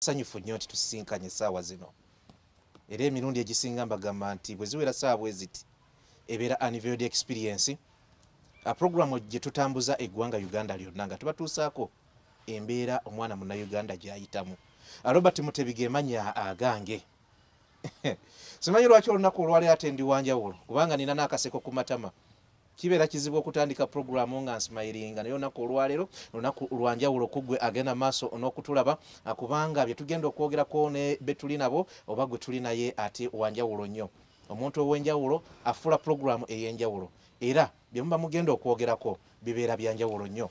sanyufu nnyo nti tusisinkanye essaawa zino. Era emirundi egisinga mbagamba nti bwe ziwera ssaawa bwe ziti ebeera anniversary experience a programu gye tutambuza eggwanga uganda lyonna nga tubatuusaako embeera omwana munnayuganda gy'ayitamu. Robert mutebiga emanya agange. Simanyi lwaki olunaku olwaleero ate ndi wanjawulo kubanga nina n'akaseko ku matama kibeera kizibu okutandika puroguramu nga nsimayiringa naye olunaku olwaleero lunaku lwanjawulo kuggwe agenda maaso n'okutulaba kubanga bye tugenda okwogerako ne be tuli nabo oba gwe tuli naye ate wanjawulo nnyo. Omuntu ow'enjawulo afuula puroguramu ey'enjawulo. Era bye muba mugenda okwogerako bibeera byanjawulo nnyo.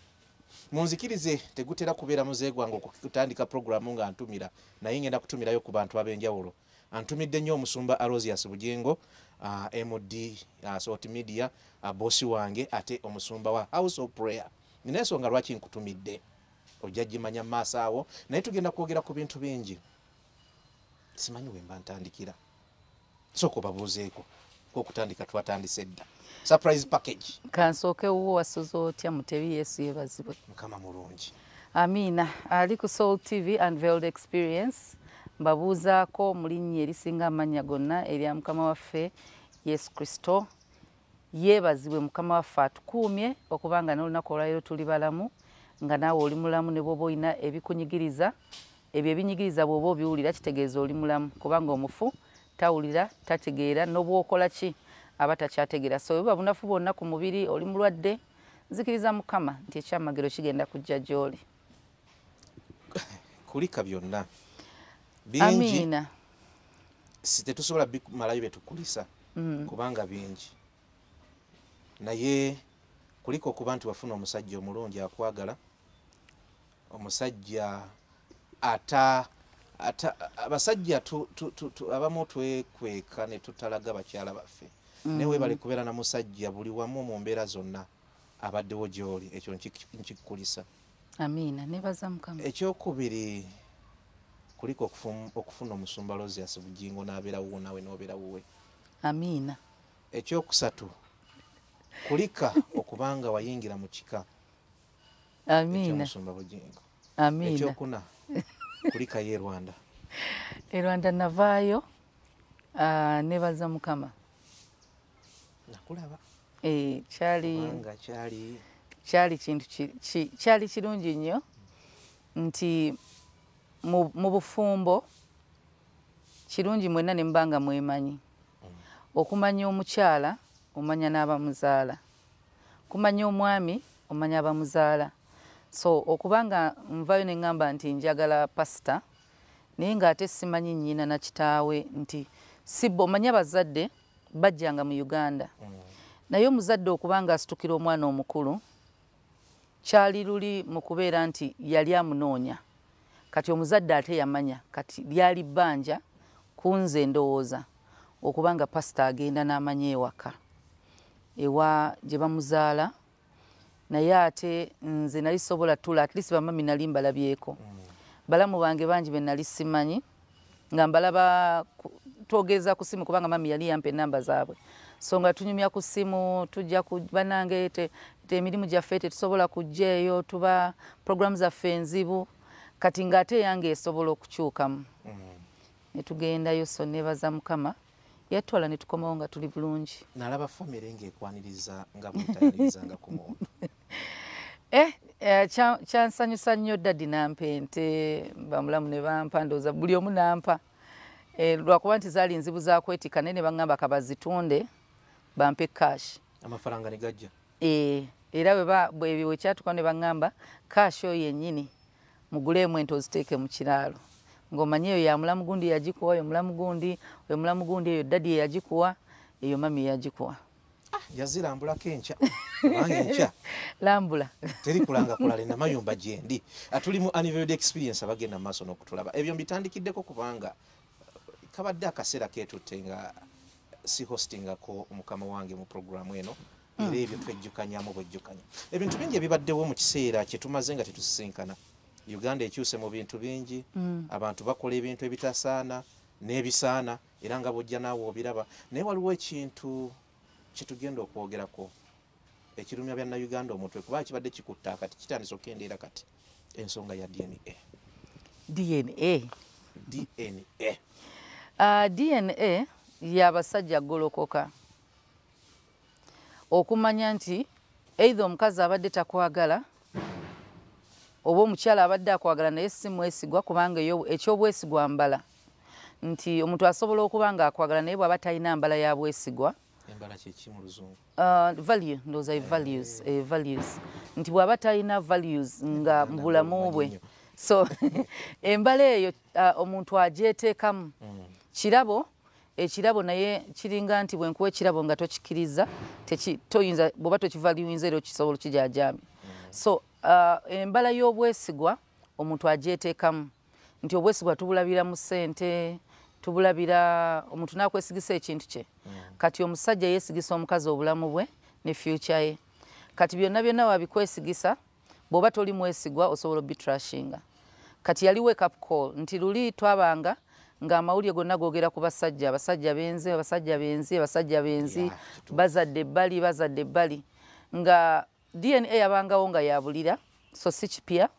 Munzikirize tegutera kubeera muze gwange okutandika puroguramu nga ntumira. Naye ngenda kutumirayo ku bantu ab'enjawulo. Antumidde nnyo omusumba arosias bujengo uh, md uh, sort media uh, bosi wange ate omusumba wa house of prayer. Nina ensonga lwaki nkutumidde? Ojja gimanya maaso awo. Naye tugenda kwogera ku bintu bingi. Simanyi wemba ntandikira. Sooka obabuuzeeko okutandika twatandise dda. Surprise package. Kansooke wuwo wasoza otya mutebi yesu yebazibwe mukama mulungi. Amiina. Ali ku soul tv unveiled experience mbabuuzaako mu linnya erisinga amannya gonna erya mukama waffe yesu kristo. Yeebazibwe mukama waffe atukuumye okuba nga n'olunaku olwaleero tuli balamu nga naawe oli mulamu ne bwoba olina ebikunyigiriza ebyo ebinyigiriza bw'oba obiwulira kitegeeza oli mulamu. Kubanga omufu tawulira tategeera n'obwokola ki? Aba takyategeera. So buba bunafu bwonna ku mubiri oli mulwadde nzikiriza mukama nti ekyamagero kigenda kujja gy'oli. Kulika byonna bingi tetusobola bimalayo byetukulisa kubanga bingi. Naye kuliko okuba nti wafuna omusajja omulungi akwagala omusajja ata ata abasajja abamu twekweka ne tutalaga bakyala baffe. Naye webale kubeera na musajja buli wamu mu mbeera zonna abaddewo gy'oli ekyo nkik- nkikkulisa amiina nebaza mukama. Ekyokubiri kuliko okufuna omusumba losias bugingo n'abeerawo naawe n'obeera wuwe amiina. Ekyokusatu kulika okubanga wayingira mu kika ekyomusumba bugingo. Ekyokuna kulika ye rwanda. E rwanda navaayo nebaza mukama. Nakulaba. Eh, kyali kintu ki- ki- kyali kirungi nnyo nti mu bufumbo kirungi mwenna ne muba nga mwemanyi. Okumanya omukyala omanya n'abamuzaala kumanya omwami omanya abamuzaala so okuba nga nvayo ne ŋŋamba nti njagala pasita naye ng'ate simanyi nnyina na kitaawe nti sibba omanyi abazadde bajjanga mu uganda. Naye omuzadde okuba nga asitukira omwana omukulu kyali luli mu kubeera nti yali amunoonya kati omuzadde ate yamanya kati lyali bbanja ku nze ndowooza okuba nga pasita agenda n'amanya ewaka. Ewa gye bamuzaala naye ate nze nali sobola tula at least bamami nali mbalabyeko. Balamu bange bangi be nali simanyi nga mbalaba twogeza ku simu kubanga mami yali yampa enamba zaabwe. So nga tunyumya ku simu tujja banange emirimu gyaffe tetusobola kujja eyo tuba programu zaffe enzibu kati ng'ate yange esobola okukyukamu. Netugendayo so nebaza mukama yatwala netukomawo nga tuli bulungi. Nalaba famire ngaekwaniriza nga bwetayanirizanga ku muntu Eh, eh, kya- kyansanyusa nnyo dadi nampa ente bamulamu ne bampa ndowooza buli omu nampa. Eh, lwakuba nti zaali nzibu zakwetika naye ne baŋŋamba kabazitunde bampe kashi amafaranga ne gajja. Eh, era bwe ba- bwe ebyo wekyatuka ne baŋŋamba kashi oyo yennyini muguleemu ente oziteeke mu kiraalo. Ng'omanyi eyo ya mulamu gundi yagikuwa oyo mulamu gundi oyo mulamu gundi eyo dadi ye yagikuwa eyo mami yagikuwa. Yazirambulako enkya. Kubanga enkya lambula. teri kulanga kulala enamayumba gyendi tuli mu anniversary experience abagenda mu maaso n'okutulaba. Ebyo mbitandikiddeko kubanga eh, kabadde akaseera ketutte nga si hostingako mukama wange mu programu eno era ebyo twejjukanyamu bwejjukanya. Ebintu bingi ebibaddewo mu kiseera kyetumaze nga tetusisinkana uganda ekyuse mu bintu bingi. Abantu bakola ebintu ebitasaana n'ebisaana era nga bwojja naawe obiraba. Naye waliwo ekintu kyetugenda okwogerako ekirumya bya nnayuganda omutwe kuba kibadde kikutta kati kitandisa okendeera kati ensonga ya dna dna dna uh, dna yabasajja golokoka. Okumanya nti eitha omukazi abadde takwagala oba omukyala abadde akwagala naye si mwesigwa kubanga ekyobwesigwa mbala. Nti omuntu asobola okuba nga akwagala naye bw'aba talina mbala ya bwesigwa Uh, value ndowooza values eh, values. Nti bw'aba talina values nga mu bulamu bwe. so embala eyo uh, omuntu agyeteekamu. Kirabo ekirabo naye kiringa nti bwenkuwa ekirabo nga tokikiriza teki- toyinza bw'oba tokivaluinza era okisobola okijajamya so uh, embala y'obwesigwa omuntu agyeteekamu. Nti obwesigwa tubulabira mu ssente tubulabira omuntu nakwesigisa ekintu kye. Kati omusajja yeesigisa omukazi obulamu bwe ne future ye. Kati byonna byonna wabikwesigisa bw'oba toli mwesigwa osobola obitrashinga kati yali wake up call nti luli twabanga ng'amawulire gonna googera ku basajja abasajja benzi abasajja benzi abasajja benzi bazadde ebbali bazadde ebbali. Nga dna yabangawo nga yabulira so si kipya.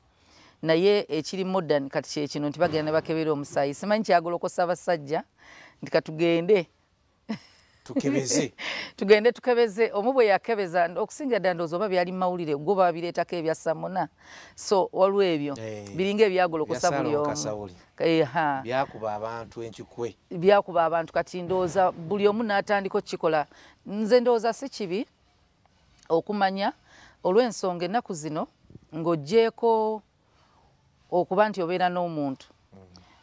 Naye ekiri modern kati kyekino nti bagenda ne bakebera omusaayi. Simanyi kyagolokosa abasajja nti katugende tukebeze. Tugende tukebeze. Omu bwe yakebeza okusinga ddala ndowooza oba byali mawulire gwo babireetako ebya samuna so waliwo ebyo. Eh, biringa ebyagolokosa buli omu. Byakuba abantu enkikwe. Byakuba abantu kati ndowooza buli omu n'atandika okukikola. Nze ndowooza si kibi okumanya olw'ensonga ennaku zino ng'ogjeeko okuba nti obeera n'omuntu.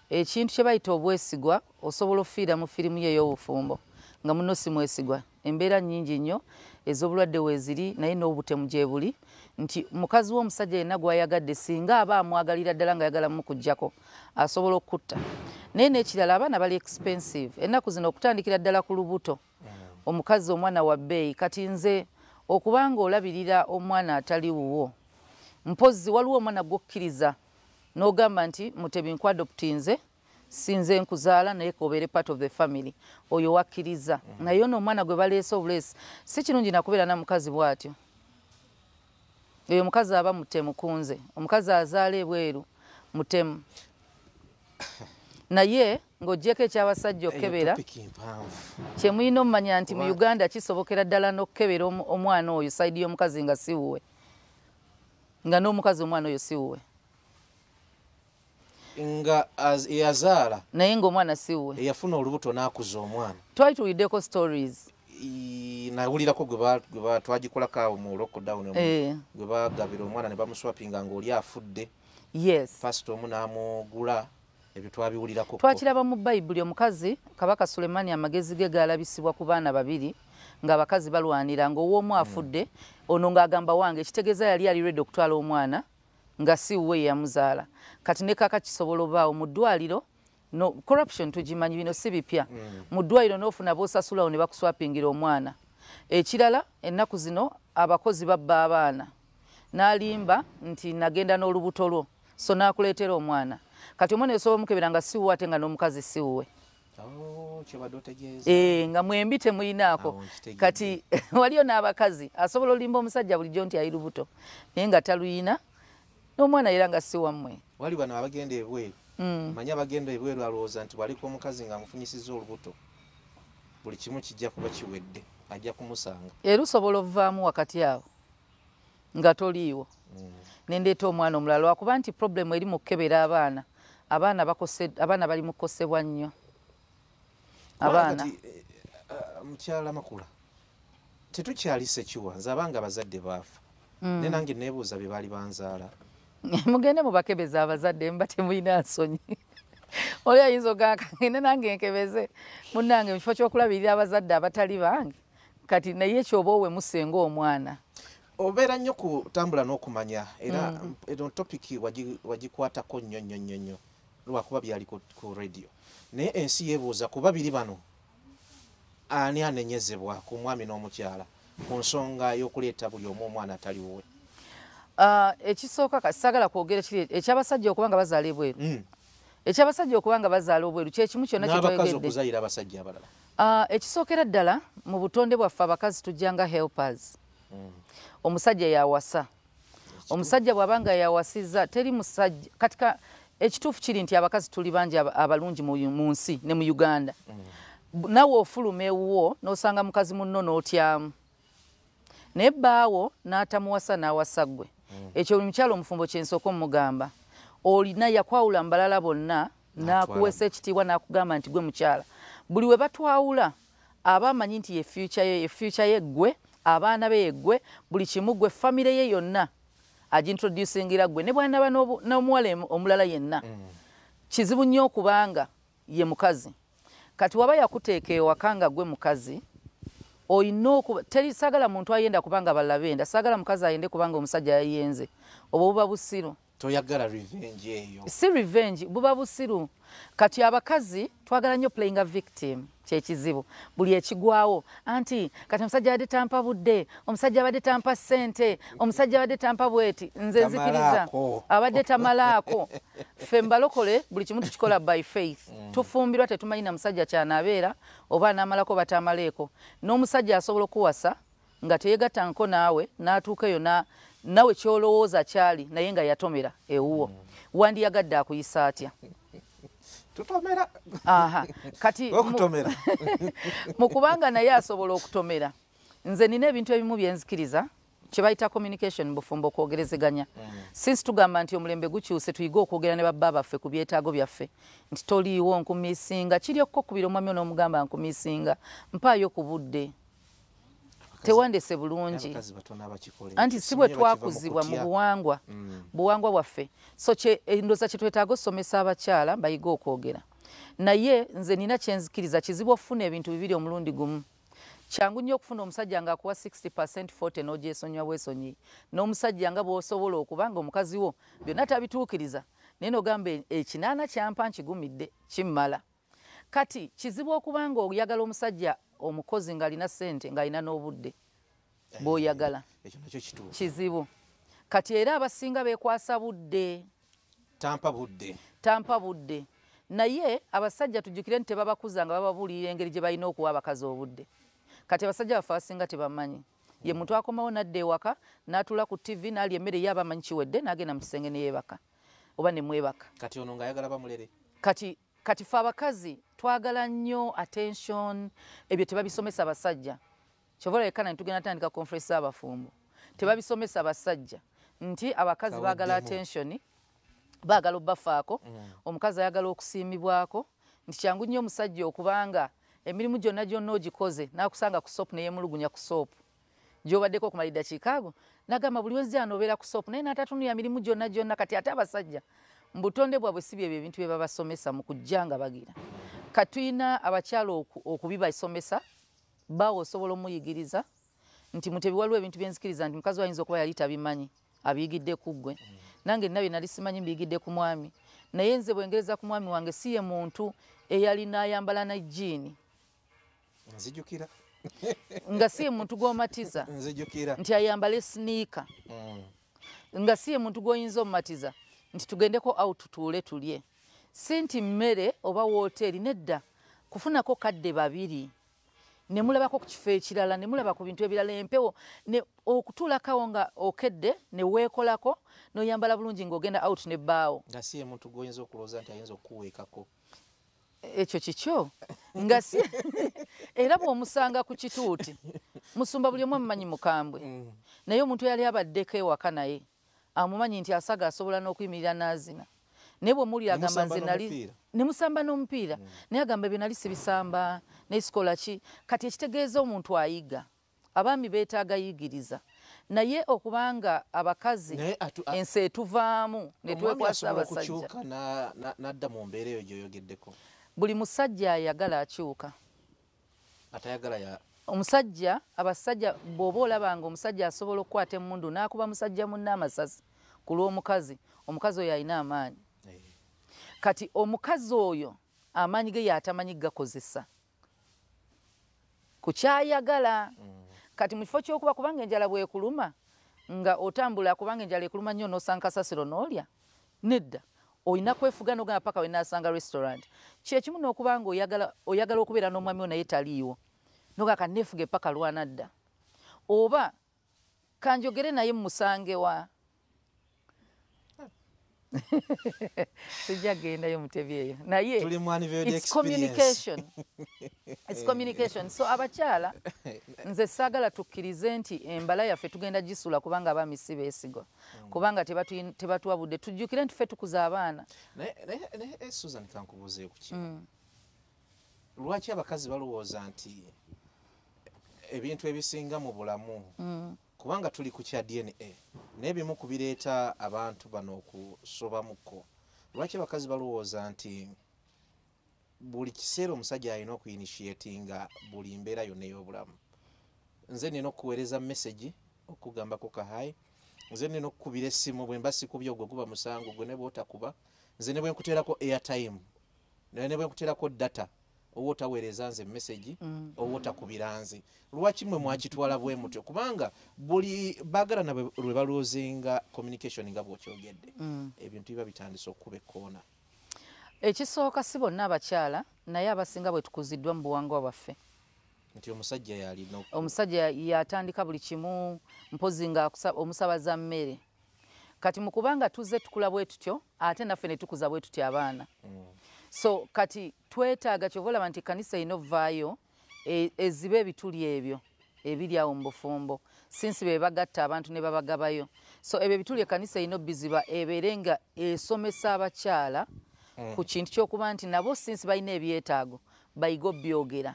Ekintu kye bayita obwesigwa osobola okufiira mu firimu ye ey'obufumbo nga muno si mwesigwa. Embeera nnyingi nnyo ez'obulwadde weeziri naye n'obutemu gye buli nti mukazi w'omusajja yenna gw'ayagadde singa aba amwagalira ddala ng'ayagala mukuggyako asobola okutta. Naye n'ekirala abaana bali expensive. Ennaku zino okutandikira ddala ku lubuto. Omukazi omwana wa bbeeyi kati nze okuba nga olabirira omwana atali wuwo. Mpozi waliwo omwana gwokkiriza n'ogamba nti mutebi nkwadoptinze sinze nkuzaala naye kobeere part of the family oyo wakkiriza. Naye ono omwana gwe baleese obuleesi si kirungi nakubeera na mukazi bw'atyo. Oyo omukazi aba mutemu kunze. Omukazi azaala ebweru mutemu. Naye ng'oggyeko ekyabasajja okkebera kyemulina omumanya nti mu uganda kisobokera ddala n'okukebera omu- omwana oyo sayidi y'omukazi nga si wuwe. Nga n'omukazi omwana oyo si wuwe. Nga az- eyazaala naye ng'omwana si wuwe. Eyafuna olubuto n'akuza omwana. Twali tuwuliddeko stories. Nawulirako twagikolako awo mu lockdown Eh. gwe bagabira omwana ne bamuswapinga ngaoli afudde. Yes. Fasita omu n'amugula ebyo twabiwulirako. Twakiraba mu bayibuli omukazi kabaka sulemaani amagezi ge galabisibwa ku baana babiri ng'abakazi balwanira ng'owoomu afudde ono ng'agamba wange ekitegeeza yali ali redi okutwala omwana nga si wuwe yeyamuzaala kati ne kaka kisobola obaawo mu ddwaliro no corruption tugimanyi bino si bipya. Mu ddwaliro n'ofuna b'osasulawo ne bakuswapingira omwana. Ekirala ennaku zino abakozi babba abaana. N'alimba nti nagenda n'olubuto lwo. So n'akuleetera omwana kati omwana osobola omukebera nga si wuwe ate nga n'omukazi si wuwe kyebadde otegeeza. Eh, nga mwembi nkitegeedde. kati waliyo n'abakazi. Asobola olimba omusajja bulijjo nti ali lubuto naye nga taluyina n'omwana era nga si wammwe. Wali bano abagenda ebweru. Mm. manyi abagenda ebweru alowooza nti waliko omukazi nga amufunyisiza olubuto. Buli kimu kijja kuba kiwedde ajja kumusanga. Era osobola ovaamu wakati awo nga toliiwo. Nendeeta omwana omulala lwakuba nti problemu eri mu kukebera abaana abaana bakose- abaana bali mu kukosebwa nnyo. Abaana. eh, ah, mukyala makula tetukyali sekiwa nze abanga abazadde baafa. Mm. ne nange neebuuza bye baali banzaala. Mugende mubakebeza abazadde mba temulina nsonyi. Oli ayinza ogaka ngende nange nkebeze. Munange mu kifo kyokulabirira abazadde abatali bange kati naye ekyoba owe musenga omwana. Obeera nnyo kutambula n'okumanya era eno topiki wagi- wagikwatako nnyo nnyo nnyo nnyo lwakuba byali ku, radio. Naye ensi yeebuuza ku babiri bano? Ani anenyezebwa ku mwami n'omukyala ku nsonga y'okuleeta buli omu omwana atali wuwe? Ah, ekisooka saagala kwogera kiri ekyabasajja okuba nga bazaala ebweru. Mm. ekyabasajja okuba nga bazaala obweru kyekimu kyonna n'abakazi kyetwegedde okuzayira abasajja abalala. Ah, ekisookera ddala mu butonde bwaffe abakazi tujja nga helpers. Omusajja yawasa omusajja bw'aba nga yawasiza teri musajja katika ekituufu kiri nti abakazi tuli bangi aba- abalungi mu nsi ne mu uganda. Nawe ofuluma ewuwo n'osanga mukazi munno n'otyamu. Naye bbaawo n'atamuwasa n'awasa ggwe ekyo buli mukyalo omufumbo kyensooka omugamba. Olina yakwawula mu balala bonna n'akuwesa ekitiibwa n'akugamba nti gwe mukyala. Buli we batwawula aba amanyi nti ye future ye ye future ye ggwe abaana be ye ggwe buli kimu ggwe famire ye yonna agintroducingira ggwe ne bwanaba n'omuwala omulala yenna. Kizibu nnyo okubanga ye mukazi. Kati waba yakuteeka ewaka nga gwe mukazi olina okuba teri saagala muntu ayenda kubanga balabe enda saagala mukazi ayende kubanga omusajja yayenze. Obwo buba busiru toyagala revenge eyo. Si revenge buba busiru. Kati abakazi twagala nnyo playinga victim kyekizibu buli ekigwawo anti kati omusajja abadde tampa budde omusajja abadde tampa ssente omusajja abadde tampa bweti nze nzikiriza. Abadde tamalaako. Ffe mbalokole buli kimu tukikola by faith. Tufumbirwa tetumanyi na musajja kyanaabeera oba anaamalako batamaleeko n'omusajja asobola okuwasa nga teyegattanko naawe n'atuuka eyo nawe kyolowooza kyali naye nga yatomera ewuwo. Wandiyagadde akuyisa atya? Tutomera. Aha kati mu- okutomera. Mu kubanga naye asobola okutomera nze nina ebintu ebimu byenzikiriza kyebayita communication mu bufumbo okwogerezeganya. Since tugamba nti omulembe gukyuse tuyige okwogera ne babba baffe ku byetaago byaffe. Nti toliiwo nkumisinga kiri okukubira omwami onomugamba nkumisinga mpaayo ku budde tewandese bulungi. Anti si bwe twakuzibwa mu buwangwa. Buwangwa bwaffe. So kye- endooza kyetwetaaga okusomesa abakyala bayige okwogera. Naye nze nina kyenzikiriza kizibu okufuna ebintu bibiri omulundi gumu. Kyangu nnyo okufuna omusajja ng'akuwa 60 40 n'ogyesonyiwa bwesonyi. N'omusajja nga bw'osobola okuba nga omukazi wo byonna tabituukiriza. Naye n'ogamba e- ekinaana kyampa nkigumidde kimmala kati kizibu okuba nga oyagala omusajja omukozi ng'alina ssente ng'alina n'obudde bw'oyagala. Kituufu. Kizibu. Kati era abasinga beekwasa budde. Tampa budde. Tampa budde. Naye abasajja tujjukire nti tebabakuza nga bababuulirira engeri gye balina okuwa abakazi obudde. Kati abasajja baffe abasinga tebamanyi. Ye muntu akomawo nadda ewaka n'atuula ku tv n'alya emmere ye abamanyi kiwedde n'agenda mu kisenge neyeebaka oba ne mwebaka. Kati ono ngaayagala bamulere. Kati kati fe abakazi twagala nnyo attention. Ebyo tebabisomesa basajja. Kyova olabekana nitugenda tandika conference z'abafumbo? Tebabisomesa basajja. Nti abakazi baagala attention baagala obbafaako omukazi ayagala okusiimibwako. Nti kyangu nnyo omusajja okubanga emirimu gyonna gyonna ogikoze n'akusanga ku soopu neyemulugunya ku soopu gyobaddeko okumala eddakiika ago nagamba buli wenzira nobeera ku soopu naye n'atatunulira mirimu gyonna gyonna kati ate abasajja mu butonde bwabwe si byebyo ebintu bye babasomesa mu kujja nga bagira katuyina abakyala oku- okubibasomesa baawe osobola omuyigiriza? Nti mutebi waliwo ebintu byenzikiriza nti mukazi wayinza okuba yali tabimanyi abiyigidde ku ggwe. Nange nina bye nali simanyi mbiyigidde ku mwami. Naye nze bwengereza ku mwami wange si ye muntu eyali n'ayambala na jiini nzijukira. Nga si ye muntu gw'omatiza. Nzijukira. Nti ayambale siniika Mm. nga si ye muntu gw'oyinza omumatiza nti tugendeko out tuule tulye si nti mmere oba wooteeri nedda kufunako kadde babiri. Ne mulabako ku kifo ekirala ne mulaba ku bintu ebirala empewo okutuulakawo nga okedde ne weekolako n'oyambala bulungi ng'ogenda out ne bbaawo. Nga si ye muntu gw'oyinza okulowooza nti ayinza okukuweekako ekyo kikyo? Nga si era bw'omusanga ku kituuti musumba buli omu amumanyi mukambwe. Naye omuntu eyali abaddeko ewaka naye amumanyi nti asaga asobola n'okuyimirira n'azina naye bwe agamba nze nali n'omupiira? ne musamba n'omupiira naye agamba ebyo nali sibisamba nesikola ki? Kati ekitegeeza omuntu ayiga abaami beetaaga yigiriza naye okubanga abakazi Naye ensi etuvaamu ne omwami twekwasa asobola abasajja. n'adda mu mbeera eyo gyoyogeddeko buli musajja ayagala akyuka. Atayagala ya omusajja abasajja bw'oba olabanga omusajja asobola okukwata emmundu n'akuba musajja munne amasasi ku lw'omukazi omukazi oyo alina amaanyi kati omukazi oyo amaanyi ge yatamanyi gakozesa. Ku kyayagala kati mu kifo ky'okuba kubanga enjala bwekuluma nga otambula kubanga enjala ekuluma nnyo n'osanga kasasiro n'olya nedda. Olina kwefuga nogamba paka we naasanga restaurant. Kyekimu n'okuba nga oyagala, okubeera n'omwami wo naye taliiwo noga kaneefuge paka lwanadda oba kanjogere naye mmusange wa sijja gendayo mutebi eyo naye communication. It's communication. So abakyala nze saagala tukkirize nti embala yaffe tugenda gisula kubanga abaami si beesigwa kubanga tebatu- tebatuwabudde tujjukire nti ffe tukuza abaana. Naye susan kankubuuzeeku kino lwaki abakazi balowooza nti ebintu ebisinga mu bulamu kubanga tuli ku kya dna naye bimu ku bireeta abantu bano okusobamuko lwaki abakazi balowooza nti buli kiseera omusajja alina okuinitiatinga buli mbeera yonna ey'obulamu? Nze nina okuweereza message okugambako kahayi nze nina okukubira essimu bwe mba sikubye ogwo guba musango gwe ne bwotakuba. Nze ne bwe nkuteerako airtime ne bwe nkuteerako data oba otaweereza nze message oba otakubira nze. Lwaki mwe mwakitwala bwe mutyo? Kubanga buli baagalana bwe lwe baloozinga communication nga bw'okyogedde ebintu biba bitandise okukuba ekkoona. Ekisooka si bonna abakyala naye abasinga bwe tukuziddwa mu buwangwa bwaffe. Nti omusajja yalina omusajja yatandika buli kimu mpozi nga akusa- omusabaza mmere. Kati mu kubanga tuzze tukula bwe tutyo ate naffe ne tukuza bwe tutyo abaana so kati twetaaga kyova olaba nti kanisa erina ovaayo e- ezibe ebituli ebyo ebiri awo mu bufumbo sinsi be bagatta abantu ne babagabayo. So ebyo ebituli ekanisa erina obiziba ebeere nga esomesa abakyala ku kintu kyokuba nti nabo sinsi balina ebyetaago bayiga obyogera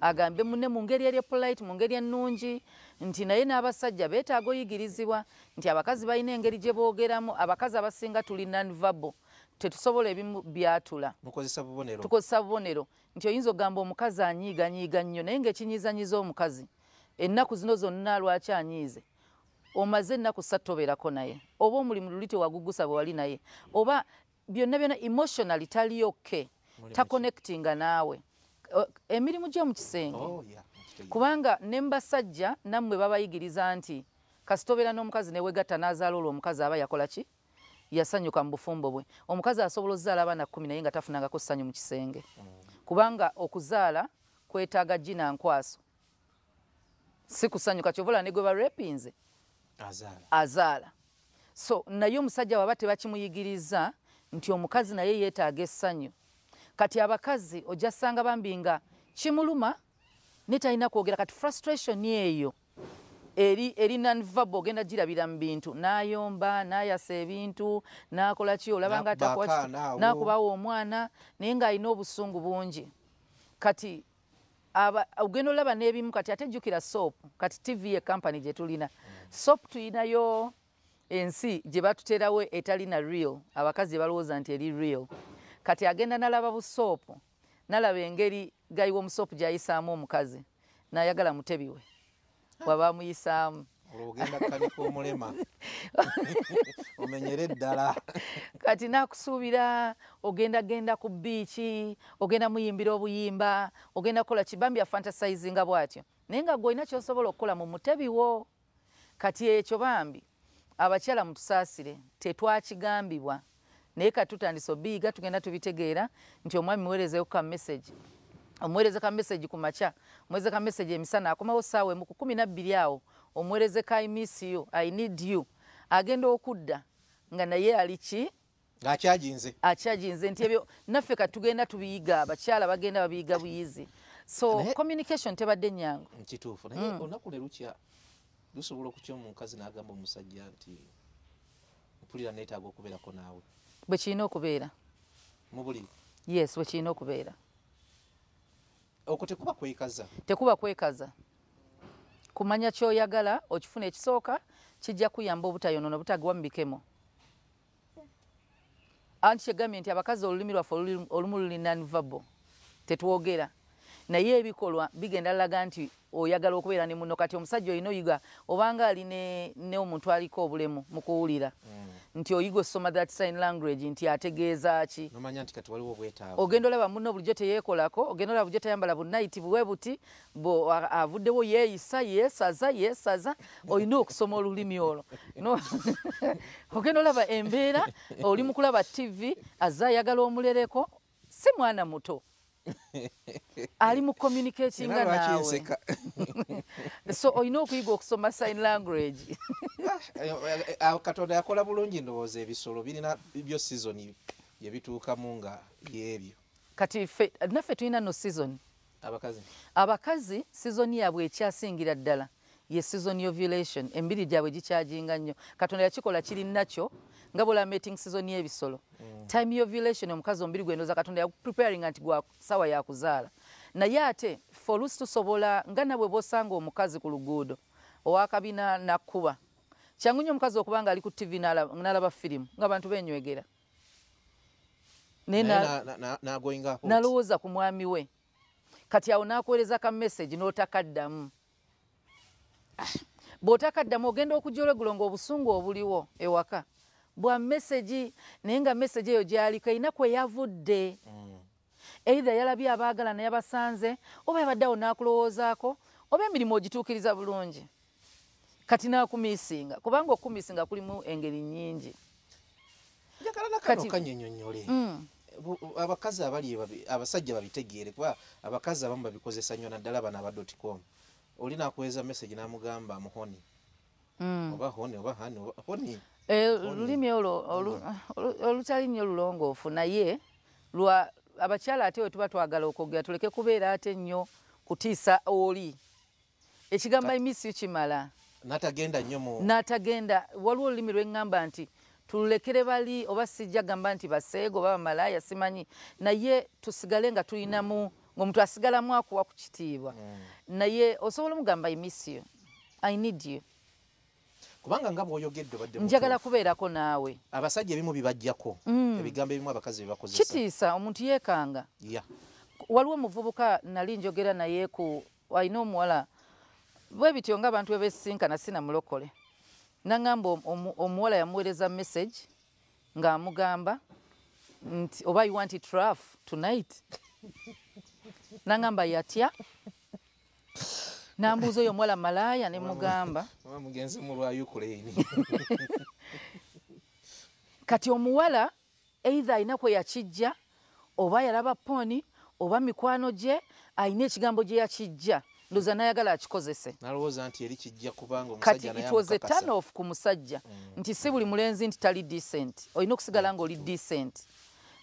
agambe munne mu ngeri eri polite mu ngeri ennungi nti naye n'abasajja beetaaga oyigirizibwa nti abakazi balina engeri gye boogeramu abakazi abasinga tuli nanvable tetusobola ebimu byatula. Tukozesa bubonero. Nti oyinza ogamba omukazi anyiiganyiiga nnyo naye ngaekinyiizanyiza omukazi ennaku zino zonna lwaki anyiize? Omaze ennaku ssatu tobeerako naye. Oba omulimu luli tewagugusa bwe wali naye. Oba byonna byonna emotionally tali oke takonectinga naawe. O- emirimu gy'omu kisenge. Oh, kubanga ne mbasajja nammwe babayigiriza nti kasitobeera n'omukazi newegatta n'azaala olwo omukazi aba yakola ki yasanyuka mu bufumbo bwe. Omukazi asobola ozaala abaana kkumi naye nga tafunangako ssanyu mu kisenge. Kubanga okuzaala kwetaaga gina nkwaso? Si kusanyuka kyovola ne gwe barepinze azaala. Azaala. So naye omusajja waba tebakimuyigiriza nti omukazi naye yeetaaga essanyu. Kati abakazi ojja ssanga bambi nga kimuluma? Ne talina kwogera. Kati frustration eyo eri eri nanvable ogenda girabira mu bintu. N'ayomba n'ayasa ebintu n'akola ki? Olaba nga n'akubawo omwana naye ng'alina obusungu bungi. Kati ogenda olaba n'ebimu kati ate jjukira soap kati tv ye kampany gye tulina. Soap tuyinayo ensi gye batuterawo etalina real. Abakazi balowooza nti eri real. Kati agenda nalaba busoopu nalaba engeri gayiwa omusoopu gyayisaamu omukazi nayagala mutebi we waba amuyisaamu olwo ogenda kukanika omulema. Omenyere eddala kati nakusuubira ogenda genda ku biiki ogenda muyimbira obuyimba ogenda kukola kibambi afantasizinga bw'atyo. Naye nga gweolina kyosobola okukola mu mutebi wo kati ekyo bambi abakyala mutusaasire tetwakigambibwa. Naye kati tutandise obiyiga tugenda tubitegeera nti omwami muweerezeyo ka message omuweereze ka message ku makya. Omuweereze ka message emisana. Akomawo saawa emu ku kumi nabbiri awo. Omuweereze ka I miss you. I need you. Agenda okudda nga naye ali ki? Ng'akyajinze akyaginze. Nti ebyo naffe kati tugenda tubiyiga abakyala bagenda babiyiga buyizi. So communication tebadde nyangu kituufu naye olunaku ne lukya lusobola okutya omukazi n'agamba omusajja nti mpulira neetaaga okubeerako naawe. Bwe kirina okubeera. Mu buli yes bwe kirina okubeera okwo tekuba kwekaza. Tekuba kwekaza. Kumanya kyoyagala okifuna ekisooka kijja kuyamba obutayonoona obutagiwa mu bikemo. Anti kyegambye nti abakazi olulimi lwaffe olumu luli nanvable tetwogera naye ebikolwa bigenda laga nti oyagala okubeera ne muno kati omusajja olina oyiga obanga ali ne, omuntu aliko obulemu mu kuwulira. Nti oyiga osoma that sign language nti ategeeza ki? Ogenda olaba muno bulijjo teyeekolako ogenda olaba bulijjo tayambala bunaiti bwe buti avuddewo yeeyisa yeesaza yeesaza olina okusoma olulimi olwo. Ogenda olaba embeera oli mu kulaba tv azze ayagala omulereko si mwana muto ali mu communicating Era lwaki naawe so olina okuyiga okusoma sign language. Ah, katonda yakola bulungi ndowooza ebisolo birina byo sizoni bye bituukamu nga byebyo kati ffe naffe tulina no season. Abakazi. Abakazi sizoni yaabwe ekyasingira ddala ye season ovulation embiri gyabwe gikyajinga nnyo. Katonda yakikola kiri nakyo nga bwolamating season y'ebisolo. Time ovulation omukazi omubiri gwendoza katonda yapreparing nti gwa sawa yakuzaala naye ate fe oluusi tusobola nga nabwe bwosanga omukazi ku luguudo owakabina nakkuba kyangu nnyo omukazi okuba nga ali ku tv n'alaba firimu ng'abantu benywegera naye naye na- na- na- n'agoyinga out. nalowooza ku mwami we. Kati awo nakuweereza ka message n'otakaddamu. Ah, bw'otakaddamu ogenda okujja olwegulo ng'obusungu obuliwo ewaka bwa message naye nga message eyo gy'aliko erina kwe yavudde. Mm. eitha yalabye abaagala naye abasanze oba yabadde awo n'akulowoozaako oba emirimu ogituukiriza bulungi. Kati n'akumiisinga kubanga okumiisinga kulimu engeri nnyingi. Njagala nakano kannyonnyonnyole. Mm. Abakazi abali abasajja babitegeere kuba abakazi abamu babikozesa nnyo naddala bano aba dotcom oli nakuweza message n'amugamba muhoni Mm. oba honi oba hani oba honi. Eh, olulimi olwo olu- olu- olutali nnyo lulongoofu naye lwa abakyala ate we tuba twagala okwogera tuleke kubeera ate nnyo kutiisa oli. Ekigambo imisiu kimala. Natagenda nnyo mu n'atagenda. Waliwo olulimi lweŋŋamba nti tulekere bali oba sijja gamba nti baseego oba bamalaaya simanyi. Naye tusigale nga tulinamu ng'omuntu asigalamu akuwa ku kitiibwa. Naye osobola omugamba imisiu i need you. Kubanga nga bw'oyogedde obadde njagala kubeerako naawe. Abasajja ebimu bibajjako Mm. ebigambo ebimu abakazi byebakozesa kitiisa omuntu yeekanga. Ya. Waliwo omuvubuka nali njogera naye ku alina omuwala. Bwe bityo ng'abantu bwe beesisinkana sinamulokole. Naŋŋamba omu- omuwala yamuweereza message ng'amugamba nti oba you want it rough tonight naŋŋamba yatya nambuuza oyo omuwala malaaya ne mugamba. Mugenzi mu lwa ukraine. Kati omuwala eitha alina kwe yakijja oba yalaba poni oba mikwano gye alina ekigambo gye yakijja ndooza nayagala akikozese. Nalowooza nti eri kijja kubanga kati omusajja naye it was a turn off ku musajja. Nti si buli mulenzi nti tali decent. Olina okusigala ngaoli decent.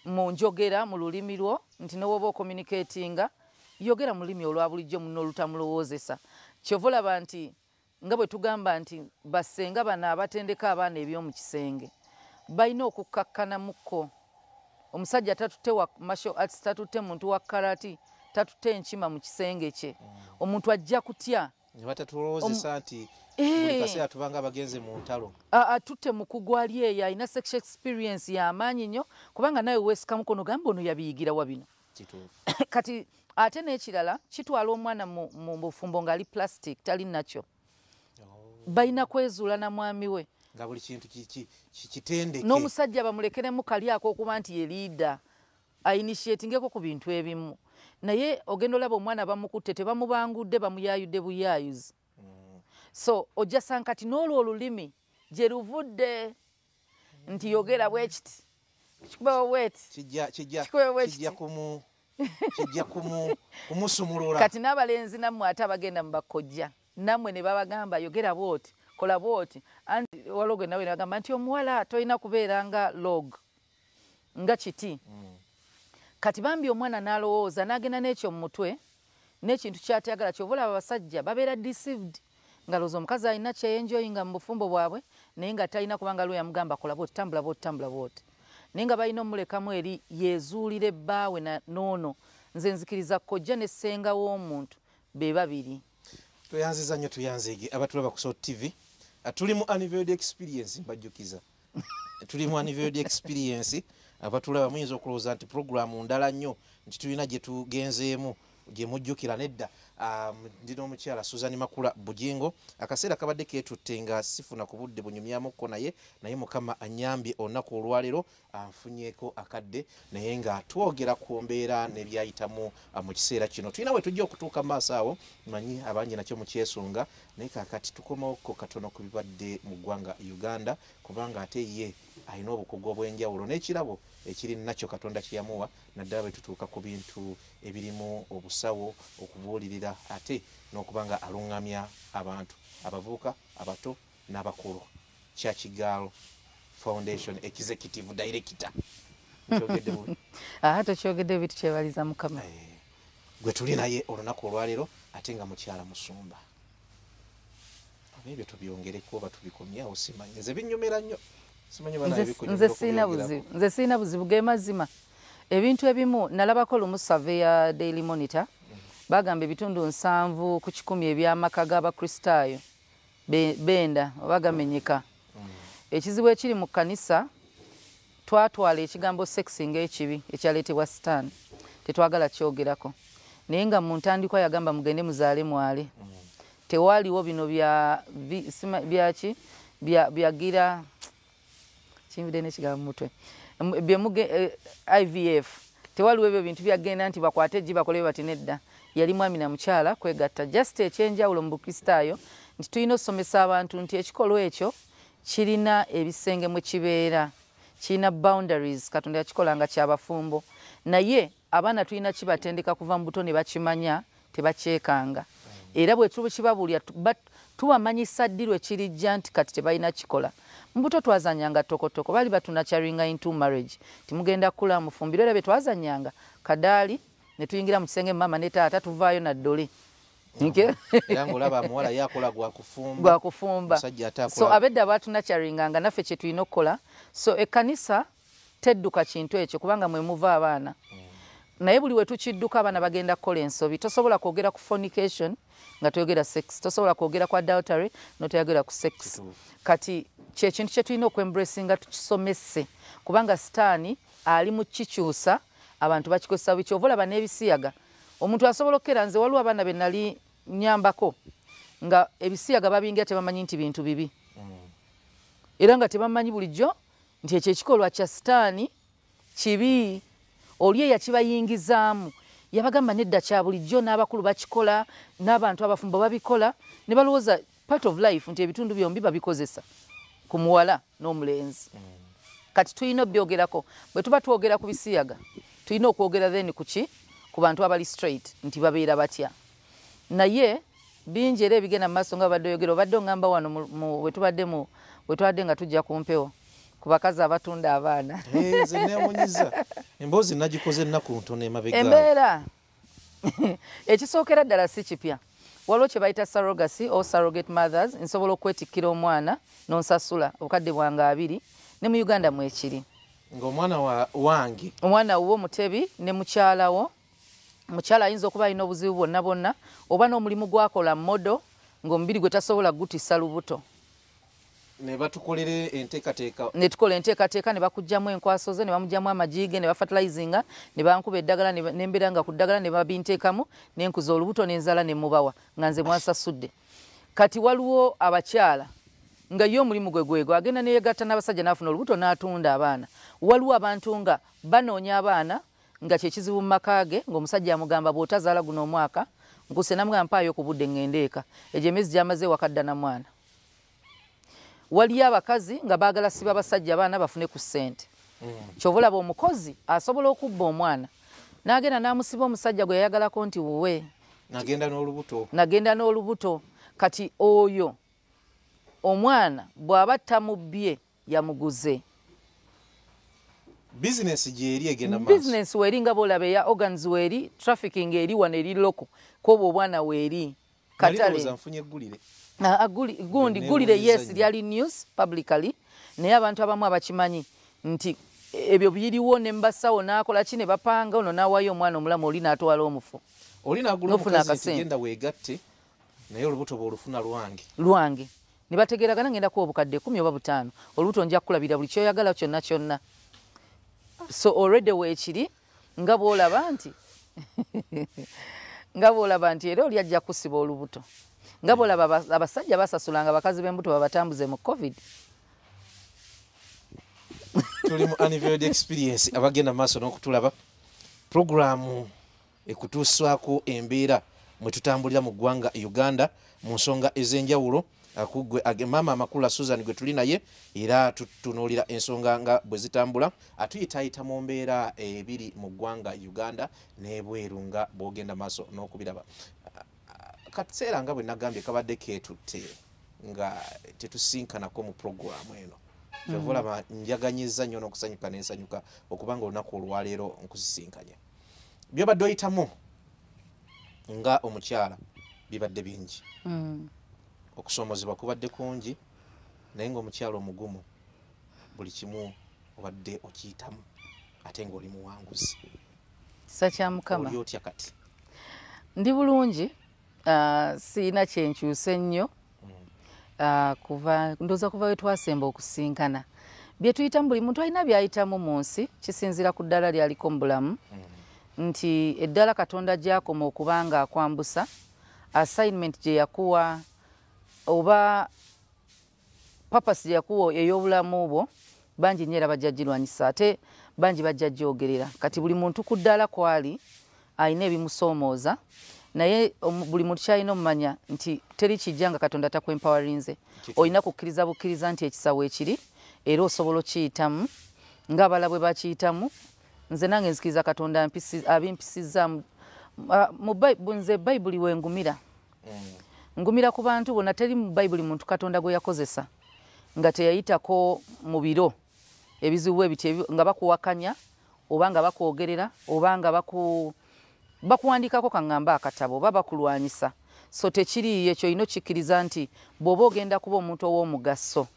Mu njogera mu lulimi lwo nti newoba ocommunicatinga yogera mu lulimi olwa bulijjo muno olutamulowoozesa kyova olaba nti nga bwe tugamba nti basenga bano abatendeka abaana eby'omu kisenge balina okukkakkanamuko omusajja tatutte martial arts tatutte muntu wa karati tatutte enkima mu kisenge kye. Omuntu ajja kutya? Ne batatulowozesa nti Eh. kaseera tubanga abagenze mu ntalo. A- atutte mu kugwali eyo alina sexual experience y'amaanyi nnyo kubanga nawe weesika mukono gamba ono yabiyigira wa bino? Kati ate n'ekirala kitwala omwana mu bufumbo ng'ali plastic tali nakyo. Balina kwezuula na mwami we. Nga buli kintu ki- ki- ki- kitendeke. N'omusajja bamulekeremu kali ak'okuba nti ye liida ainitiatingeko ku bintu ebimu. Naye ogenda olaba omwana bamukutte tebamubangudde bamuyayudde buyayuzi. So ojja sanga kati n'olwo olulimi gye luvudde nti yogera bwe kiti. Kikubawo bweti kijja kumu kijja kumu kumusumulula. Kati n'abalenzi nammwe ate abagenda mu bakojja nammwe ne babagamba yogera bwoti kola bwoti. Anti waloge nawe nabagamba nti omuwala tolina kubeera nga log nga kiti. Kati bambi omwana n'alowooza n'agenda n'ekyo mu mutwe n'ekintu kyatayagala kyova olaba abasajja babeera deceived. Nga lowooza omukazi alina kyeyenjoyinga mu bufumbo bwabwe naye nga talina kubanga lwe yamugamba kola bwoti tambula bwoti tambula bwoti naye nga balina omulekamu eri yezuulira ebbaawe noono. Nze nzikiriza kojja ne ssenga w'omuntu be babiri. Tweyanziza nnyo tuyanzege abatulaba ku sot tv Ah, tuli mu anniversary experience mbajjukiza. Tuli mu anniversary experience. Abatulaba muyinza okulowooza nti programu ndala nnyo nti tulina gye tugenzeemu gye mujjukira nedda. Um, ndi n'omukyala suzani makula bujingo akaseera kabadde ketutte nga sifuna ku budde bunyumyamukko naye naye mukama anyambye olunaku olwaleero anfunyeko akadde naye nga twogera ku mbeera nebyayitamu mu kiseera kino. Tulina we tujja okutuuka maaso awo manyi abangi nakyo mukyesunga naye kakati tukomawoko katono ku bibadde mu ggwanga uganda kubanga ate ye alina obukugu obw'enjawulo n'ekirabo ekiri nakyo katonda kyeyamuwa naddala bwe tutuuka ku bintu ebirimu obusawo okubuulirira ate n'okuba nga aluŋŋamya abantu abavubuka abato n'abakulu. Kyakigaalo foundation executive director. Aha tokyogedde bitu kyebaliza mukama. Eh, gwe tuli naye olunaku olwaleero ate nga mukyala musumba. Ebyo tubyongereko oba tubikomyawo simanyi. Nze binyumira nnyo Nze- siina okubyongerako. buzibu. Nze siina buzibu ge mazima. Ebintu ebimu nalabako lumu save ya daily monitor. Bagamba ebitundu nsanvu ku kikumi ebyamaka g'abakristaayo be- benda oba gamenyeka. Ekizibu ekiri mu kkanisa twatwala ekigambo sexi ng'ekibi ekyaleetebwa stan. Tetwagala kyogerako. Naye nga mu ntandikwa yagamba mugende muzaale mwale. Tewaaliwo bino bya vi- sima- byaki bya- byagira kinvide nekigambo mu mutwe eh, ivf tewaliwo ebyo bintu byagenda nti bakwate egi bakole bati nedda. Yali mwami na mukyala kwegatta just ekyenjawulo mu bukristaayo nti tulina okusomesa abantu nti ekikolwa ekyo kirina ebisenge mwe kibeera. Kirina boundaries katonda yakikola nga kyabafumbo naye abaana tulina kibatendeka kuva mu buto ne bakimanya tebakyekanga. Era bwe tuba kibabuulira tu- ba- tubamanyisa ddi lwe kirijja nti kati tebalina kikola? Mu buto twazanyanga tokotoko baali batunakyaringa into marriage. Timugenda kukula mufumbiro era bye twazanyanga kadaali ne tuyingira mu kisenge mama ne taata tuvaayo naddole amuwala yakola gwakufumba so abedda batunakyaringanga naffe kye tulina okukola. So ekkanisa tedduka kintu ekyo kubanga mwe muva abaana naye buli we tukidduka abaana bagenda kukola ensobi tosobola kwogera ku fornication nga toyogera sex tosobola kwogera ku adultery notoyogera ku sex. Kati kyekintu kye tulina okwembracinga tukisomese kubanga sitaani ali mu kikyusa abantu bakikozesa biki ova olaba n'ebisiyaga. Omuntu asobola okukera nze waliwo abaana be nali nyambako nga ebisiyaga babingira tebamanyi nti bintu bibi. Era nga tebamanyi bulijjo nti ekyo ekikolwa kya sitaani kibi oli eyakibayingizaamu yabagamba nedda kya bulijjo n'abakulu bakikola n'abantu abafumbo babikola ne balowooza part of life nti ebitundu byombi babikozesa ku muwala n'omulenzi. Kati tulina obyogerako bwe tuba twogera ku bisiyaga tulina okwogera then ku ki? Ku bantu abali straight nti babeera batya. Naye bingi era ebigenda mu maaso nga babadde oyogera obadde ongamba wano mu- mu- bwe tubadde mu bwe tubadde nga tujja ku mpewo ku bakazi abatunda abaana. Eh, nze neewunyiza emboozi nagikoze ennaku ntono emabega embeera. Ekisookera ddala si kipya. Waliwo kye bayita surrogacy or surrogate mothers nsobola okwetikkira omwana nonsasula obukadde bwange abiri ne mu uganda mwekiri ng'omwana wa- wange. Omwana wo mutebi ne mukyalawo mukyala ayinza okuba alina obuzibu bwonna bwonna oba n'omulimu gwakola modo ng'omubiri gwe tasobola gutisa lubuto ne batukolera enteekateeka. Ne tukola enteekateeka ne bakugjamu enkwaso ze ne bamugjamu amajiige ne bafatalizinga ne bankuba eddagala ne mbeera nga ku ddagala ne babinteekamu nenkuza olubuto nenzala ne mubawa nga nze mwansasudde kati waliwo abakyala nga ye omulimu gwe gwego agenda neyegatta n'abasajja n'afuna olubuto n'atunda abaana. Waliwo abantu nga banoonya abaana nga kyekizibu mu maka ge ng'omusajja amugamba bw'otazaala guno omwaka nkuse namugamba mpaayo ku budde ngende eka egyo emyezi gyamaze wakadda na mwana waliyo abakazi nga baagala siba basajja baana bafune ku ssente. Kyova olaba omukozi asobola okubba omwana n'agenda n'amusiba omusajja gwe yayagalako nti wuwe. Nagenda n'olubuto. Nagenda n'olubuto. Kati oyo omwana bw'aba tamubbye yamuguze. Bizinesi gyeri egenda bizinesi weeri nga boolaba eya organs weeri trafficking eri wano eri loko kwoba obwana weeri nalirowooza katale. nfunye eggulire. guli- gundi gulire yes lyali news publicly. Naye abantu abamu abakimanyi nti ebyo biriwo ne mubasawo n'akola ki ne bapanga ono n'awaayo omwana omulamu oli n'atwala omufu? Oli nagula omukazi genda weegatte naye olubuto bwolufuna lwange. Lwange. Ne bategeeragana ngenda kuwa obukadde kumi oba butaano. Olubuto nja kukulabira buli kyoyagala kyonna kyonna. So already weekiri nga bwolaba nti nga bwolaba nti era oli ajja kusiba olubuto nga bwolaba aba- abasajja basasulanga abakazi b'embuto babatambuze mu covid. Tuli mu anniversary experience abagenda maaso n'okutulaba. Puroguramu ekutuuswako embeera mwe tutambulira mu ggwanga uganda mu nsonga ez'enjawulo akugwe maama amakula susan gwe tuli naye era tutunuulira ensonga nga bwe zitambula. Atuyitaayita mu mbeera ebiri mu ggwanga uganda n'ebweru nga bwogenda maaso n'okubiraba kaseera nga bwe nagambye kabadde keetutte nga tetusinkanako mu puroguramu eno. Kyova olaba njaganyiza nnyo n'okusanyuka nensanyuka okubanga olunaku olwaleero nkusisinkanye. Byobadde oyitamu nga omukyala bibadde bingi. Mm. okusoomozebwa kubadde kungi naye ngaomukyalo omugumu buli kimu obadde okiyitamu ate ngaoli muwanguzi. Kisa kya mukama. Oli otya kati? Ndi bulungi siina kyenkyuse nnyo Ah, kuva ndooza kuva we twasemba okusinkana bye tuyitamu buli muntu alina byayitamu mu nsi kisinzira ku ddala lyaliko mu bulamu. Nti eddala katonda gyakoma okuba nga akwambusa assignment gye yakuwa oba papasi gye yakuwa ey'obulamu bwo bangi nnyo era bajja girwanyisa ate bangi bajja gyogerera kati buli muntu ku ddala kwali alina ebimusoomooza naye buli muntu kyalina omumanya nti teri kijja nga katonda takwempawarinze Kiki? olina kukkiriza bukkiriza nti ekisawo ekiri era osobola okiyitamu ngaabala bwe bakiyitamu nze nange nzikiriza katonda abimpisizaamu. Nze bayibuli wengumira ngumira. Ku bantu bonna teri mu bayibuli muntu katonda gwe yakozesa nga teyayitako mu biro ebizibu ebiti ebi- nga bakuwakanya oba nga bakwogerera oba nga baku bakuwandikako kaŋŋamba akatabo oba bakulwanyisa. So tekiriiyo ekyo olina okikkiriza nti bw'oba ogenda kuba omuntu ow'omugaso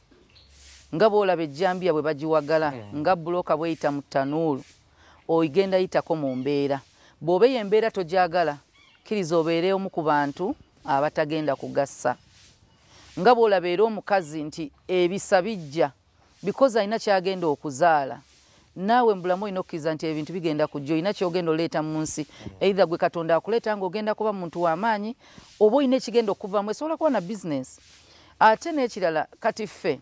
nga bwolaba ejjambiya bwe bagiwagala nga buloka bweyita mu ttanuulu ogenda yitako mu mbeera. Bw'oba eyo embeera togyagala kkiriza obeere omu ku bantu abatagenda kugassa. Nga bwolaba era omukazi nti ebisa bijja bikozi alina kyagenda okuzaala naawe mubulamu olina okkiriza nti ebintu bigenda kujja olina kyogenda oleeta mu nsi. Eitha gwe katonda akuleeta nga ogenda kuba muntu w'amaanyi oba olina ekigenda okuvamu esobola kuba na bizinesi ate n'ekirala kati ffe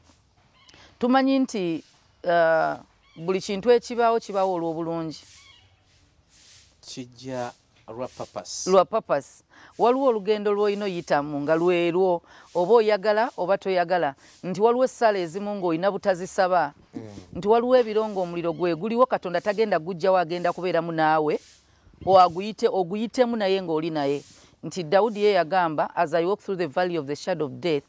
tumanyi nti uh, buli kintu ekibaawo kibaawo olw'obulungi. Kijja lwa papas lwa papas waliwo olugendo lwolina oyitamu nga lwerwo oba oyagala oba toyagala. Nti waliwo essala ezimu ng'olina butazisaba. Nti waliwo ebiro ng'omuliro gwe guliwo katonda tagenda gujjawo agenda kubeeramu naawe oguyite oguyitemu naye ng'oli naye. Nti dawudi ye yagamba as i walk through the valley of the shadow of death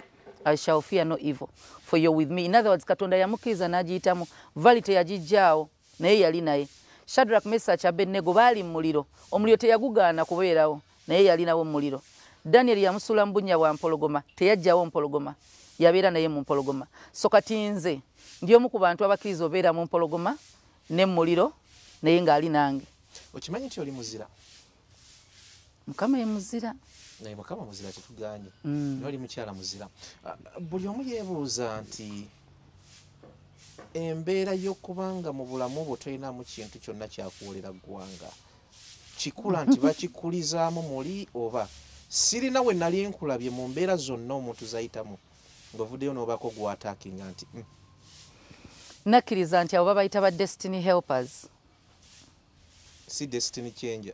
i shall fear no evil for you're with me. In other words katonda yamukkiriza n'agiyitamu. Valley teyagijjaawo naye yali naye shadrack mesach abenego baali mu muliro. Omuliro teyagugaana kubeerawo naye yalinawo muliro. Daniel yamusuula mu bunnya bwa mpologoma teyajjawo mpologoma. Yabeera naye mu mpologoma. So kati nze ndi omu ku bantu abakkiriza obeera mu mpologoma ne mu muliro naye ng'ali nange. Okimanyi nti oli muzira? Mukama ye muzira. Naye mukama muzira tetuganye. Mm. naye oli mukyala muzira. Ah, buli omu yeebuuza nti embeera y'okuba nga mu bulamu bwo tolinamu kintu kyonna kyakuwolera ggwanga. Kikula nti bakikulizaamu muli oba? Sirina we nali nkulabye mu mbeera zonna omuntu zayitamu. Ng'ovuddeyo n'obaako gwataakinga nti "Mm, nakkiriza nti abo babayita ba destiny helpers. Si destiny changer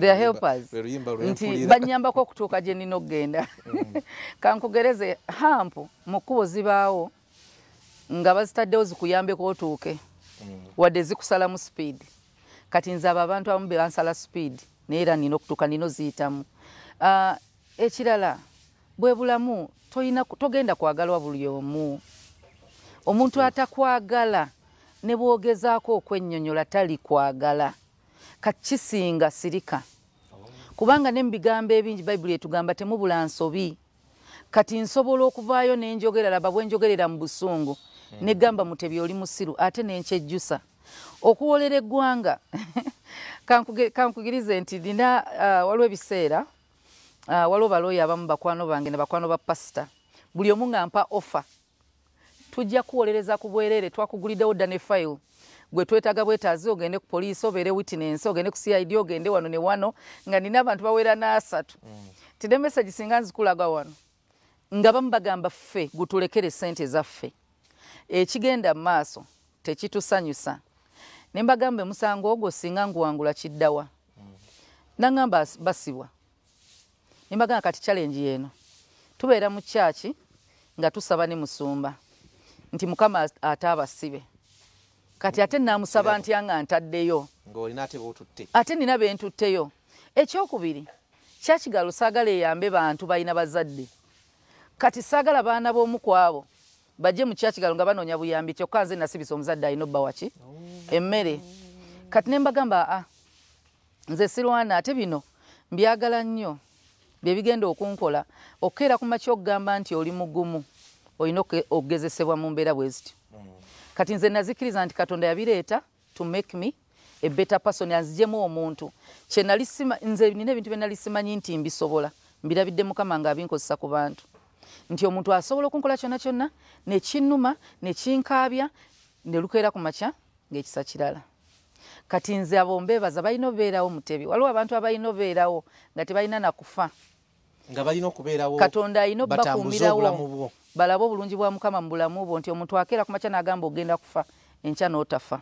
They are helpers. nti banyambako okutuuka gye nina okugenda kankugereze hampu mu kkubo zibaawo nga bazitaddewo zikuyambeko otuuke. Mm. wadde zikusalamu speed. Kati nze abo abantu abamu be bansala speed naye era nina okutuuka nina oziyitamu Ah, ekirala bwe bulamu togenda kwagalwa buli omu. Omuntu atakwagala ne bwogezaako okwennyonnyola tali kwagala. Kati kisinga sirika. Kubanga ne mu bigambo ebingi bayibuli etugamba temubula nsobi. Kati nsobola okuvaayo nenjogera laba bwe njogerera mu busungu negamba mutebi oli musiru ate nenkyejjusa okuwolera eggwanga kankugirize nti nina ah, waliwo ebiseera ah, waliwo balooya abamu bakwano bange ne bakwano ba pasita buli omu nga mpa offer. Tujja kuwolereza ku bwereere twakuguliddewo dda ne fayiro gwe twetaaga bwetaazi ogende ku poliisi obeere witness ogende ku cid ogende wano ne wano nga nina abantu bawera n'asatu. Ti ne message singa nzikulaga wano nga bamu bagamba ffe gutulekere sente zaffe ekigenda mu maaso tekitusanyusa. Ne mbagamba emusango ogwo singa nguwangula kiddawa. Naŋŋamba basibwa. Ne mbagamba kati challenge yeeno tubeera mu kyaki nga tusaba ne musumba. Nti mukama ate abasibe kati ate namusaba ntya nga ntaddeyo? Ate nina bentutteyo ekyokubiri kyakigalo saagala eyambe bantu balina bazadde. Kati saagala baana b'omu ku abo bajje mu kyakigalo nga banoonya buyambi kyokka nze nasibisa omuzadde alina obba waki? Emmere. Kati ne mbagamba aa nze sirwana ate bino mbyagala nnyo bye bigenda okunkola. Okukeera ku makya okugamba nti oli mugumu olina okugezesebwa mu mbeera bwe zityo kati nze nazikiriza nti katonda yabireeta to make me a better person anzijemu omuntu. Kyenali sima nze nina ebintu byenali simanyi nti mbisobola mbirabidde mukama nga abinkozesa ku bantu nti omuntu asobola okunkola kyonna kyonna nekinnuma nekinkaabya nelukeera ku makya ngaekisa kirala. Kati nze abo mbeebaza balina obeerawo mutebi. Waliwo abantu abalina obeerawo nga tebalina nakufa nga balina okubeerawo katonda alina obbakuumirawo balabe obulungi bwa mukama mu bulamu bwo nti omuntu akeera ku makya n'agamba ogenda kufa enkya n'otafa.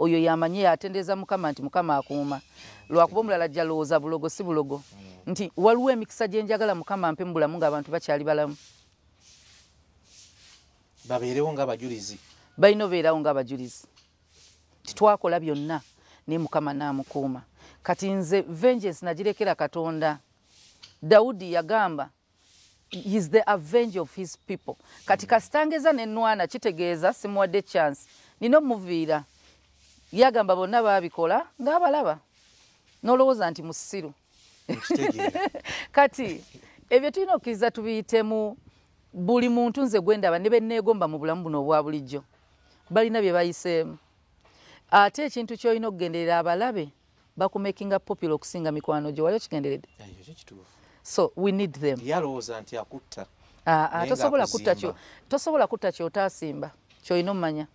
Oyo yamanye yatendeeza mukama nti mukama akuuma. Lwakuba omulala ajja lowooza bulogo si bulogo. Nti waliwo emikisa gye njagala mukama mpe mu bulamu ng'abantu bakyali balamu babeerewo ng'abajulizi balina obeerawo ng'abajulizi titwakola byonna. Naye mukama n'amukuuma. Kati nze vengeance nagirekera katonda. Dawudi yagamba is the avenger of his people. Kati kasitangeza nenwana kitegeeza simuwadde chance. Nina omuviira. Yagamba bonna babikola ngaabalaba nolowooza nti musiru. Kati ebyo tulina okkiriza tubiyitemu buli muntu nze gwendaba ne benneegomba mu bulamu buno obwa bulijjo balina bye bayiseemu. Ate ekintu kyolina okugenderera abalabe bakumakinga popular okusinga mikwano gyo wali okigenderedde so we need them. Ye alowooza nti akutta. Ah, ah, tosobola kutta kyo tosobola kutta kyotaasimba kyolina omumanya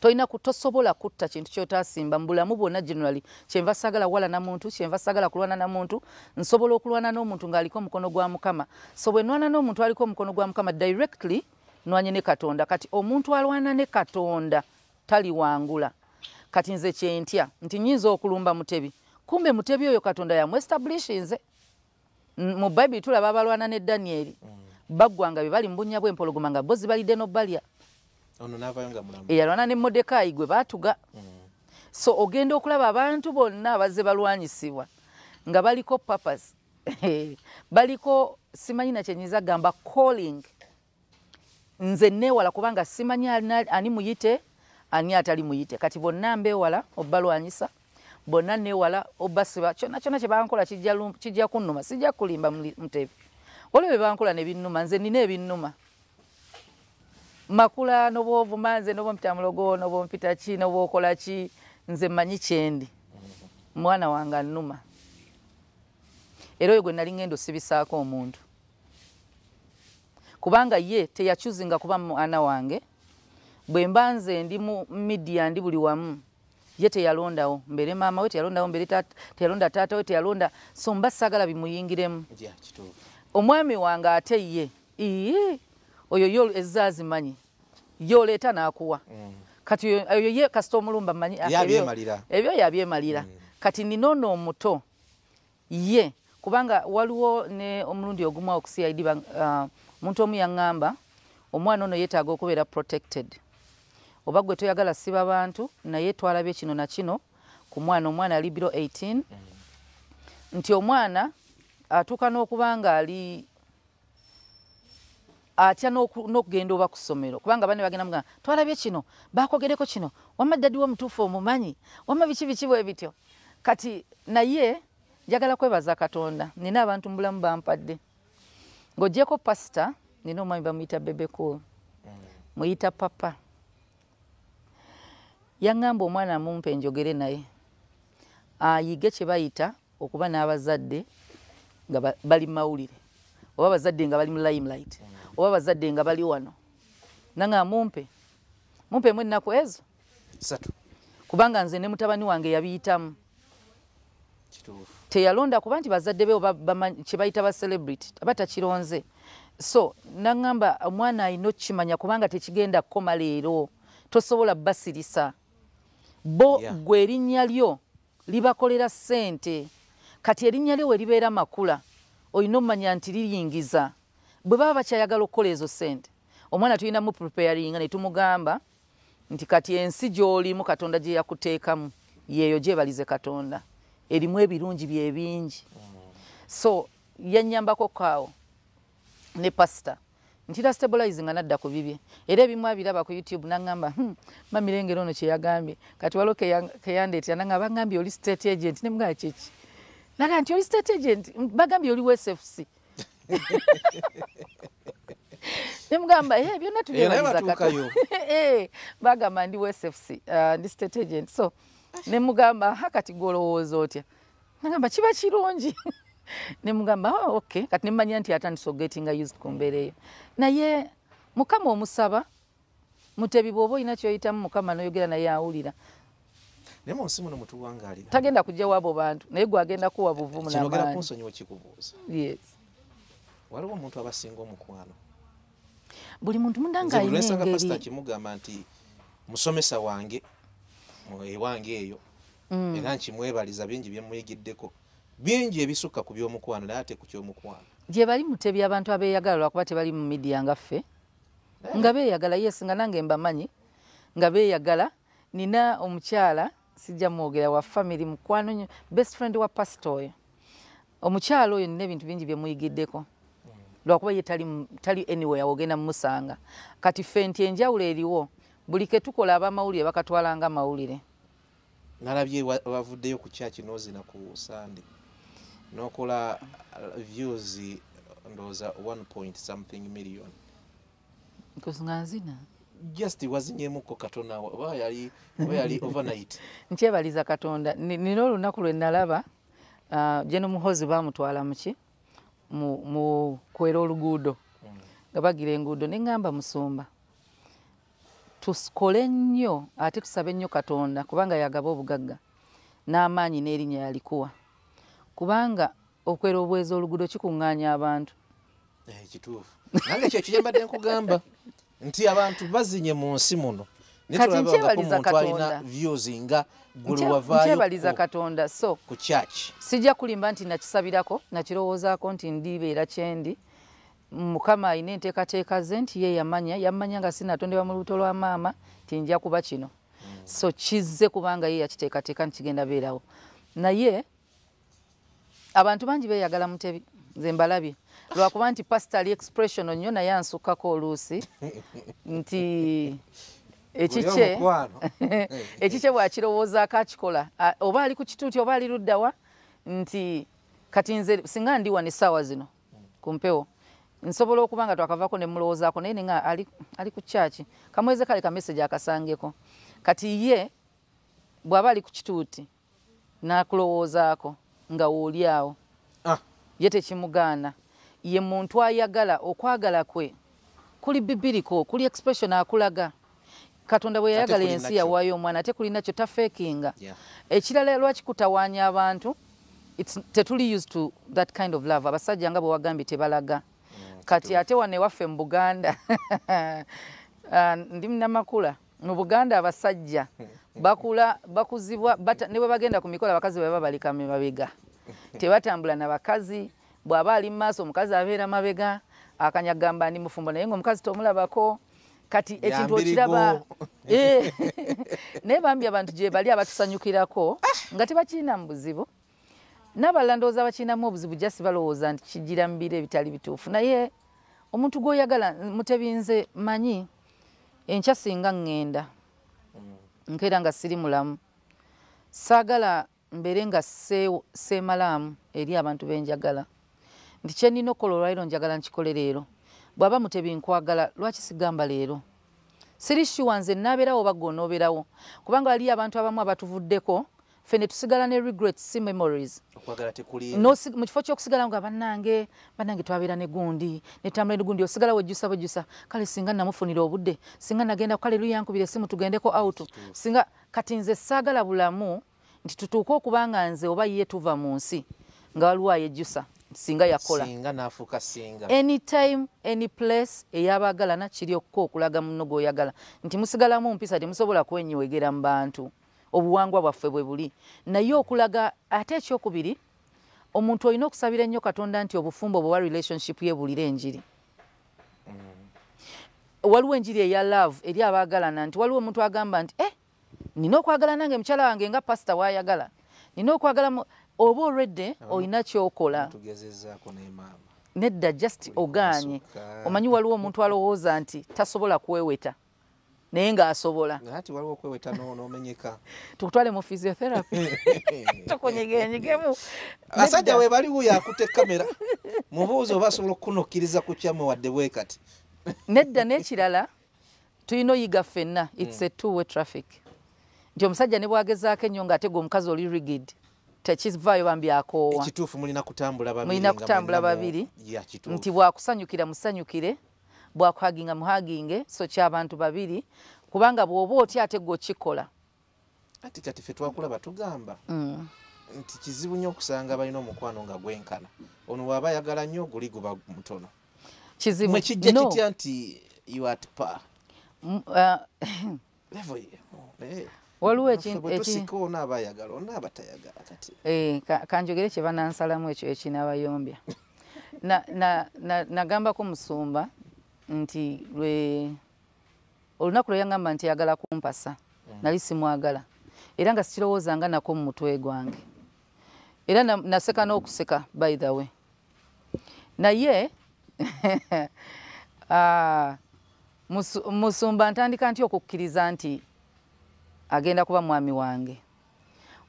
tolina tosobola kutta kintu kyotaasimba mu bulamu bwonna generally kyenva saagala wala na muntu kyenva saagala kulwana na muntu nsobola okulwana n'omuntu ng'aliko omukono gwa mukama. So bwe nwana n'omuntu aliko omukono gwa mukama directly nwanye ne katonda. Kati omuntu alwana ne katonda taliwangula kati nze kyentya nti nyinza okulumba mutebi. Kumbe mutebi oyo katonda yamwestablishinze. N- mu bayibuli tulaba abalwana ne danyeri baggwanga be bali mu bunnya bw'empologoma nga bo zibalidde n'obbalya ono n'avaayo nga mulamu. Eyalwana ne modekaayi gwe baatuga. So ogenda okulaba abantu bonna abazze balwanyisibwa nga baliko papas baliko simanyi nakyenyiza gamba calling. Nze neewala kubanga simanyi ani muyite ani atali muyite. Kati bonna mbeewala obbalwanyisa bonna neewala obbasiba kyonna kyonna kye bankola kijja kunnuma sijja kulimba mutebi waliwo bye bankola ne binnuma nze nina ebinnuma makula nobwovuma nze nobompita mulogo nobompita ki nobwokola ki nze mmanyi kyendi mwana wange annuma era oyo gwe nali ngenda osibisaako omuntu. Kubanga ye teyakyuzinga kuba mwana wange bwe mba nze ndi mu midiya ndi buli wamu ye teyalondawo. Mbere maama we teyalondawo mbere teyalonda taata we teyalonda so mba saagala bimuyingiremu. Omwami wange ate ye iye oyo yo ezaazimanyi yoleeta n'akuwa. Kati oyo- ye kasita omulumba mmanyi ah, ebyo- abyemalira. ebyo yabyemalira. Kati nina ono omuto ye kubanga waliwo ne omulundi ogumu awo ku cid ba- ah, omuntu omu yaŋŋamba omwana ono yeetaaga okubeera protected. Oba gwe toyagala siba bantu naye twalabye kino na kino ku mwana omwana ali biro 18 nti omwana atuuka n'okuba nga ali atya n'oku- n'okugenda oba ku ssomero. Kubanga banne bagenda mugamba twalabye kino bakogereko kino. Wamma ddadi womutuufu omumanyi? Wamma biki biki bwe bityo? Kati naye njagala kwebaza katonda nina abantu mu bulamu bampadde. Ng'ogyeko pasita nina omwami bamuyita bebekul muyita papa. Yaŋŋamba omwana mumpe njogere naye. Ayige kye bayita okuba n'abazadde nga ba- bali mu mawulire oba abazadde nga bali mu limelight oba abazadde nga bali wano. Nanga mumpe. Mumpe mu ennaku ezo? Satu. Kubanga nze ne mutabani wange yabiyitamu. Teyalonda kuba nti bazadde be oba bamanyi- kye bayita ba celebrity aba takironze. So naŋŋamba omwana alina okukimanya kubanga tekigenda kukoma leero tosobola basirisa. Bo Yeah. gwe erinnya lyo libakolera ssente. Kati erinnya lyo we libeera makula olina omumanya nti liyingiza bwe baba bakyayagala okukola ezo sente omwana tulina mu preparinga ne tumugamba nti kati ensi gy'olimu katonda gye yakuteekamu yeeyo gyebalize katonda. Erimu ebirungi bye bingi. So yannyambako kaawo ne pasita ntira stabilize nga nadda ku bibye. Era ebimu abiraba ku youtube naŋŋamba hmm, mamirengero ono kyeyagambye kati waliwo keya- keyandeetera naŋŋamba bagambye oli state agent. Nemugamba kyeki naga nti oli state agent? Bagambye oli wsfc nemugamba "Eh, byonna Eh, naye tubyebaliza batuukayo. Eh, bagamba ndi wsfc uh, ndi state agent. So nemugamba ha kati gwolowooza otya? Nagamba kiba kirungi. Nemugamba oh, okay. Kati nemanya nti atandisa ogetinga used ku mbeera eyo. Naye mukama omusaba mutebi bw'oba olina kyoyitamu mukama noyogera naye awulira. Naye mu nsi muno mutuwangaalira tagenda kujjawo abo bantu naye gwagenda kuwa buvumu kinogera namaanyi kunsonyiwa kikubuuza yes. Waliwo omuntu abasinga omukwano. Buli muntu munda nze buli ngaalina lwensanga pasita kimugamba nti musomesa wange ewange eyo Mm. era nkimwebaliza bingi byemuyigiddeko bingi ebisukka ku byomukwano naye ate ku kyomukwano. Gye bali mutebi abantu abeeyagala lwakuba tebali mu midiya nga ffe nga beeyagala yes nga nange mbamanyi nga beeyagala nina omukyala sijja mwogera wa family mukwano best friend wa pasita oyo. Omukyala oyo nina ebintu bingi byemuyigiddeko lwakuba ye tali, tali anywhere ogenda mumusanga kati ffe nti enjawulo eriwo buli ketukola abamawulire bakatwalanga mawulire. Nalabye wavuddeyo ku kyaki nozina ku sande nokola uh, views ndowooza 1 point something million. Nkusinga nzina. Just wazinyemuko katono oba yali oba yali overnight. Nkyebaliza katonda. Ni- nina olunaku lwe nalaba uh, jeno muhozi bamutwala muki mu, kwera oluguudo. Nga bagira enguudo neŋŋamba musumba tukole nnyo ate tusabe nnyo katonda kubanga yagaba obugagga n'amaanyi n'erinnya yalikuwa. Kubanga okwera obwezi oluguudo kikuŋŋaanya abantu. Eh, kituufu. Nange kyekyo kyembadde nkugamba nti abantu bazinye mu nsi muno Kati nkyebaliza Katonda. views nga nkyebaliza katonda. So ku church. sijja kulimba nti nakisabirako nakirowoozaako nti ndibeera kyendi. Mukama alina enteekateeka ze nti ye yamanya yamanya nga sinatondebwa mu lubuto lwa maama ti nja kuba kino. So kizze kubanga ye yakiteekateeka nti kigenda beerawo. Naye abantu bangi beeyagala mutebi nze mbalabye. Lwakuba nti pasitali expression nnyo naye ansukkako oluusi. Nti ekikye? Omukwano. Ekikye bwakirowoozaako akikola oba ali ku kituuti oba ali luddawa nti kati nze singa ndi wano essaawa zino ku mpewo nsobola okuba nga twakavaako ne mulowoozaako naye nenga ali, ku kyaki. Kamweze kale ka message akasangeko. Kati ye bw'aba ali ku kituuti n'akulowoozaako nga wooli awo Ah, ye tekimugaana. Ye muntu ayagala okwagala kwe kuli bibiriko kuli expression akulaga katonda bwe yayagala ensi yawaayo omwana ate kulina kyo tafeekinga. Ekirala lwaki kutawaanya abantu tetuli used to that kind of love. Abasajja nga bwe wagambye tebalaga. Kati ate wano ewaffe mu buganda ah, ndi munamakula mu buganda abasajja bakula bakuzibwa ne bwe bagenda ku mikolo abakazi bwe baba balika mabega. Tebatambula na bakazi bw'aba ali mu maaso omukazi abeera mabega akanyagamba ndi mufumbo naye ngaomukazi tomulabako kati ekintu okiraba Eh. naye bambi abantu gye bali abatusanyukirako nga tebakirina mu buzibu. N'abalala ndowooza bakirinamu obuzibu jasi balowooza nti kigira mu biro ebitali bituufu. Naye omuntu gw'oyagala mutebinze manyi enkya singa ŋŋenda. Nkeera nga siri mulamu. Saagala mbeere nga see- seemalaamu eri abantu benjagala. Nti kyenina okukola olwaliro njagala nkikole leero bw'aba mutebi nkwagala lwaki sigamba leero? Siri sure nze naabeerawo oba gwe onoobeerawo kubanga waliyo abantu abamu abatuvuddeko ffe ne tusigala ne regrets si memories. Mu kifo ky'okusigala nga bannange bannange twabeera ne gundi netambula ne gundi osigala wejjusa bwejjusa kale singa namufunira obudde singa nagenda kale luyankubira essimu tugendeko out singa kati nze saagala bulamu nti tutuuke okuba nga nze oba ye tuva mu nsi nga waliwo ayejjusa singa yakola. Singa naafuuka singa. Anytime any place eyabaagalana kiri okko okulaga muno gw'oyagala. Nti musigalamu mpisa temusobola kwenywegera mu bantu. Obuwangwa bwaffe bwe buli. Naye okulaga ate ekyokubiri omuntu olina okusabira ennyo katonda nti obufumbo bwe oba relationship yebulira enjiri. Waliwo enjiri eya love eri abaagalana nti waliwo omuntu agamba nti eh, nina okwagala nange mukyala wange nga pasita waayagala nina okwagala mu-" oba olwedde olina kyokola. nedda just ogaanye omanyi waliwo omuntu alowooza nti tasobola kweweta naye ng'asobola. Ati waliwo okweweta no- n'omenyeka. Tukutwale mu physiotherapy. Tukunyigenyigemu asajja we baliwo yakute kamera. Mubuuzi oba asobola okukunokkiriza ku kyamme wadde bwe kati. Nedda n'ekirala tulina oyiga ffenna. Its a two way traffic. Nti omusajja ne bwagezaako ennyo ng'atega omukazi oli rigid tekivaayo bambi akoowa ekituufu mulina kutambula babiri Mulina kutambula babiri, nti bwakusanyukira musanyukire bwakuhaginga muhaginge so ky'abantu babiri kubanga bw'oba otya ate gwe okikola ati kati ffe twakulaba tugamba. Mm. nti kizibu nnyo okusanga balina omukwano nga gwenkana. Ono waaba ayagala nnyo guli guba mutono. Kizibu mwe kijja No. kitya nti you at par Waliwo naffe ekintu bwe eki- tusika ona aba ayagala ona aba tayagala kati. Eh, ka- kanjogere kye banansalamu ekyo ekinabayombya Na- na- na- nagambako musumba nti lwe olunaku lwe yangamba nti yagala kumpasa nali simwagala. Era nga sikirowoozanga nako mu mutwe gwange. Era na- naseka n'okuseka by the way. Naye ah, musu- musumba ntandika nti okukkiriza nti agenda kuba mwami wange.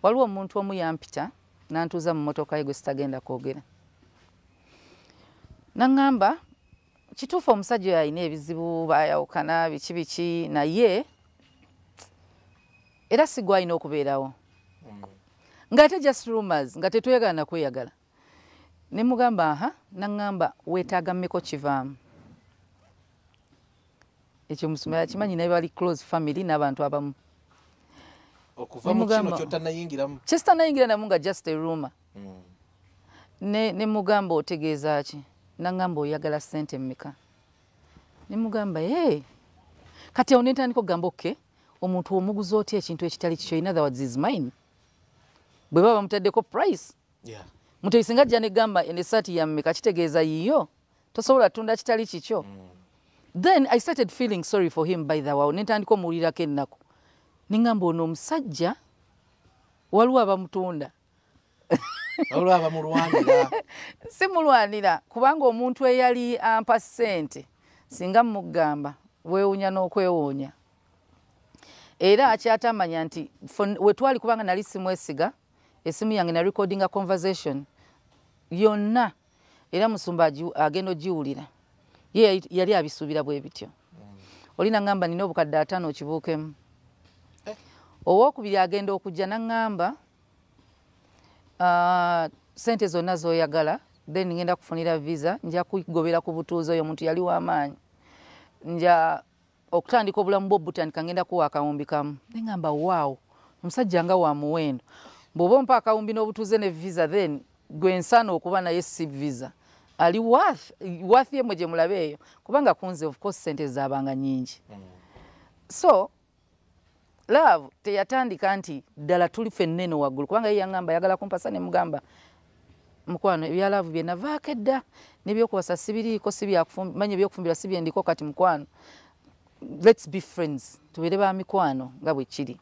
Waliwo omuntu omu yampita nantuuza mu motoka ye gwe sitagenda kwogera. Naŋŋamba kituufu omusajja oyo alina ebizibu bayawukana biki biki naye era si gwalina okubeerawo. Ng'ate just rumors nga tetweyagala nakweyagala ne mugamba aha naŋŋamba weetaaga mmeko kivaamu. Ekyo musumba yakimanyi naye bali close family n'abantu abamu okuva mu Nemugamba- kino kyotanayingiramu kyesitanayingira namu nga just a rumor. Ne, ne mugamba otegeeza ki? Naŋŋamba oyagala ssente mmeka? Ne mugamba ye kati awo nentandika okugamba oke omuntu omuguza otya ekintu ekitali kikyo? In other words is mine bwe baba bamutaddeko price. Yeah. mutebi singa ajja negamba enesaati yammeka kitegeeza yiyo? Tosobola tunda kitali kikyo? Then i started feeling sorry for him by the way. Nentandika omuwulirako ennaku neŋŋamba ono omusajja waliwo abamutunda. Waliwo abamulwanira. Simulwanira kubanga omuntu eyali ampa ssente singa mugamba weewuunya n'okwewuunya era akyatamanya nti fo- we twali kubanga nali simwesiga esimu yange na recordinga conversation yonna. Era musumba agenda ogiwulira. Ye yali- abisuubira bwe bityo. Oli naŋŋamba nina obukadde ataano okibuukemu. Owookubiri agenda okujja naŋŋamba Ah, sente zonna zoyagala then ngenda kufunira visa nja kugobera ku butuuzi oyo omuntu yali w'amaanyi. Nja okutandika obulamu bwo butandika ngenda kuwa akawumbi kamu. Neŋamba waawo omusajja nga wa muwendo. Bw'oba ompa akawumbi n'obutuuze ne visa then gwe nsaana okuba naye si visa. Ali worth worth yemwe gye mulabe eyo? Kubanga kunze of course sente zaabanga nyingi so love teyatandika nti ddala tuli ffenna eno waggulu kubanga ye yaŋŋamba ayagala kumpasa ne mugamba mukwano ebyalaavu bye navaako edda n'ebyokuwasa sibiriiko manya ebyokufumbira si byendiko kati mukwano lets be friends tubeere ba mikwano nga bwe kiri.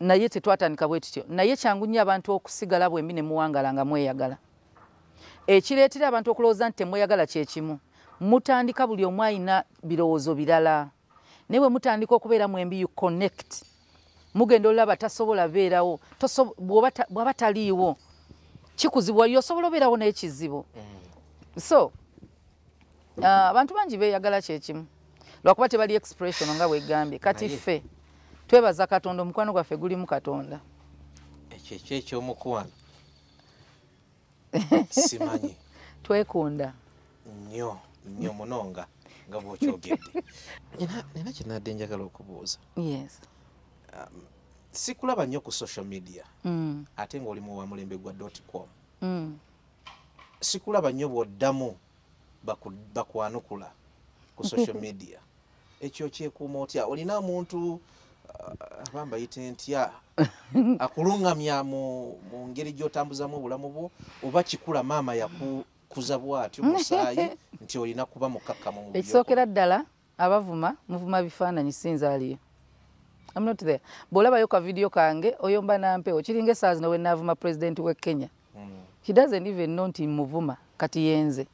Naye tetwatandika bwe tutyo. Naye kyangu nnyo abantu okusigala bwembi ne muwangala nga mweyagala. Ekireetera abantu okulowooza nti temweyagala kyekimu mutandika buli omu alina birowoozo birala naye bwe mutandika okubeera mwembi you connect mugenda olaba tasobola beerawo bw'aba taliiwo kikuzibwa yosobola obeerawo naye kizibu so ah, abantu bangi beeyagala kyekimu lwakuba tebali expression nga bwegambye kati ffe twebaza katonda omukwano gwaffe gulimu katonda. Ekyo ekyo ekyomukwano. Simanyi. Twekunda. Nnyo nnyo munonga nga bwokyogedde. Nina- kyenadde njagala okubuuza. Yes. Sikulaba nnyo ku social media mm. ate ng'oli mu wamulembe gwa dotcom Mm. sikulaba nnyo bw'oddamu bakwanukula ku social media. Ekyo kyekuuma otya? Olina omuntu uh, abamba yite ntya? Akuluŋŋamya mu, mu ngeri gy'otambuzamu obulamu bwo? Oba kikula maama yakukuza bw'atyo musaayi nti olina kuba mukkakkamu mu ekisookera ddala abavuma muvuma bifaananyi sinza aliyo I'm not there. Bw'olabayo ka video kange oyomba nampewo kiringa esaawa zino wenaavuma pulezidenti w'e kenya. He doesn't even know nti muvuma kati yenze.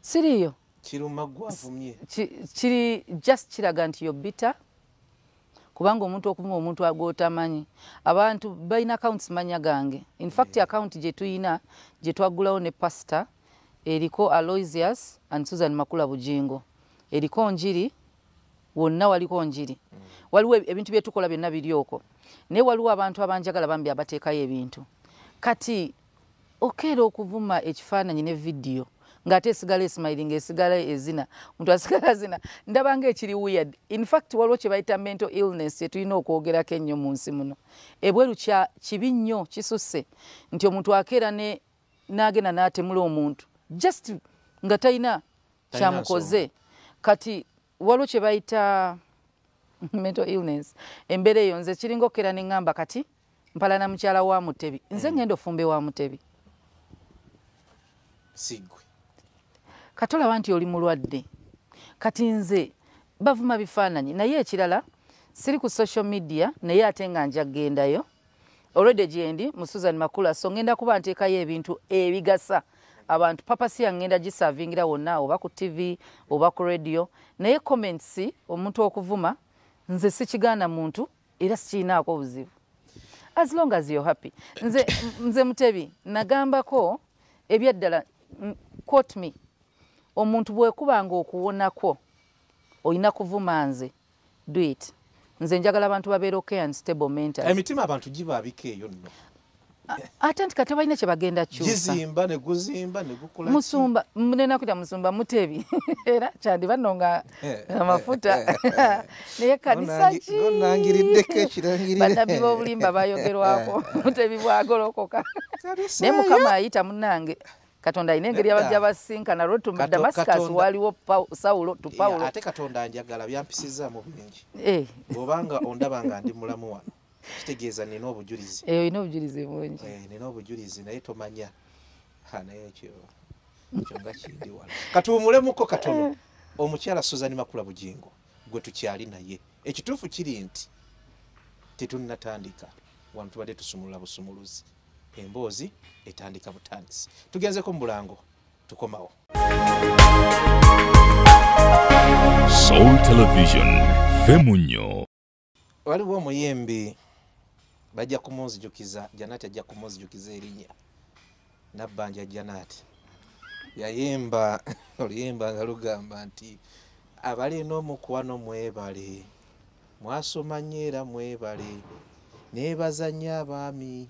Siriyo kiruma gwavumye. Ki- kiri just kiraga nti yo bitter. Kubanga omuntu okuvuma omuntu agwotamanyi. Abantu balina accounts manya gange in fact account gye tuyina gye twaggulawo ne pastor eriko aloisius and susan makula bujingo. Eriko njiri wonna waliko njiri. Waliwo ebintu byetukola byonna biri okwo naye waliwo abantu abanjagala bambi abateekayo ebintu. Kati okeera okuvuma ekifaananyi ne vidiyo ng'ate esigala esmiling esigala ezina omuntu asigala azina ndaba ngaekiri weird. In fact waliwo kye bayita mental illness kyetulina okwogerako ennyo mu nsi muno. Ebweru kya kibi nnyo kisusse nti omuntu akeera n'agenda n'atemula omuntu just nga talina kyamukoze kati waliwo kye bayita mental illness embeera eyo nze kiringa okkeera ne ŋŋamba kati mpalana mukyala wa mutebi. Nze ngenda ofumbe wa mutebi. Siggwe kati olaba nti oli mulwadde. Kati nze bavuma bifaananyi. Naye ekirala siri ku social media naye ate nga nja kgendayo olwedde gyendi mu susan makula so ngenda kuba nteekayo ebintu ebigasa abantu. Papasi yangenda gisavingira wonna oba ku tv oba ku radio naye comments omuntu okuvuma nze sikigaana muntu era sikiinaako buzibu as long as you're happy. Nze, nze mutebi nagambako ebyaddala quote me omuntu bwekubanga okuwonako olina kuvuma nze do it. Nze njagala abantu babeera okay and stable mental emitima abantu gibaabika eyo nno ate nti kati balina kye bagenda kyusa gizimba ne guzimba ne gukula ki? musumba nenakuta musumba mutebi. Era kyandiba nno nga Eh, amafuta. naye kanisa Gonangi- ki? gonangiriddeko ekirangirire. bannabbi b'obulimba bayogerwako mutebi bwagolokoka. Naye mukama ayita munnange katonda alina engeri abajja basinkana Kato- damascus waliwo sawulo tu pawulo ate katonda anjagala byampisizaamu bingi. Eh, bwobanga ondaba nga ndi mulamu wano kitegeeza nina obujulizi. Eyo olina obujulizi bungi. Eh, nina obujulizi naye tomanya. Ha, naye ekyo ekyo nga kindi wala. Katuwumulemuko katono. Omukyala suzani makula bugingo gwe tukyali naye. Ekituufu kiri nti tetunnatandika. Wano tubadde tusumulula busumuluzi. Emboozi etandika butandisi. Tugenzeko mu bulango tukomawo. Soul Television, Femunyo. waliwo omuyimbi bajja kumunzijukiza janati ajja kumunzijukiza erinnya. Nabbanja janati yayimba oluyimba nga lugamba nti abalina omukwano mwebale mwasoma nnyo era mwebale neebazanya abaami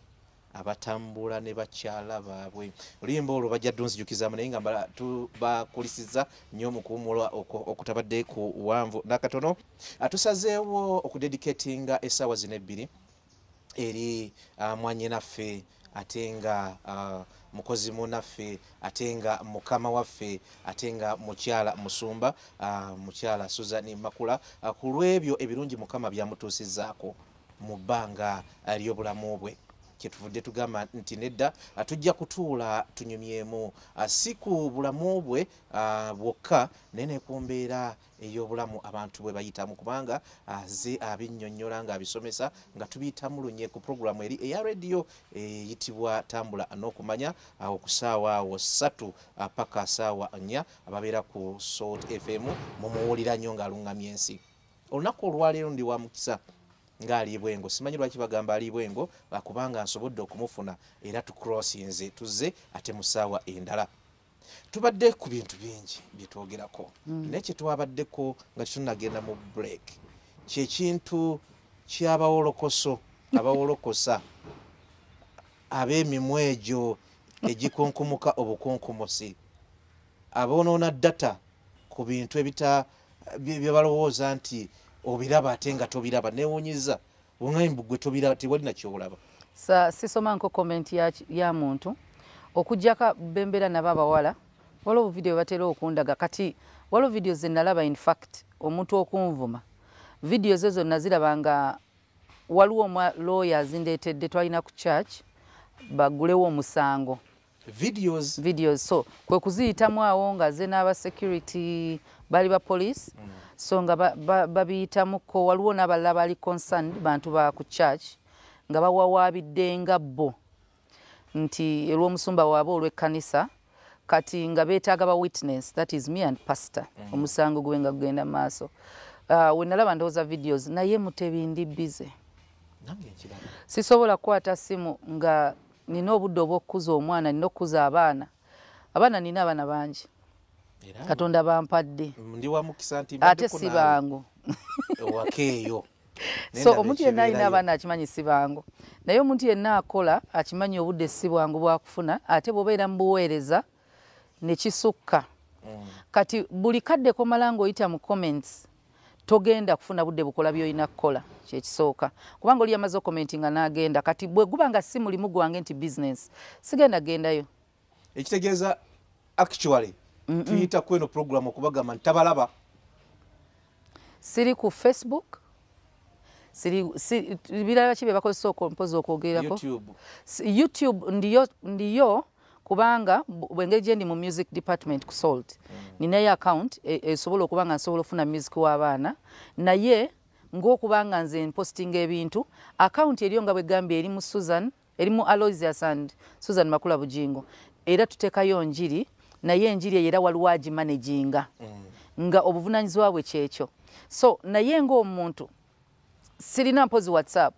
abatambula ne bakyala baabwe. Oluyimba olwo bajja dunzijukizaamu naye nga mbala tubakulisiza nnyo mu kuwumulwa okwo- okutabadde ku wanvu. Nakatono atusazeewo okudedicatinga essaawa zino ebbiri eri uh, mwanyenaffe ate nga uh, mukozi munaffe ate nga mukama waffe ate nga mukyala musumba uh, mukyala suzani makula. Ku lw'ebyo ebirungi mukama byamutuusizzaako mu bbanga ly'obulamu bwe kyetuvudde tugamba nti nedda uh, tujja kutuula tunyumyemu. Uh, si ku bulamu bwe uh, bwokka naye ne ku mbeera ey'obulamu abantu bwe bayitamu. Kubanga aze abinnyonnyola ng'abisomesa nga tubiyitamu lunye ku puroguramu eri eya rediyo eyitibwa tambula. N'okumanya awo ku saawa awo ssatu ah, paka saawa nnya ababeera ku salt fm mumuwulira nnyo ng'aluŋŋamya ensi. Olunaku olwaleero ndi wa mukisa ng'ali bwengo. Simanyi lwaki bagamba ali bwengo ah, kubanga nsobodde okumufuna era tucrossinze tuzze ate mu ssaawa endala. Tubadde ku bintu bingi byetwogerako naye kyetwabaddeko nga tetunagenda mu break kyekintu kyabawolokoso abawolokosa ab'emimwa egyo egikunkumuka obukunkumusi aboonoona data ku bintu ebita bye bye balowooza nti obiraba ate nga tobiraba newunyiza bweŋambi gwe tobiraba tewalina kyolaba. Sa sisoma nko comment ya, ya muntu. Okujjaka bembeera nabo abawala waliwo video batera okundaga. Kati waliwo video zenalaba in fact omuntu okunvuma. Video ze zonna ziraba nga waliwo omwa lawyer zindeetedde twalina ku church bagulewo omusango. Videos? Videos. So kwe kuziyitamu awo nga ze n'aba security bali ba police so nga ba- ba- babiyitamuko waliwo n'abalala bali concerned bantu ba ku church nga bawawaabidde nga bo. Nti olw'omusumba waabwe olw'ekkanisa kati nga beetaaga ba witness that is me and pastor. Omusango gwe nga gugenda mu maaso. Uh, we nalaba ndowooza videos naye mutebi ndi bize sisobola kukwata simu nga nina obudde obw'okukuza omwana nina okukuza abaana. Abaana nina abaana bangi katonda bampadde. Ate si bangu ewaka eyo so omuntu yenna alina abaana akimanyi si bangu naye omuntu yenna akola akimanyi obudde si bwangu bwakufuna ate bw'obeera mu buweereza ne kisukka. Kati buli kadde komala ng'oyita mu comments togenda kufuna budde bukola by'olina kukola kyekisooka kubanga oli yamaze okomenti nga n'agenda. Kati bwe guba nga si mulimu gwange nti business sigenda gendayo. Ekitegeeza actually tuyita ku eno program okubagamba nti tabalaba. Siri ku facebook? Birala ki bye bakozesa oko- mpozi okwogerako? Youtube. Ndiyo, ndiyo kubanga bwengeri gyendi mu music department ku salt ninayo account e- esobola okuba nga nsobola okufuna music w'abaana. Naye ng'okubanga nze mpostinga ebintu account eriyo nga bwegambye eri mu susan eri mu aloisius and susan makula bujingo. Era tuteekayo njiri naye enjiri eyo era waliwo agimanaginga nga obuvunanyizibwa bwe kyekyo. So naye ng'omuntu sirina mpozi whatsapp.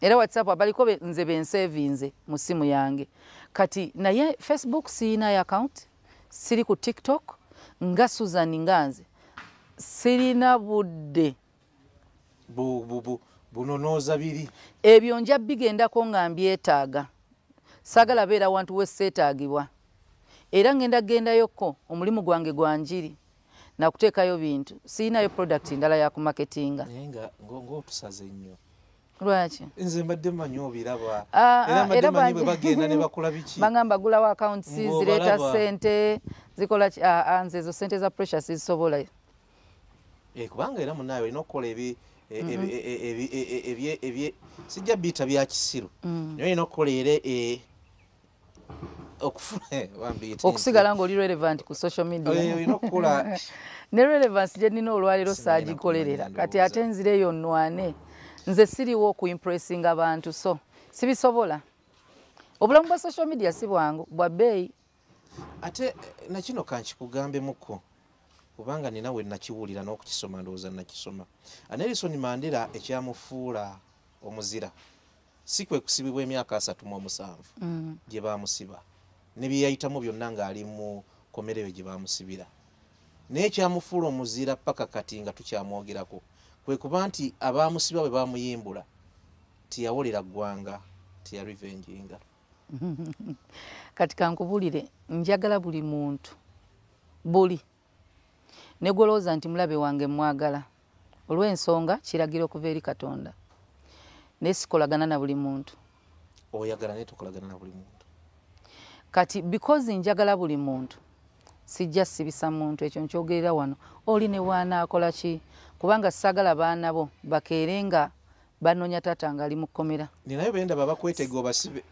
Era whatsapp abaliko nze bensevinze mu simu yange. Kati naye facebook sirinayo account siri ku tiktok nga susan nga nze. Sirina budde. Bu- bu- bu- bunonooza biri. Ebyo nja bigendako nga mbyetaaga. Saagala beera wantu weseetaagibwa era ngenda gendayoko omulimu gwange gwa njiri nakuteekayo bintu. Sirinayo product ndala yakumaketinga naye nga ng'otusaze nnyo. Lwaki? Nze mbadde manyi obiraba. Ah, era manyi bwe bagenda ne bakola biki? Bagamba gulawo accounts zireeta sente zikola ki? Ah, ah, nze ezo sente za pressure sizisobola. Eh, kubanga era munaawe olina okukola ebi e- e- e- e- e- sijja biyita bya kisiru. Naye olina okukola era bambiyita okusigala ngaoli relevant ku social media. Ne relevance gye nina olwaleero Sinalina saagigolerera kumanya kati ate nzireyo nnwane nze siriwo okuimpressinga bantu so sibisobola. Obulamu bwa social media si bwangu bwa bbeeyi. Ate eh, nakino kankikugambemuko kubanga nina we nakiwulira n'okukisoma ndowooza nakisoma. Nelson mandera ekyamufuula omuzira si kwe kusibibwa emyaka asatu mu omusanvu gye bamusiba ne bye yayitamu byonna ng'ali mu komereyo gye bamusibira naye ekyamufuula omuzira paka kati nga tukyamwogerako. Kwe kuba nti abamusiba bwe bamuyimbula tiyawolera ggwanga tiyarivenginga kati kankubulire njagala buli muntu buli. Negolowooza nti mulabe wange mwagala. Olw'ensonga kiragiro okuva eri katonda. Naye sikolagana na buli muntu. Oyagala naye tokolagana na buli muntu kati because njagala buli muntu sijja sibisa muntu ekyo nkyogerera wano. Oli ne waanaakola ki? Kubanga saagala baana bo bakeere nga banoonya taata nga ali mu kkomera. Ninayo bendaba bakwetega obasibe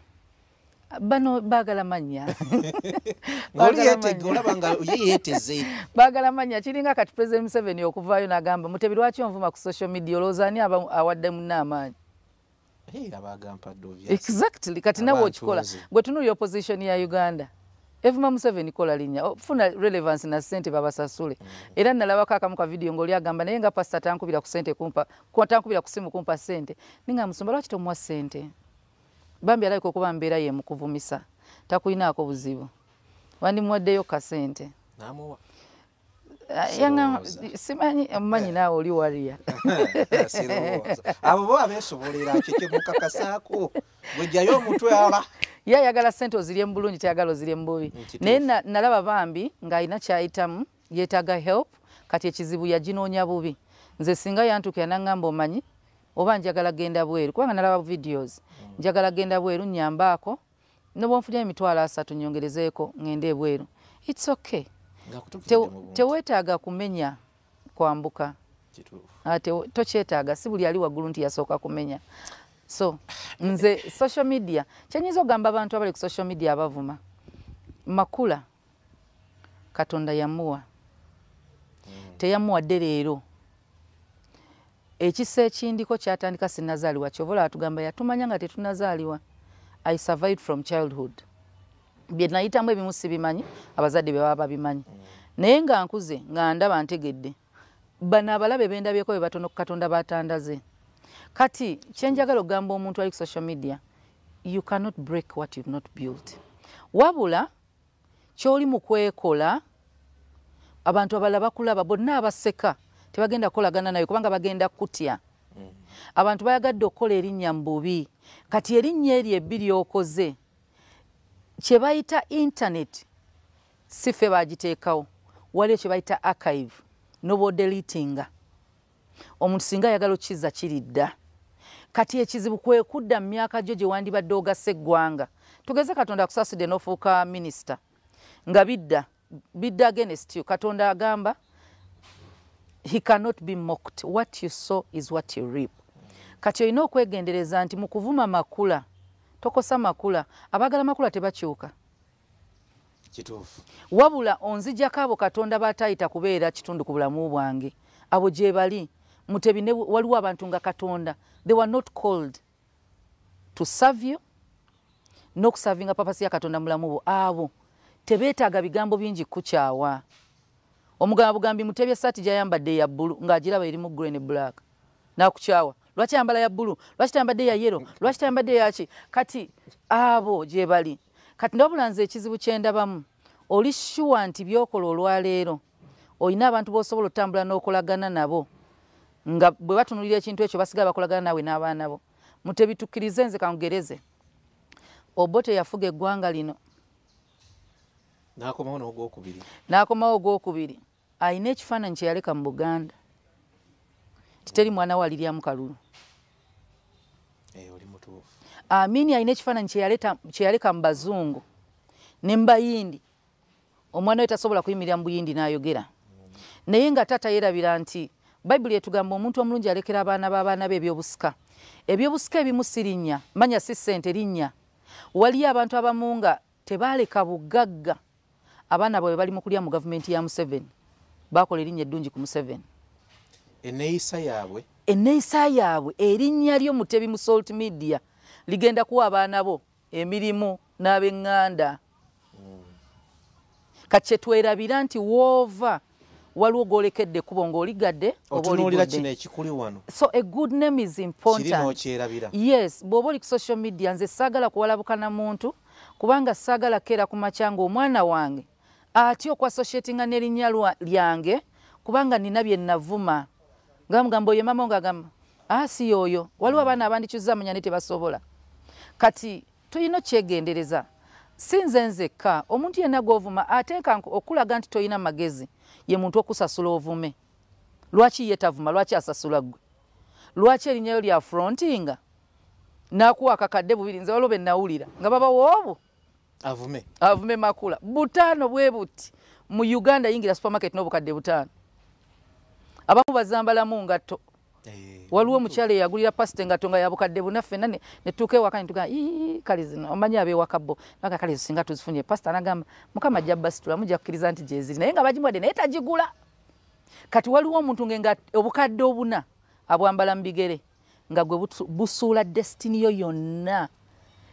bano baagala mannya. Ngaoli Baagala mannya. olaba nga ye yeeteze. Baagala mannya. Kiringa kati president museveni okuvaayo n'agamba mutebi lwaki onvuma ku social media? Olowooza ani aba- awadde munne amaanyi Eh, abagampadde ovyasi exactly. Kati nawe okikola. gwe tunulira opposition ya uganda. Evuma museveni kola linnya. Ofuna relevance na sente babasasule. Era nalabako akamu ka video ngaoli agamba naye nga pasita tankubira ku sente kumpa ku- tankubira ku simu kumpa sente ninga musumba lwaki tomuwa sente bambi alabika okuba mbeera ye mukuvumisa takulinaako buzibu. Wandimuwaddeyo kasente namuwa. Simanyi mumanyi naawe oli waliya. Sirowooza. Abo bo abeesobolera kyo kyemukakasaako gwejjayo omutwe aba ye ayagala sente ozirye mu bulungi tayagala ozirye mu bubi. Naye na- nalaba bambi ng'alina kyayitamu yeetaaga help kati ekizibu yaginoonya bubi. Nze singa yantuukira naŋŋamba omanyi oba njagala genda bweru kubanga nalaba videos. Njagala genda bweru nyambaako nobwenfunyayo emitwalo asatu nyongerezeeko ŋŋende ebweru its okay nga kutukidde Te- mu buntu teweetaaga kumenya kwambuka. Ah, tokyetaaga si buli ali waggulu nti yasooka kumenya. So nze social media kyenyinza okugamba abantu abali ku social media abavuma. Makula katonda yamuwa teyamuwadde leero. Ekisa ekindiko kyatandika sinnazaaliwa kyobola atugamba yatumanya nga tetunazaaliwa i survived from childhood bye nayitamu ebimu sibimanyi abazadde bye baba babimanyi. Naye nga nkuze nga ndaba ntegedde bano abalabe bendabyeko be batono ku katonda batandaze. Kati kyenjagala okugamba omuntu ali ku social media you cannot break what you've not built. Wabula kyoli mu kwekola abantu abalala bakulaba bonna abaseka tebagenda kukolagana naye kubanga bagenda kutya. Abantu bayagadde okukola erinnya mu bubi. Kati erinnya eryo ebbi lyokoze kye bayita intanet si ffe bagiteekawo waliwo kye bayita archive nobodelitinga omuntu singa ayagala okkiza kiridda kati ekizibu kwe kudda mu myaka gyo gye wandibadde ogasa eggwanga. Tugeze katonda akusasudde n'ofuuka minisita nga bidda bidda against you. Katonda agamba he cannot be mocked. What you saw is what you reap. Kati olina okwegendereza nti mu kuvuma makula tokosa makula. Abaagala makula tebakyuka. Kituufu. Wabula onzijjako abo katonda baatayita kubeera kitundu ku bulamu bwange. Abo gye bali mutebi ne waliwo abantu nga katonda. They were not called to serve you n'okusavinga papasi ya katonda mulamu bo abo tebeetaaga bigambo bingi kukyawa omugamba bugambi mutebya esaati gyayambadde ya bbulu ng'agiraba erimu gure ne black. Nakukyawa lwaki ayambala ya bbulu? Lwaki tayambadde ya yero lwaki tayambadde yaki kati abo gye bali. Kati ndabula nze ekizibu kyendabamu oli shuwa nti byokola olwaleero olina abantu bosobola otambula n'okolagana nabo nga bwe batunulira ekintu ekyo basigala bakolagana nawe n'abaana bo. Mutebitukkirize nze kangereze. Obote yafuga eggwanga lino. N'akomawo n'ogwokubiri. N'akomawo ogwokubiri. Alina ekifaananyi kye yaleka mu buganda titeri mwana we aliryamu kalulu Eh, oli mutuufu. Amini alina ekifaananyi kye yaleta- kye yaleka mu bazungu ne mubayindi omwana we tasobola kuyimirira mu buyindi n'ayogera. Naye nga taata yeerabira nti bayibuli etugamba omuntu omulungi alekera abaana b'abaana be ebyobusika. Ebyobusika ebimu si linnya manya si ssente linnya. Waliyo abantu abamu nga tebaaleka bugagga. Abaana bwe bali mu kulya mu gavumenti ya museveni baakola erinnya eddungi ku museveni enneeyisa yaabwe. Enneeyisa yaabwe erinnya lyo mutebi mu salt media ligenda kuwa abaana bo emirimu n'ab'eŋŋanda. Kati kyetwerabira nti woova waliwo gwolekedde kubo ng'oligadde otunuulira kino ekikuli wano. So a good name is kiri important n'okyerabira yes bw'oba oli ku social media nze saagala kuwalabukana muntu kubanga saagala keera ku makya ng'omwana wange atya okwassociatinga n'erinnya lyange kubanga nina bye navuma nga mugamba oyo mama ngaagamba asi yoyo. Waliwo abaana abandikyuza amanya ne tebasobola. Kati tulina okyegendereza si nze nzekka omuntu yenna gw'ovuma ateeka okulaga nti tolina magezi ye muntu okusasula ovume. Lwaki ye tavuma? Lwaki asasula ggwe? Lwaki erinnyayo lya frontinga? Nakuwa akakadde bubiri nze waliwo benawulira nga baba woobu. Avume. Avume makula. Butaano bwe buti. Mu uganda yingira supermarket n'obukadde butaano abamu bazambalamu ngatto. Eh, waliwo omukyala eyagulira pasite engatto nga yabukadde buna ffenna ne netuuka ewaka netuga ii kale zino omanyi abewaka bo? Naga kale zo singa tuzifunye. Pasita nagamba mukama ajja basitula mujja kukkiriza nti gyeziri naye nga bagimuwadde naye tagigula. Kati waliwo omuntu nga obukadde obuna abwambala mu bigere nga gwe busuula destiny yo yonna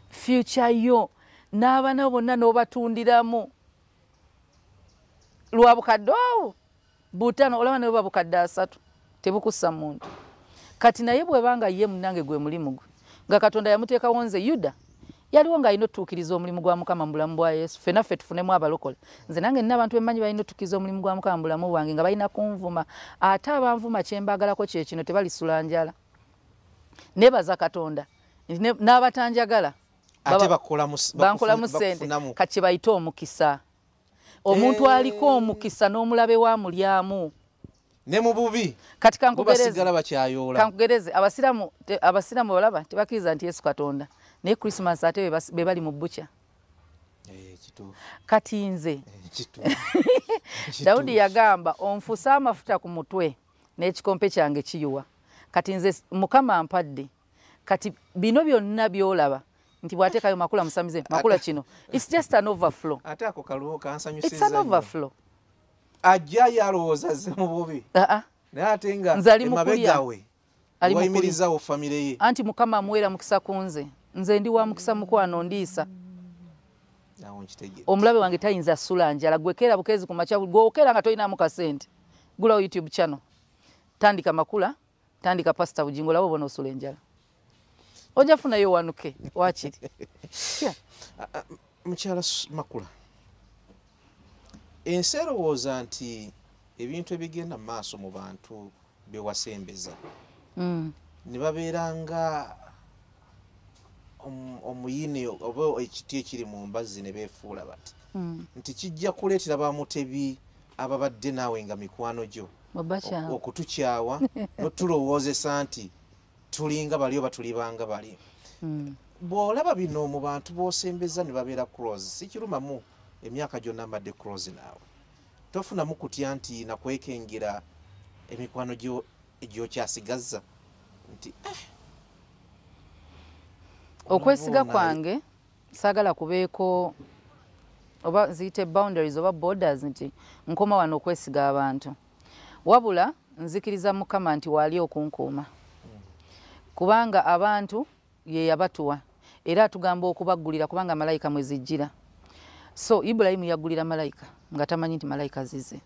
future yo n'abaana bonna n'obatundiramu. Lwa bukadde obwo butaano olaba ne buba bukadde asatu tebukussa muntu. Kati naye bwebanga ye munange gwe mulimu gwe nga katonda yamuteekawo nze yuda yaliwo ng'alina otutuukiriza omulimu gwa mukama mu bulamu bwa yesu. Ffenna ffe tufunemu abalokole nze nange nina abantu bemanyi balina otutuukiriza omulimu gwa mukama mu bulamu bwange nga balina kunvuma. Ate abanvuma kyembaagalako kye kino tebalisula njala. Nebaza katonda n'abatanjagala. Bankolamu sente kati kye bayite omukisa omuntu aliko omukisa n'omulabe wa mulyamu ne mu bubi. Kati kankugereze abasiramu balaba tebakkiriza nti yesu katonda. Naye krismas ate be bali mu bukya. Eh, kati nze. Eh, dawudi yagamba onfuse amafuta ku mutwe n'ekikompe kyange kiyuwa. Kati nze mukama ampadde. Kati bino byonna byolaba nti bwateekayo makula musamize makula kino. Its just an overflow. Ate ako kaluwo its an kansanyusiza overflow. Ajjayo alowooza ze mu bubi. Aa naye ate nga Nze ali mu kulya. emabega we Ali mu kulya. wayimirizawo famire ye. Anti mukama amuweera mukisa ku nze. Nze ndi wa mukisa mukwano ndiisa. Omulabe wange tayinza sula njala. Gwekera bukezi ku makya gwokera nga tolinamu kasente. Gulawo youtube channel. Tandika makula tandika pasita bujingo labo bona osula enjala ojja funayo wanuke wakiri mukyala makula. Ensi erowooza nti ebintu ebigenda mu maaso mu bantu bewasembeza Mm. ne babeera nga omu- omuyini oba ekiti ekiri mu mbazzi ne beefuula bati Mm. nti kijja kuleetera bamutebi ababadde naawe nga mikwano gyo okutukyawa notulowoozesa nti tulinga bali oba tulibanga bali. Mm. bw'olaba bino mu bantu b'osembeza ne babeera close sikirumamu emyaka gyonna mbadde close naawe. Tofunamu kutya nti nakwekengera emikwano gyo gyokyasigazza nti "Eh, okwesiga kwange saagala kubeeko oba ziyite boundaries oba borders nti nkoma wano okwesiga abantu. Wabula nzikiriza mukama nti waali okunkuuma kubanga abantu ye yabatuwa. Era atugamba okubaggulira kubanga malayika mwe zijjira. So ibulayimu yaggulira malayika nga tamanyi nti malayika zize.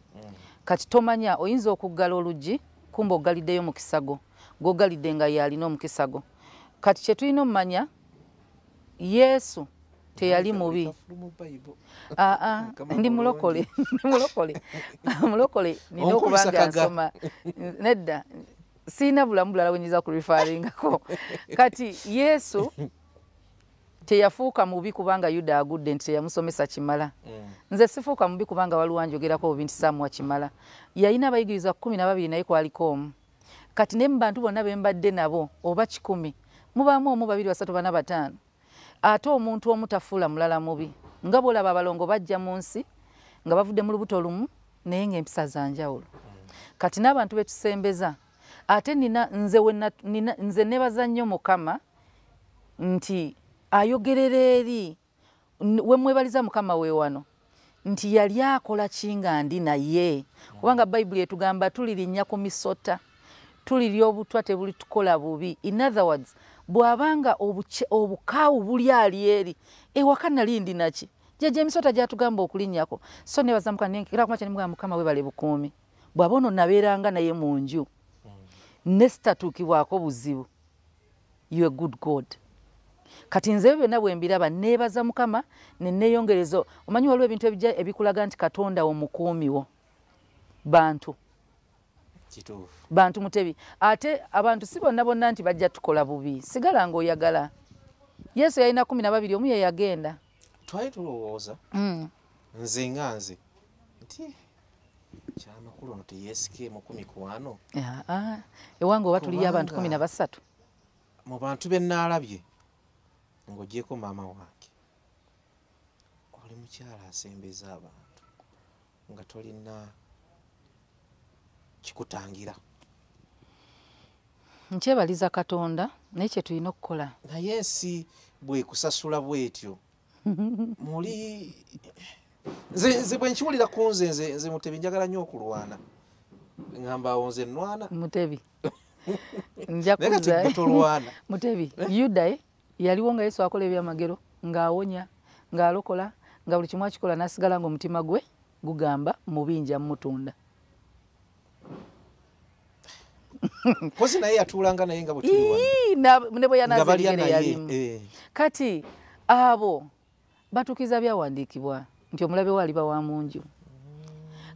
Kati tomanya oyinza okuggala oluggi kumba oggaliddeyo mu kisago gw'oggalidde nga yalina omukisa gwo kati kye tulina omumanya yesu teyali mubi. aa Mukama ndi mulungi. mulokole ndi mulokole. Mulokole nina Onkubisa okuba nga kaga. nsoma. Nedda siina bulamu bulala bwenyiza kurifalingako kati yesu teyafuuka mubi kubanga yuda agudde nti teyamusomesa kimala. Mm. nze sifuuka mubi kubanga waliwo anjogerako bubi nti saamuwa kimala. Yalina abayigiriza kumi na babiri naye kwaliko omu. Kati ne mu bantu bonna be mbadde nabo oba kikumi mubaamu omu babiri basatu bana bataano ate omuntu omu tafuula mulala mubi. Nga bwolaba abalongo bajja mu nsi nga bavudde mu lubuto lumu naye ng'empisa za njawulo. Kati n'abantu betusembeza ate nina nze, nina, nze nebaza nnyo mukama nti ayogerera eri n- we mwebaliza mukama we wano nti yali akola ki nga ndi naye? Kubanga bayibuli etugamba tulirinnya ku misota tulirya obutwa tebulitukola bubi. In other words bw'abanga obukaawu buli ali eri ewaka nali ndi naki? Gyegyo emisota gyatugamba okulinnyako? So nebaza mukama era kuma kyanimugamba mukama webale bukuumi. Bw'aba ono nabeeranga naye mu nju nesitatuukibwako buzibu. You a good god. Kati nze byonna bwe mbiraba neebaza mukama neneeyongereza omanyi waliwo ebintu ebijja ebikulaga nti katonda omukuumi wo. Bantu. Bantu mutebi. Ate abantu si bonna bonna nti bajja tukola bubi. Sigala ngaoyagala yesu yalina kumi na babiri omu ye yagenda. Twali tulowooza. Mm. nze nga nze. Nti kyamakulu ono teyeesikeemu kumi ku wano? Ewange oba tuliyo abantu kumi na basatu. mu bantu be naalabye ng'ogyeko maama wange oli mukyala asembeza abantu nga tolina kikutangira. Nkyebaliza katonda naye kye tulina okukola. Naye ensi bwekusasula bwetyo. Muli nze bwe nkiwulira ku nze nze nze mutebi njagala nnyo okulwana. Ngamba awo nze nwana mutebi. Nja naye kati kuza. gwe tolwana. Mutebi yuda yaliwo nga yesu akola ebyamagero ng'awonya ng'alokola nga buli kimu akikola n'asigala nga omutima gwe gugamba mubinja mutunda mpozi naye yatuulanga naye nga ne bwe naye yalimu. eh. kati abo batukiza byawandiikibwa nti omulabe we aliba wa munju.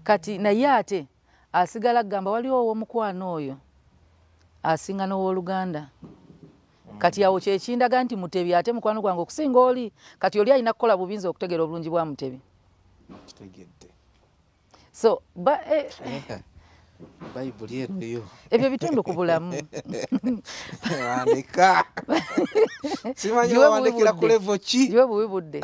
Kati naye ate asigala kugamba waliwo ow'omukwano oyo asinga n'owooluganda kati awo kyekindaga nti mutebi ate mukwano gwange okusinga oli kati oli alina kukola bubinza okutegeera obulungi bwa mutebi. So ba, eh, bayibuli eno yo ebyo bitundu ku bulamu. Wandika simanyi Giwe wawandikira ku levo ki giwe buwibudde.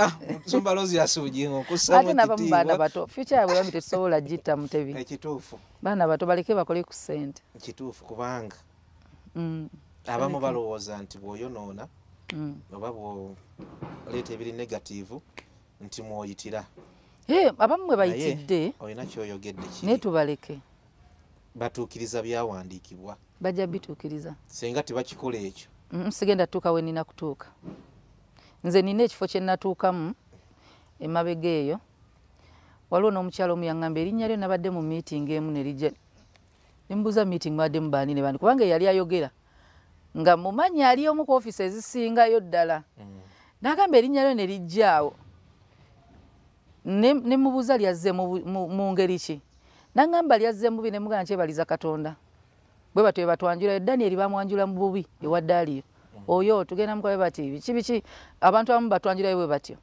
Nsumba lozi yasuuginga okussa ate nabamu baana bato. Future yabwe bami tetusobola gitta mutebi. Ekituufu. Baana bato baleke bakole ku ssente. Kituufu kubanga Mm. abamu balowooza nti bw'oyonoona Mm. oba bw'oleeta ebiri negativu nti mwoyitira. Eh, abamu bwe Naye, bayitidde. olina kyoyogedde naye kiri tubaleke batuukiriza byawandiikibwa. Bajja bituukiriza. Singa tebakikola ekyo. Mm, sigenda tutuuka we nina kutuuka. Nze nina ekifo kye natuukamu emabega eyo. Waliwo n'omukyalo omu yaŋŋamba erinnya lyo nabadde mu meeting emu nerijja nemubuuza meeting mubadde mubaani ne bandi kubanga eyali ayogera. Nga mumanyi ali omu ku ofiisi ezisingayo ddala. N'agamba erinnya lyo ne lijjaawo ne ne mubuuza lyazze mu ngeri ki naŋŋamba lyazze mubi ne mugamba nkyebaliza katonda. Bwe batyo bwe batwanjulayo danieri bamwanjula mu bubi ewa daaliyo oyo tugenda mukabe bati biki biki? Abantu abamu batwanjulayo bwe batyo.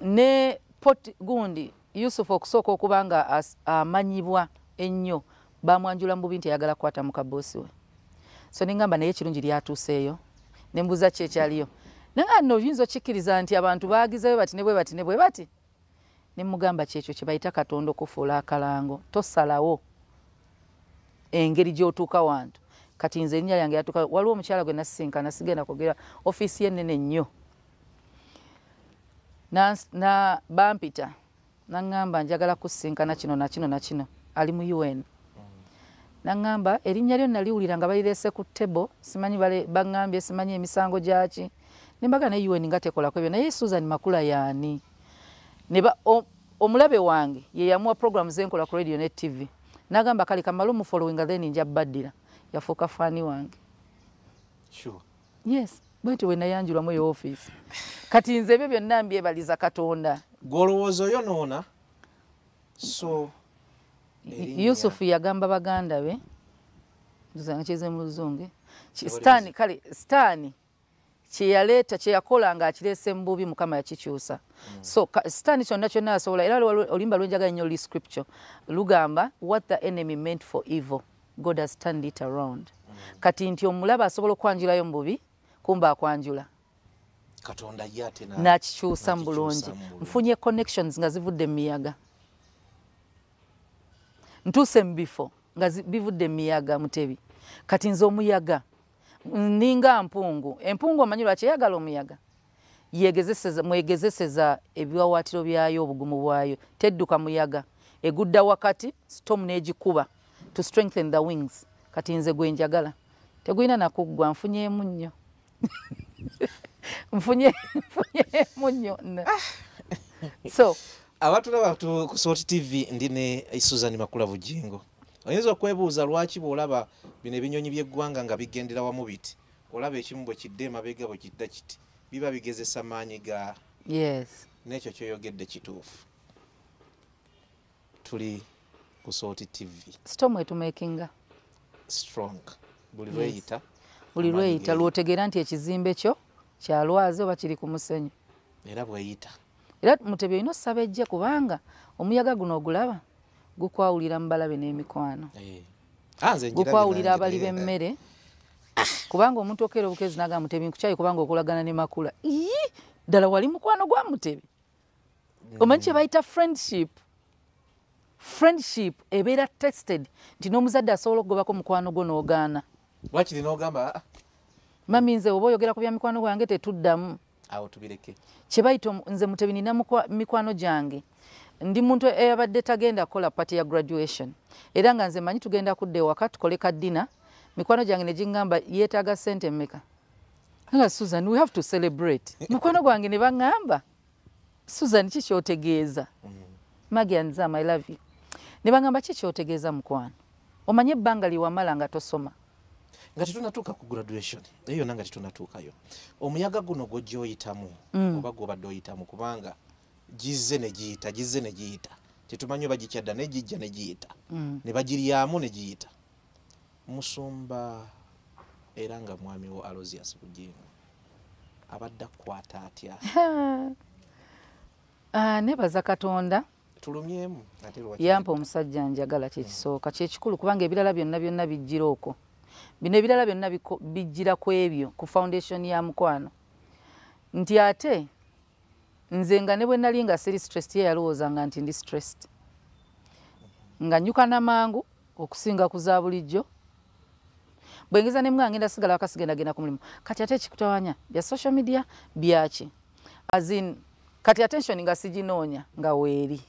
Ne pot gundi yusufu okusooka okuba nga amanyibwa ennyo bamwanjula mu bubi nti ayagala kukwata mukabosi we. So neŋŋamba naye ekirungi lyatuuseeyo ne mbuuza ki ekyaliyo. Naga nno oyinza okikkiriza nti abantu baagizayo bati ne bwe bati ne bwe bati ne mugamba kyekyo kye bayita katonda okufuula akalango tosalawo engeri gy'otuuka wantu. Kati nze erinnya lyange yatuuka waliwo omukyala gwe nasisinkana sigenda kwogera ofiisi ye ennene nnyo. Bampita naŋŋamba njagala kusisinkana kino nakino nakino ali mu un naŋŋamba erinnya lyo naliwulira nga balireese ku tebo simanyi baŋŋambye simanyi emisango gyaki. Nembaga ne un nga tekolako ebyo. Naye susan makula yaani omulabe wange ye yamuwa programu zenkola ku radio ne tv nagamba kale kamale omufollowinga then nja baddira. Yafuuka faani wange. Sure. yes. Bwenti we nayanjulwamu eyo ofiisi kati nze ebyo byonna mbyebaliza katonda. Gw'olowooza oyonoona? So erinnya- yusufu yagamba baganda be. Nzanga kyeze mu luzunge sitaani kale sitaani kyeyaleeta kyeyakola nga akireese mu bubi mukama yakikyusa. So ka- sitaani kyonna kyonna asobola era oluyimba lwenjagala nnyo luli scripture. Lugamba what the enemy meant for evil god has turned it around. Kati nti omulaba asobola okwanjulayo mu bubi kumba akwanjula. Katonda ye ate na- nakikyusa mu bulungi. nfunye connections nga zivudde mu miyaga. Ntuuse mu bifo nga bivudde mu miyaga mutebi. Kati nze omuyaga ninga mpungu. Empungu omanyi lwaki eyagala omuyaga? Mwegezeseza ebiwawaatiro byayo obugumu bwayo. Tedduka muyaga. Egudda wakati storm n'egikuba to strengthen the wings. Kati nze gwe njagala. Tegulina nakuggwa nfunyeemu nnyo. Nfunye nfunyemu nnyo. Nno. so abatulaba tu- ku sort tv ndi ne susan makula bujingo oyinza okwebuuza lwaki bwolaba bino ebinyonyi by'eggwanga nga bigendera wamu biti? Olaba ekimu bwe kidda emabega bwe kidda kiti. Biba bigezesa maanyi ga n'ekyo kyoyogedde kituufu. Tuli ku sort tv storm etumakinga strong. Buli lweyita buli lweyita lwotegeera nti ekizimbe kyo kyalwazi oba kiri ku musenyu. Era bweyita era mutebi olina osaba ejje kubanga omuyaga guno ogulaba gukwawulira mu balabe n'emikwano. Eh. Ah, gukwawulira abali naye, b'emmere. Kubanga omuntu okeera obukezi naga mutebi nkukyayi kubanga okulagana ne makula. Ii ddala wali mukwano gwa mutebi. Omanyi kye bayita friendship? Friendship ebeera tested nti n'omuzadde asobola okugobako mukwano gwo n'ogaana. Wakiri n'ogamba "Ah, mami nze oba oyogera ku bya mikwano gwange tetuddamu. Awo tubireke. Kye bayita nze mutebi nina mikwano gyange ndi muntu eyabadde tagenda kukola pati ya graduation. Era nga nze manyi tugenda kudda ewaka tukole kaddina mikwano gyange ne gingamba yeetaaga sente mmeka? Nga susan we have to celebrate. Mukwano gwange ne baŋŋamba susan ki kyotegeeza? Magianzam i love you. Ne baŋŋamba ki kyotegeeza mukwano omanye ebbanga liwamala nga tosoma. Nga tetunatuuka ku graduation eyo yonna nga tetunatuukayo omuyaga guno gwojja oyitamu Mm. oba gwobadde oyitamu kubanga gizze ne giyita gizze ne giyita. Tetumanyi oba gikyadda naye gijja ne giyita. Mm. ne bagiryamu ne giyita. Musumba era nga mwami wo alosias bugingo. Abadde akukwata atya? Ah, nebaza katonda. Tulumyemu yampa omusajja njagala kyekisooka kyekikulu kubanga ebirala byonna byonna bijjira okwo. Bino ebirala byonna bijjira ku ebyo ku foundation ya mukwano. Nti ate nze nga ne bwe nali nga siri stressed ye yalowoozanga nti ndi stressed. Nga nnyuka namangu okusinga ku za bulijjo. Bwengeza nemwe ngenda sigala waka sigenda genda ku mulimu. Kati ate ekikutawanya bya social media byaki azin kati attention nga siginoonya nga weeri.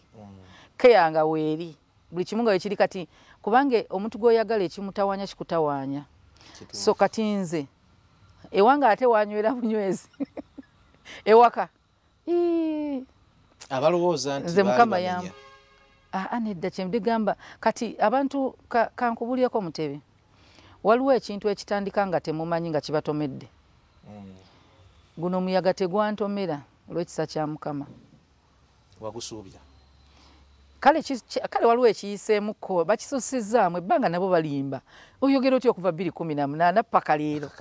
Keya nga weeri. Buli kimu nga wekiri kati kubanga omuntu gwoyagala ekimutawanya kikutawanya. So kati nze ewange ate wanywera bunywezi. Ewaka. Abalowooza nti Nze baali Mukama bamenya. yamba. aa nedda kyemdigamba kati abantu ka- kankubulyeko mutebe. Waliwo ekintu ekitandika nga temumanyi nga kibatomedde Mm. guno omuyaga tegwantomera olw'ekisa kya mukama. Wagusuubira. Kale kale waliwo ekiyiseemukko bakisusizzaamu ebbanga nabo balimba. Oyogera otya okuva 218 paka leero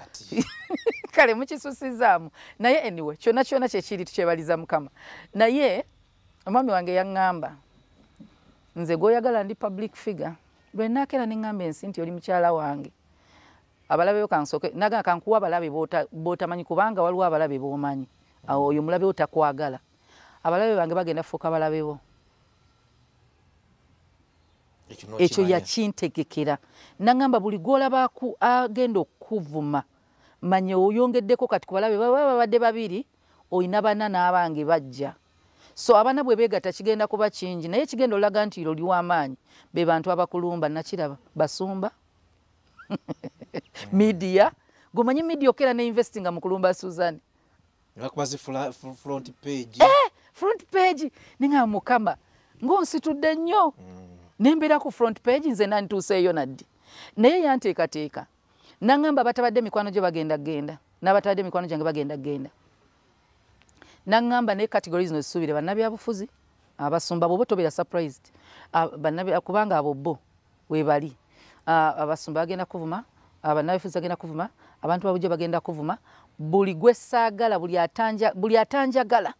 kale mukisusizzaamu naye anyway kyonna kyonna kyekiri tukyebaliza mukama. Naye omwami wange yaŋŋamba nze gwoyagala ndi public figure lwenakeera neŋŋamba ensi nti oli mukyala wange. Abalabe bo kansooke nagaa kankuwa abalabe b'ota- b'otamanyi kubanga waliwo abalabe b'omanyi. Awo oyo mulabe wo takwagala abalabe bange bagenda fuuka balabe bo. Ekyo yakintegekera. Naŋŋamba buli gwolabaku agenda okuvuma manya oyongeddeko kati ku balabe baba babadde babiri olina bana n'abange bajja. So abaana bwe beegatta kigenda kuba kingi naye kigenda olaga nti oli w'amaanyi be bantu abakulumba nakiraba basumba. Midiya gomanyi midiya okera ne investinga mu kulumba suzani front page? Page. Ninga mukama. Ng'onsitudde nnyo. Nembeera ku front page nze nanttuuseeyo naddi. Naye yanteekateeka naŋŋamba batabadde mikwano gye bagenda genda n'abatabadde mikwano gyange bagenda genda naŋŋamba naye category zino zisuubire bannabyabufuzi abasumba bwoba tobeera surprised kubanga abo bo webali abasumba bagenda kuvuma bannabyabufuzi bagenda kuvuma abantu babujja bagenda kuvuma buli gwe saagala buli atanja- buli atanjagala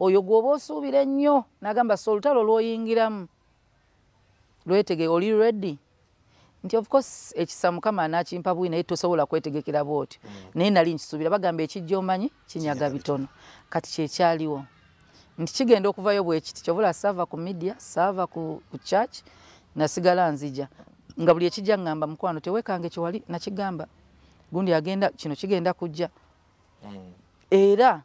oyo gwoba osuubira ennyo nagamba so olutalo lwoyingiramu lwetege oli ready nti of course ekisa mukama anakimpa bwi naye tosobola kwetegekera bwotyo. Naye nali nkisuubira bagamba ekijja omanyi kinyaga bitono. kati kyekyaliwo nti kigenda okuvayo bwekiti kyobula saava ku media saava ku, church nasigala nzija. Nga buli ekijja ngamba mukwano tewekange kyewali nakigamba. Gundi agenda kino kigenda kujja. Mm. era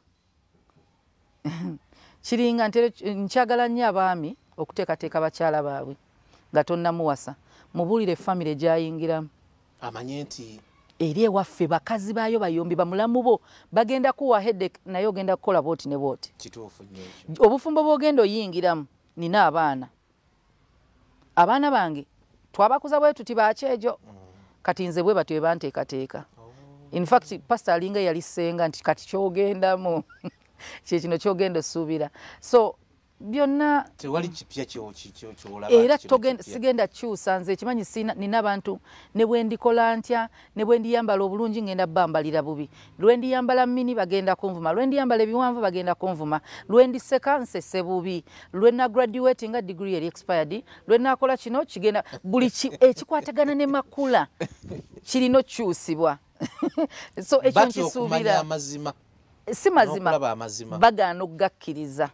kiringa nkyagala nnyo abaami okuteekateeka bakyala baabwe nga tonnamuwasa mubuulire famire gyayingiramu amanye nti eri ewaffe bakazi baayo bayombi bamulamu bo bagenda kuwa hedek naye ogenda kukola booti ne booti obufumbo bwogenda oyingiramu nina abaana. Abaana bange twabakuza bwe tuti bakyejo kati nze bwe batyo banteekateeka. In fact pastor alinga yali senga nti kati kyogendamu? Kyekino kyogenda osuubira. So byonna tewali kipya era sigenda kyusa nze ekimanyi nina abantu ne bwe ndikola ntya ne bwe ndiyambala obulungi ngenda bambalira bubi. Lwe ndiyambala mini bagenda kunvuma lwe ndiyambala ebiwanvu bagenda kunvuma lwe ndiseka nsese bubi. Lwe na graduate nga degree eri expired lwe nakola kino kigenda buli ki- ekikwatagana ne makula kirina okukyusibwa so ekyo nkisuubira. si mazima bagaana okugakkiriza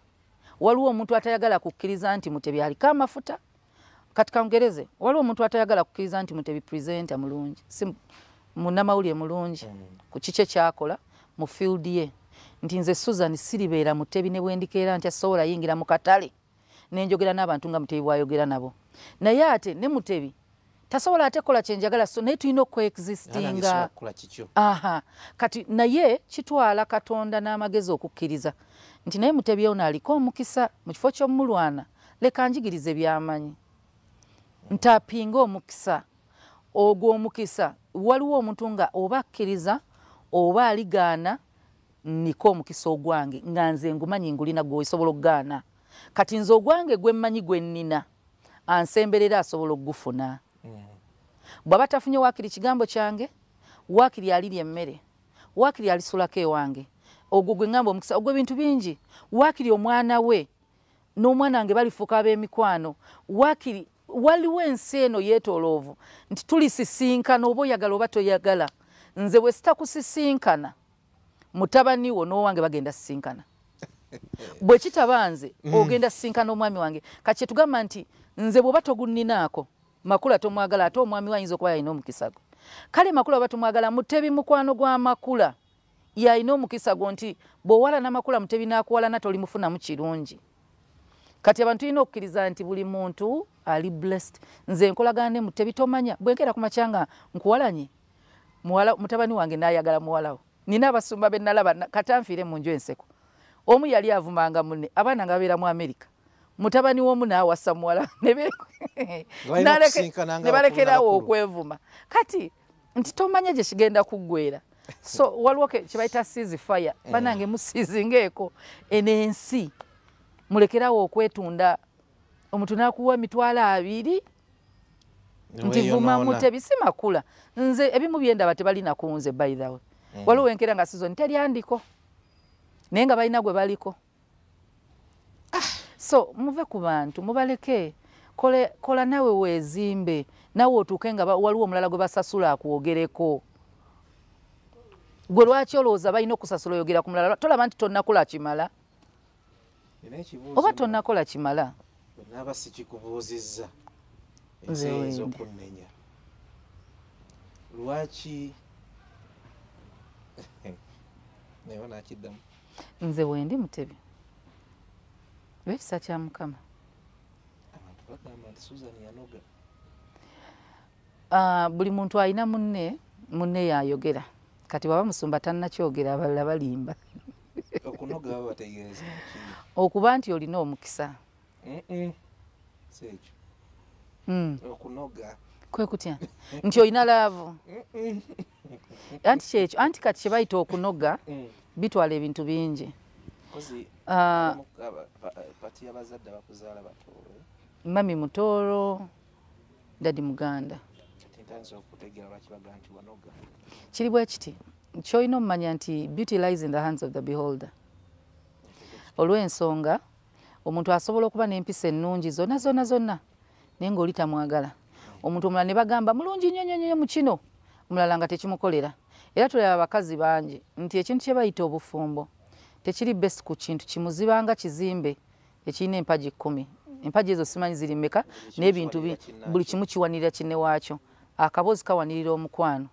waliwo omuntu atayagala kukkiriza nti mutebi aliko amafuta? Kati kangereze waliwo omuntu atayagala kukkiriza nti mutebi purezenta mulungi? Si munamawulire mulungi? Ku kiki ekyakola? Mu field ye. Nti nze susan siribeera mutebi ne bwendikeera nti asobola yingira mu katale. Nenjogera n'abantu nga mutebi bwayogera nabo. Naye ate ne mutebi tasobola ate kola kyenjagala so naye tulina okweexistinga. aha. Kati naye kitwala katonda n'amagezi okukkiriza. Nti naye mutebi ono aliko omukisa mu kifo ky'omulwana leka njigirize byamanyi. Nti apinga omukisa. Ogwo omukisa waliwo omuntu nga oba akkiriza oba aligaana niko omukisa ogwange nga nze ngumanyi ngulina gweosobola okugaana. Kati nze ogwange gwe mmanyi gwe nnina. Ansemberera asobola okugufuna bw'aba tafunye waakiri kigambo kyange waakiri alirya emmere waakiri alisulako ewange. Ogwo gwe ŋŋamba omukisa ogwo ebintu bingi. Waakiri omwana we n'omwana wange balifuuka ab'emikwano. Waakiri waliwo ensi eno yeetooloovu nti tulisisinkana oba oyagala oba toyagala. Nze bwe sitakusisinkana mutabani wo n'owange bagenda sisinkana. Bwe kitaba nze ogenda sisinkana omwami wange. Kati kyetugamba nti nze bw'oba togunninaako makula tomwagala ate omwami we ayinza okuba yalina omukisa gwe kale makula oba tumwagala mutebi mukwano gwa makula. Yalina omukisa gwo nti bw'owalana makula mutebi nakuwalana tolimufunamu kirungi. Kati abantu tulina okukkiriza nti buli muntu ali blessed. Nze nkolagana ne mutebi tomanya. Bwenkera ku makyanga nkuwalanye. Muwala mutabani wange nayagala muwalawo. Nina abasumba benalaba na- katanfiire mu nju enseko. Omu yali avumanga munne abaana nga babeera mu amerika mutabani w'omu naawasa muwala ne n'abakulu. okwevuma. Kati nti tomanya gye kigenda kuggwera so waliwo kyebayita seas fire. Banange musiizingaeko eno ensi. Mulekerawo okwetunda. Omuntu nakuwa emitwalo abiri. Nti vuma mutebi si makula nze ebimu byendaba tebalina kunze by the way. Waliwo wenkera nga sizoni teryandiko naye nga balina gwe baliko so muve ku bantu mubaleke. Kole- kola nawe weezimbe nawe otuuke nga waliwo omulala gwe basasula akwogereko gwe lwaki olowooza balina okusasula oyogera ku mulala? Tolaba nti tonnakola kimala? Oba tonnakola kimala? Bwe naaba sikikubuuzizza wende. okunnenya. Lwaki? Naye nakiddamu nze wendi mutebi oba ekisa kya mukama abantu bagamba nti susan yanoga buli muntu alina munne munne yayogera kati bwaba musumba tannakyogera abalala balimba. Okunoga baba bategeeza okuba nti olina omukisa. Mm-mm. si ekyo. Mm, okunoga. Kwe kutya? Nti olina laavu. Anti kyekyo anti kati kye bayita okunoga Mm. bitwala ebintu bingi pati y'abazadde bakuzaala batoolo mami mutoolo dadi muganda. Kiri bwe kiti kyolina omumanya nti beauty lies in the hands of the beholder. Olw'ensonga omuntu asobola okuba n'empisa ennungi zonna zonna zonna naye ng'oli tamwagala. Omuntu omulala ne bagamba mulungi nnyo nnyo nnyo mu kino. Omulala nga tekimukolera. Era tulaba abakazi bangi nti ekintu kye bayita obufumbo tekiri best ku kintu kimuzibanga kizimbe ekirina empagi kkumi. Empagi ezo simanyi ziri mmeka n'ebintu buli kimu kiwanirira kinne waakyo. Akaboozi kawanirira omukwano.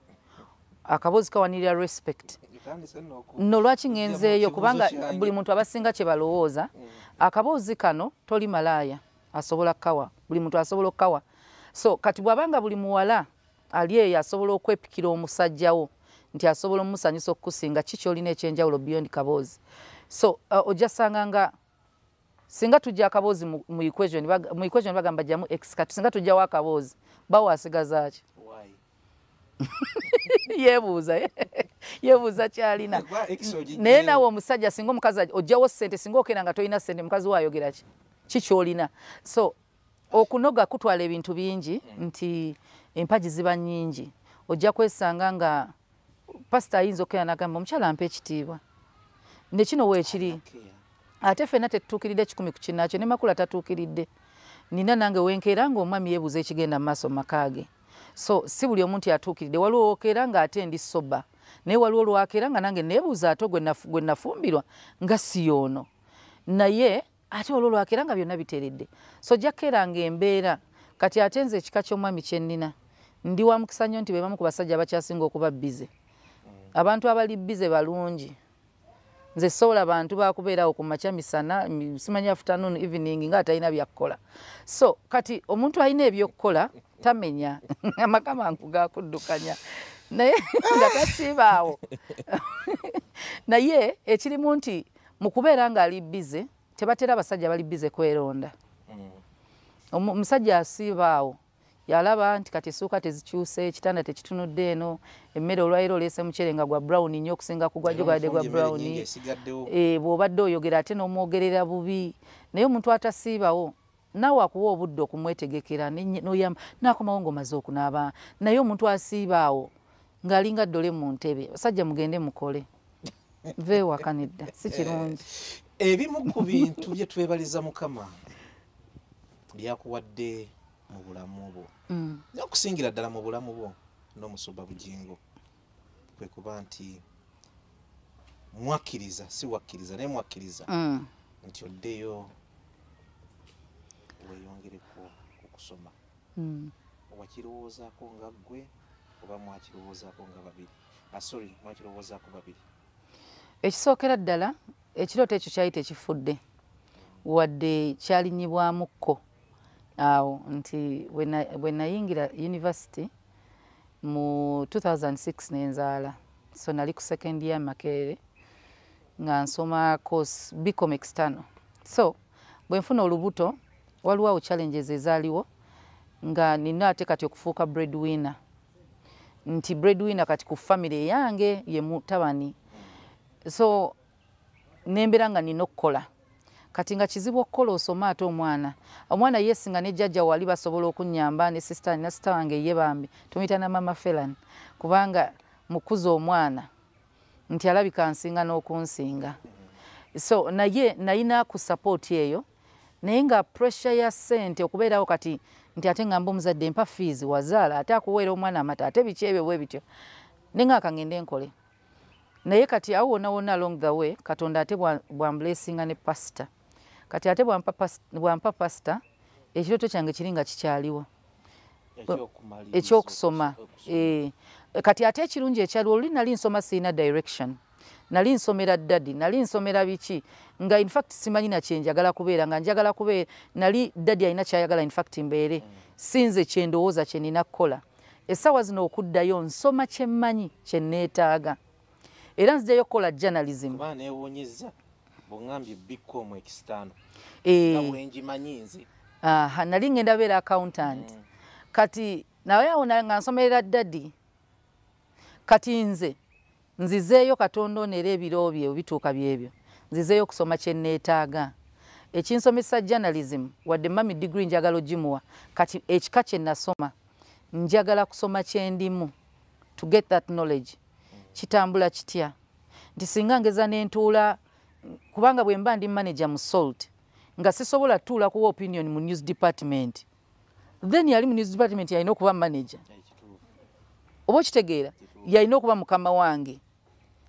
Akaboozi kawanirira respect. Nno lwaki kibuuzo kubanga buli muntu abasinga kye balowooza akaboozi kano toli malaaya asobola kkawa. Buli muntu asobola okkawa. So kati bw'abanga buli muwala ali eyo asobola okwepikira omusajjawo nti asobola omusanyusa okukusinga ki kyolina ekyenjawulo beyond kaboozi? So uh, ojja sanga nga singa tujja akaboozi mu equation mu equation bagamba jjamu x kati singa tujjawo akaboozi bawo asigazaaki Why? yeebuuza yeebuuza kyalina. Naye nawe omusajja singa omukazi ojjawo sente singa okenda nga tolina sente mukazi wo ayogera ki? Ki kyolina? So okunoga kutwala ebintu bingi nti empagi ziba nnyingi. Ojja kwesanga nga pasita ayinza okera nagamba omukyala ampa ekitiibwa. Nekino weekiri ate ffenna tetutuukiridde kikumi ku kinnaakyo ne makula tatuukiridde. Nina nange wenkeera ngaomwami yeebuuza ekigenda mu maaso mu maka ge. So si buli omuntu yatuukiridde. Waliwo wokeera nga ate ndi soba. Naye waliwo lwakeera nga nange neebuuza ate gwe nafu- gwe nafumbirwa nga si yoono naye ate olwo lwakeera nga byonna biteredde so jakkeeranga embeera kati ate nze ekika ky'omwami kye nnina. Ndi wa mukisa nnyo nti be bamu ku basajja abakyasinga okuba bize abantu abali bize balungi. Nze sobola bantu bakubeerawo ku makya misana mi- simanyi afternoon evening nga atalina byakukola so kati omuntu alina ebyokukola tamenya. Amaka mangu gakuddukanya. Naye nga tasiibaawo. Naye ekirimu nti mu kubeera nga ali bize tebatera abasajja bali bize kweronda. Mm. Omu- omusajja asiibaawo yalaba nti kati essuuka tezikyuse ekitanda tekitunudde eno emmere olwaliro oleese mukyere nga gwa brown nnyo okusinga ku gwajjo gwadde gwa brown. Eh, bw'obadde oyogera ate n'omwogerera bubi. Naye omuntu atasiibawo naawe akuwa obudde okumwetegekera n'oyamba naakomawo ng'omaze okunaaba. Naye omuntu asiibaawo ng'alinga ddole mu ntebe basajja mugende mukole. Nve ewaka nedda si kirungi. Ebimu ku bintu bye twebaliza mukama byakuwadde mu bulamu bwo. Mm, okusingira ddala mu bulamu bwo n'omusumba bugingo. Kwe kuba nti mwakkiriza si wakkiriza naye mwakkiriza. Mm, nti oddeyo weeyongereko ku kusoma. Mm. wakirowoozaako nga ggwe oba mwakirowoozaako nga babiri? Ah, sorry mwakirowoozaako babiri. Ekisookera ddala ekirooto ekyo kyali tekifudde. Wadde kyalinyibwamukko awo nti bwe na- bwe nayingira university mu 2006 nenzaala so nali ku second year makerere nga nsoma course bicom external. So bwe nfuna olubuto waliwo awo challenges ezaaliwo nga nina ate kati okufuuka breadwinner. Nti breadwinner kati ku family eyange ye mutabani. So nembeera nga nina okukola kati nga kizibu okukola osome ate omwana. Omwana yesinga ne jjajja wali basobola okunyamba ne sista nina sita wange ye bambi tumuyita na mama felan kubanga mukuza omwana nti alabika nsinga n'okunsinga. So naye nayina ku sapooti eyo naye nga pressure ya ssente okubeerawo kati nti ate ngamba omuzadde mpa fees wazaala ate akuweera omwana amata ate biki ebyo bwe bityo nenga akangende nkole. Naye kati awo wonna wonna along the way katonda ate bwa- bwambulesinga ne pasita kati ate bwampa pas- bwampa pasita ekirooto kyange kiri nga kikyaliwo. Ekyokusoma okusoma. Eh, kati ate ekirungi ekyaliwo oli nali nsoma sirina direction nali nsomera dadi nali nsomera biki nga infact simanyi nakyenjagala kubeera nga njagala kubeera nali dadi alina kyayagala infact mbeere. Sinze kyendowooza kyenina kukola. Essaawa zino okuddayo nsoma kyemmanyi kyenneetaaga era nzijjayo kukola journalism bweŋŋambye bikomu ekisitaano Eh, nze. Aha, nali ngenda beera accountant. Kati naye awo nga nsomerera dadi kati nze nzizeeyo katonda onera ebiro bye bituuka byebyo. Nzizeeyo okusoma kyenneetaaga ekinsomesa journalism wadde mami degree njagala ogimuwa. Kati ekika kye nasoma njagala kusoma kyendimu to get that knowledge. Kitambula kitya? Nti singa ngeza nentuula kubanga bwe mba ndi manager mu salt nga sisobola tuula kuwa opinion mu news department. Then yali mu news department yalina okuba manager. Oba okitegeera? Yalina okuba mukama wange.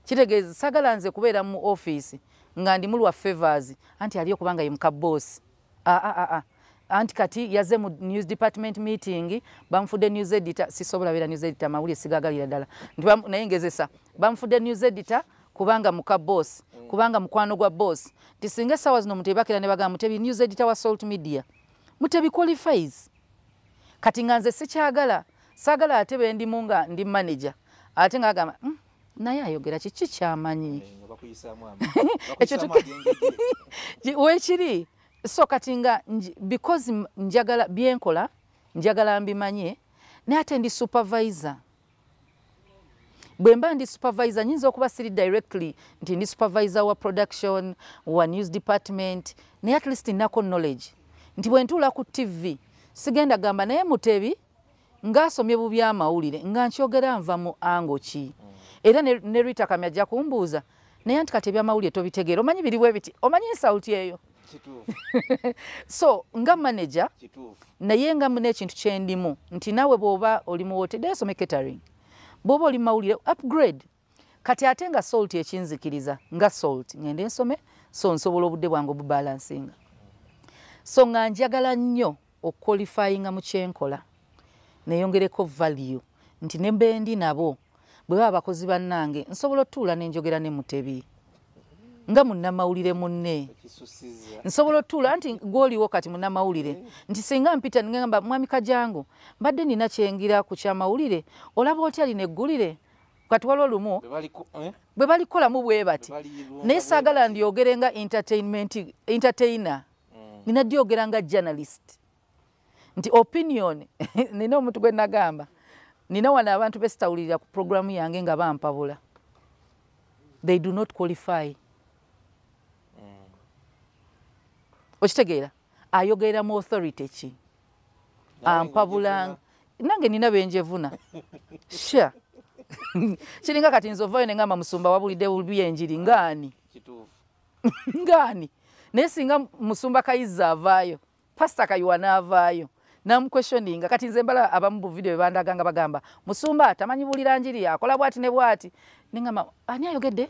Kitegeeza sagala nze kubeera mu offisi nga ndi mulwa favors. Anti ali okubanga ye muka boss. Ah, ah, ah, ah. anti kati yaze mu news department meeting bamufudde news editor. Sisobola beera news editor mawulire sigagalira ddala. Naye ngezesa bamufudde news editor kubanga muka boss kubanga mukwano gwa boss. Nti singa essaawa zino mutebi bakira ne bagamba mutebi news editor wa salt media mutebi qualifies. Kati nga nze sikyagala saagala ate bendimu nga ndi manager. Ate nga agamba "Mm, naye ayogera kiki kyamanyi? Eh, Ekyo weekiri so kati nga because njagala byenkola njagala mbimanye naye ate ndi supervisor bwe mba ndi supervisor nyinza okuba siri directly nti ndi supervisor wa production wa news department naye at least nnako knowledge. Nti bwe ntuula ku tv sigenda gamba naye mutebi ngaasomye bubi amawulire nga nkyogera nva mu ango ki? Era ne, rita kamya ajja kumbuuza naye anti kati ebyamawulire tobitegeera omanyi biri bwe biti? Omanyi ensawuti eyo? So nga manager naye nga muna ekintu kyendimu nti naawe bw'oba oli mu hoteri esome catering bw'oba oli mawulire upgrade. Kati ate nga salt ekinzikiriza nga salt. Ngende nsome so nsobola obudde bwange obubalansinga so nga njagala nnyo okuqualifyinga mu kyenkola neyongereko value. Nti ne mbe ndi nabo bwe baba abakozi bannange nsobola otuula nenjogera ne mutebi nga munnamawulire munne. Nsobola otuula nti gwoliwo kati munnamawulire. Nti singa mpita ngamba mwami kajangu mbadde nina kyengira ku kyamawulire olaba otya alina eggulire? Kati waliwo lumu? Bwe bali ku- eh? bwe balikolamu bwe bati. Naye saagala ndyogere nga entertainment entertainer. Mm. nina dyogera nga journalist. Nti opinion nina omuntu gwe nagamba nina wano abantu besitawulirira ku programu yange nga bampabula. They do not qualify okitegeera ayogerera mu authority ki? Ampabula ng'ogivuna. nange nina benjevuna sha kiringa kati nzovayo nengamba musumba wabulidde bubi enjiri ngaani? Ngaani? Naye singa musumba kayiza avaayo pasita kayiwa n'avaayo namuquestioninga kati nze mbala abamu bu video bebandaga nga bagamba musumba tamanyi bulira njiri akola bwati ne bwati. Nengamba ani ayogedde?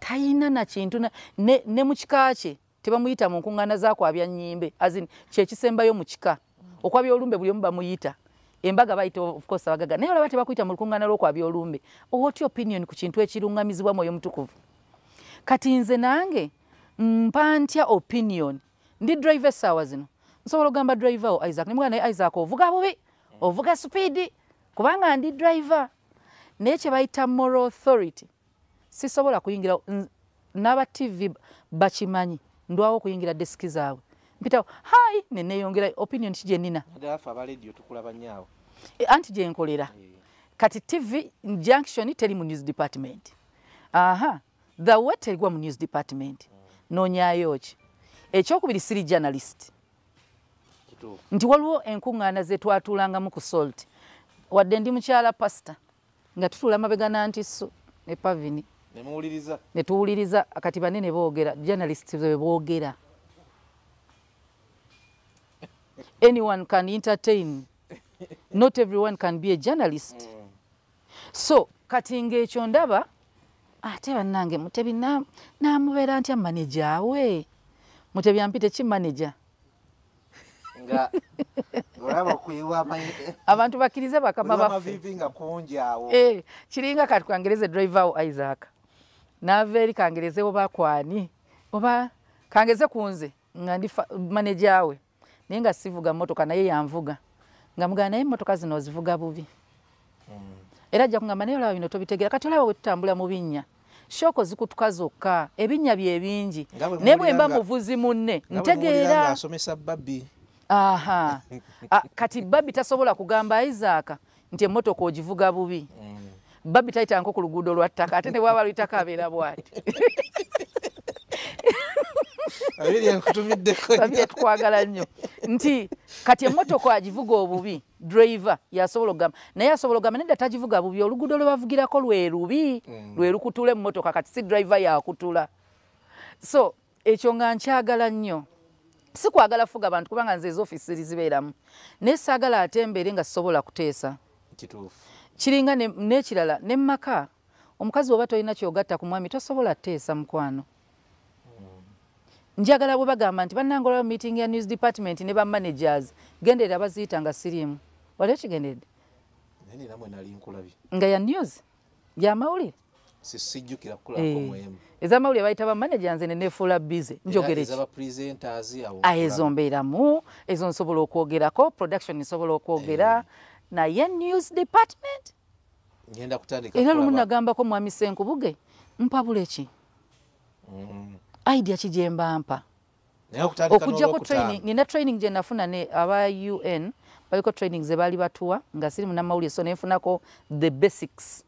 Tayina na kintu ne, ne mu kika kye tebamuyita mu nkuŋŋaana zakwabya nnyimbe azin kyekisembayo mu kika. Okwabya olumbe buli omu bamuyita. Embaga bayita of course abagaga. Naye olaba tebakuyita mu lukuŋŋaana lw'okwabya olumbe owotya opinion ku kintu ekiruŋŋamizibwa mwoyo mutukuvu? Kati nze nange mpa ntya opinion? Ndi drive essaawa zino. Nsobola okugamba driver wo isaac nemugamba naye isaac ovuga bubi ovuga speedi kubanga ndi driver. Naye kye bayita moral authority sisobola kuyingira n'aba tv bakimanyi ndwawo okuyingira desiki zaabwe. Mpitawo hai neneyongera opinion ki gye nnina? Naddala ffe abalediyo tukulaba nnyo awo. E, anti gyenkolera kati tv junction teri mu news department. Aha the way terigwa mu news department. Noonyayo ki? Ekyokubiri siri journalist. Nti waliwo enkuŋŋaana ze twatuulangamu ku salt. Wadde ndi mukyala pasita nga tutuula mabega nantiso ne pavini ne muwuliriza ne tuwuliriza kati banene boogera journalist be boogera. Anyone can entertain. Not everyone can be a journalist. So kati ngaekyo ndaba ate bannange mutebi na- namubeera ntya maneja we? Mutebi ampite ki maneja okuyiwa abantu bakkirize bakama baffe. awo. Eh, kiringa kati kangereze driver wo isaac nava eri kangereze oba kwani? Oba kangeze ku nze nga ndi maneja we. Naye nga sivuga motoka naye yanvuga. Nga mugana naye emotoka zino ozivuga bubi. Era ajja kugamba naye olaba bino tobitegeera. Kati olaba bwe tutambula mu binnya shooko zikutuka zokka. Ebinnya bye bingi. Naye bwe mba muwulira nga- muvuzi munne ntegeera. ng'asomesa babbi. Aha. Ah, kati babi tasobola kugamba isaac nti emmotoka ogivuga bubi babi tayitanko ku luguudo lwa ttaka ate ne bwaba lwitaka abeera bwati. Tetukwagala nnyo. Nti kati emmotoka agivuga obubi driver yasobola okugamba naye asobola okugamba nedda tagivuga bubi oluguudo lwe bavugirako lwe lubi lwe lukutula emmotoka kati si driver yakutula. So ekyo nga nkyagala nnyo. Si kwagala fuga bantu kubanga nze ezofiisi zibeeramu naye saagala ate mbeere nga sisobola kuteesa. Kituufu kiringa ne- n'ekirala ne mumaka omukazi oba tolina kyogatta ku mwami tosobola teesa mukwano. Njagala bwe bagamba nti bannangolawo meeting ya news department ne bamanagers genderera baziyita nga siriimu. Wali nkulabye. Nga ya news? Byamawulire sisijjukira kukulako mwemu ezamawulire bayita bamanaja nze nenefuula bize njogere Ah, ezo mbeeramu ezo nsobola okwogerako production nsobola okwogera naye news department. Era lumu nagambako mwami senkubuge mpabule ki? Mm. idea ki gyemba mpa? Naye okutandika okujjako n'olwokutaano. training nina training gye nafuna ne aba un baliko training ze baali batuwa nga siri munamawulire so nenfunako the basics.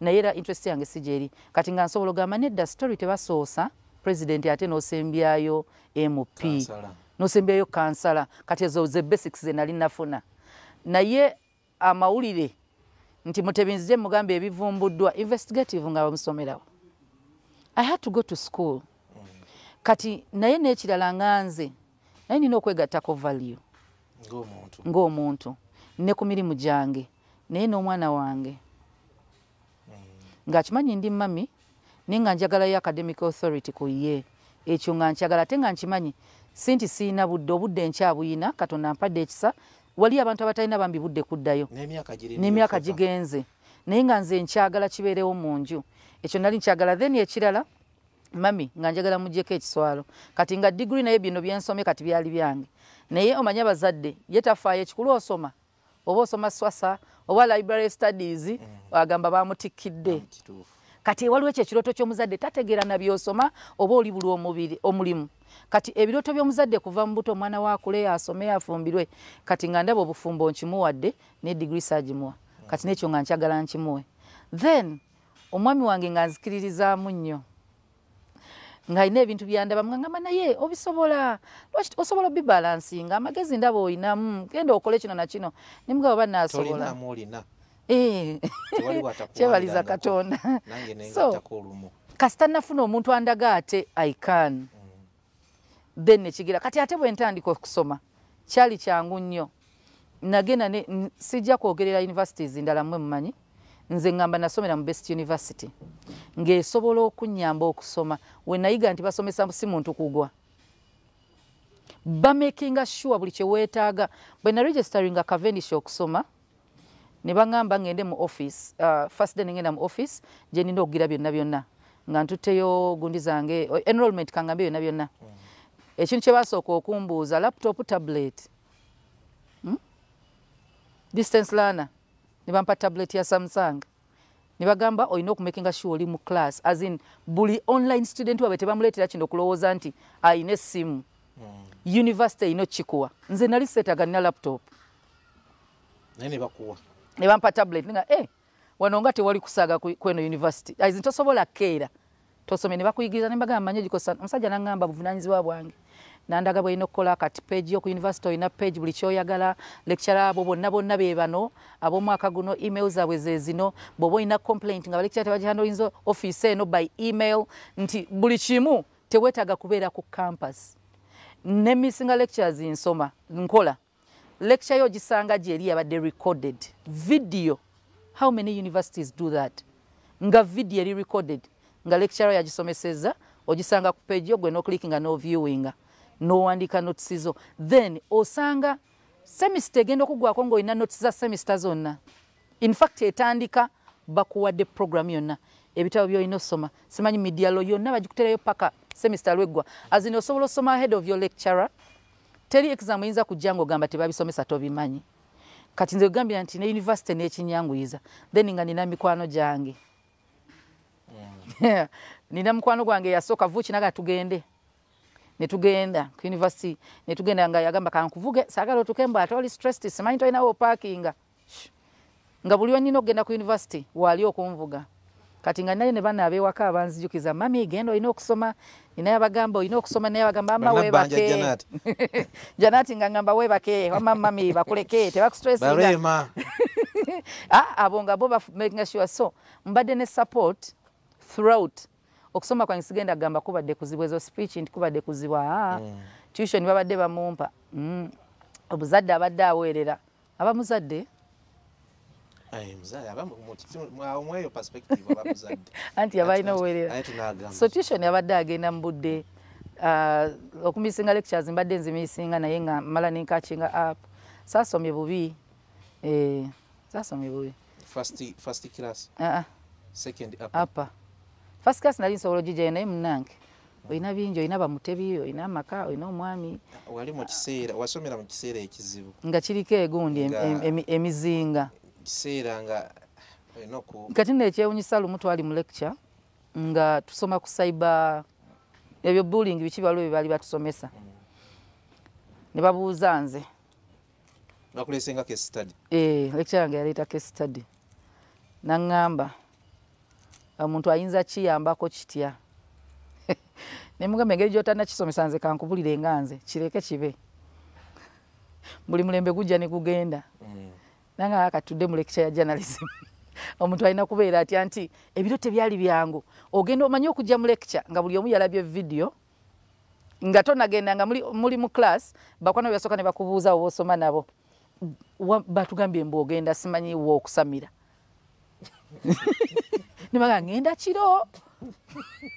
Naye era interest yange si gyeri. Kati nga nsobola ogamba nedda story tebasoosa president ate n'osembyayo mp n'osembyayo kansala. Kati ezo ze basics ze nali nafuna naye amawulire nti mutebinzije mugamba ebivumbuddwa investigative nga bamusomerawo. I had to go to school. Kati naye n'ekirala nga nze naye nina okwegattako value ng'omuntu. ng'omuntu ne ku mirimu gyange naye n'omwana wange. Ng'akimanyi ndi mami naye nga njagalayo academic authority ku ye ekyo nga nkyagala ate nga nkimanyi si nti siina budde obudde nkyabuyina katonda mpadde ekisa wali abantu abatalina bambi budde kuddayo. N'emyaka gigenze. Naye nga nze nkyagala kibeerewo mu nju. Ekyo nali nkyagala then ekirala mami nga njagala muggyeko ekiswalo. Kati nga diguri naye bino byensomye kati byali byange. Naye omanyi abazadde ye tafaayo ekikulu osoma. Oba osoma swasa oba library studies agamba bamutikkidde kati waliwo ekyo ekirooto ky'omuzadde tategeera na byosoma oba oli buli omubiri omulimu. Kati ebirooto by'omuzadde kuva mu buto omwana wakule asome afumbirwe. Kati nga ndaba obufumbo nkimuwadde ne digiri saagimuwa kati nekyo nga nkyagala nkimuwe. Then omwami wange nga nzikiririzaamu nnyo. Ng'alina ebintu byandaba mugamba naye obisobola. Lwaki osobola obibalansinga amagezi ndaba oyinamu. Genda okole kino na kino. Nimugaba oba kyebaliza katonda So, kasita nafuna omuntu andaga ate ican then nekigira kati ate bwe ntandika okusoma kyali kyangu nnyo. Nagenda sijja kwogerera universities ndala mwe mumanyi nze ngamba nasomera mu best university. Ng'esobola okunyamba okusoma we nayiga nti basomesa si muntu kugwa. Bamakinga sure buli kyeweetaaga bwe na registeringa cavendish okusoma ne baŋŋamba ŋŋende mu office uh, first day nengenda mu office gye nina okugira byonna byonna. Nga ntutteyo gundi zange enrollment kangambe byonna byonna. Ekintu kye basooka okumbuuza laptop tablet. Hmm? distance learner. Ne bampa tablet ya samsung. Ne bagamba olina okumakinga sure oli mu class as in buli online student waabwe tebamuleetera kino okulowooza nti ayina essimu. University erina okikuwa nze nali seetaga nina laptop. Naye ne bakuwa ne bampa tablet. Nga eh wano nga tewali kusaaga ku- kweno university. In tosobola keera tosome ne bakuyigiriza ne bagamba manye gikosa. Omusajja naŋŋamba buvunaanyizibwa bwange. Nandaga bwalina okukola kati page yo ku university olina page buli kyoyagala lecturer abo bonna bonna be bano ab'omwaka guno email zaabwe ze zino bw'oba olina complaint nga balecturer tebagihandolinza office eno by email nti buli kimu teweetaaga kubeera ku campus. Ne missinga lectures nsoma nkola lecture yo gisanga gyeri yabadde recorded. Video. How many universities do that? Nga video eri recorded. Nga lecturer yagisomeseza ogisanga ku page yo gwe noclickinga noviewinga nowandika notes zo. Then osanga semester egenda okugwako ngaolina notes za semester zonna. In fact etandika bakuwadde program yonna. Ebitabo byolina osoma simanyi midialo yonna bagikuterayo paka semester lweggwa. Azini osobola osoma ahead of your lecturer teri exam eyinza kujja ngaogamba tebabisomesa tobimanyi. Kati nze ogambira nti ne university nekinyanguyiza then nga nina mikwano gyange. Nina mukwano gwange yasooka vuki naga tugende. Netugenda ku university netugenda nga yagamba kankuvuge saagala otuke mbu ate oli stressed simanyi tolinawo parkinga nga buli wenina okugenda ku university waali okunvuga kati nga naye ne bana abewaka abanzijukiza mami genda olina okusoma. Ninaye abagamba olina okusoma. Naye abagamba ama webake janati nga ngamba webake wama mami bakuleke. Tebakustressing balema ah, abo nga bo making sure. So mbadde ne support throughout. Okusoma kwange sigenda kugamba kubadde kuzibu ezo speech nti kubadde kuzibu aa tuition babadde bamumpa. Mm. obuzadde abadde aweerera abamuzadde Aye, muzaale aba mu- mu kitu- mu- awo mweyo perspective aba muzadde anti oweerera Aye tunagamba. so tuition abadde agenda mu budde uh, okumisinga lectures mbadde nzimisinga naye nga mala nenkakinga app saasomye bubi eh, saasomye bubi first first class uh -uh. second up apa first class nali nsobola ogijayo naye munange olina bingi olina bamutebi olina amaka olina omwami wali mu kiseera wasomera mu kiseera ekizibu nga kiriko egundi em- Nga- em- emi- emizinga kiseera nga olina oku kati nno ekyewunyisa lumu twali mu lecture nga tusoma ku cyber ebyo bullying biki baliwo bye baali batusomesa. Ne babuuza nze. Bakulesenga ke study. Eh, lecture yange yaleeta case study. Naŋŋamba omuntu ayinza kiyambako kitya? Ne mugamba engeri gy'otannakisomesa nze kankubulire nga nze kireke kibe. Buli mulembe gujja ne gugenda. Mm. Nange akatudde mu lecture ya journalism. Omuntu alina kubeera atya nti ebiro tebyali byangu? Ogenda omanye okujja mu lecture nga buli omu yalabye video nga tonagenda nga muli, mu class bakwana byasooka ne bakubuuza oba osoma nabo. Batugambye mbu ogenda simanyi wa okusamira nebaga ngenda kiro?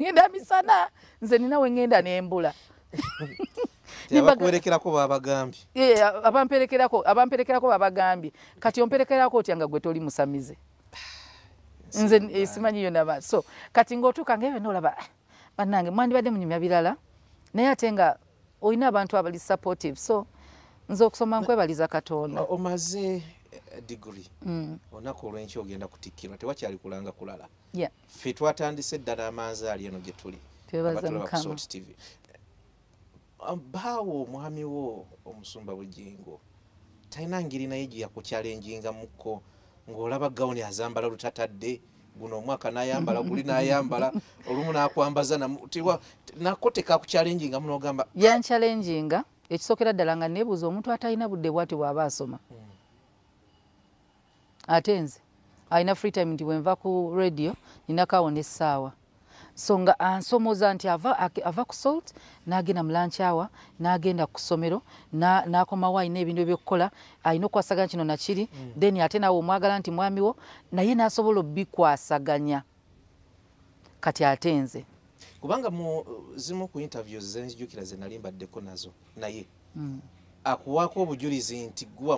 Ngenda misana? Nze nina we ngenda nembula Abakuwerekerako babagambye. Abamperekerako abamperekerako babagambye. Kati omperekerako otya nga gwe toli musamize? Nze eh, simanyiyo naba. So kati ngaotuuka nga ebyo nolaba "Ah, bannange mwandibadde munyumya birala naye ate nga olina abantu abali supportive so nze okusoma nkwebaliza katonda. Omaze eh, degree Mm, olunaku olw'enkya ogenda kutikkirwa tewakyali kulanga kulala. Yeah. ffe twatandise eddala amanzaali eno gye tuli. Twebaza abatulaba ku Mukama. Salt TV Ah, baawo omwami wo omusumba bugingo talina ngeri naye gye yakukyalenjingamukko ng'olaba gawuni azambala lutatadde guno omwaka n'ayambala guli n'ayambala olumu n'akwambaza nako tekakukyalenjingamu n'ogamba yankyalenjinga ekisookera ddala nga neebuuza omuntu atalina budde bwati bw'aba asoma. Ate nze alina free time nti bwenva ku radio ninakawo nessaawa so nga ansomoza nti ava, ava ku salt n'agenda mu lunch hour n'agenda ku ssomero na- n'akomawo alina ebintu ebyokukola alina okukwasaganya kino nakiri then ate nawe omwagala nti mwami wo naye n'asobola obikwasaganya kati ate nze kubanga mu zimu ku interviews zenzijukira ze nali mbaddeko nazo naye Mm. akuwaako obujulizi nti gwe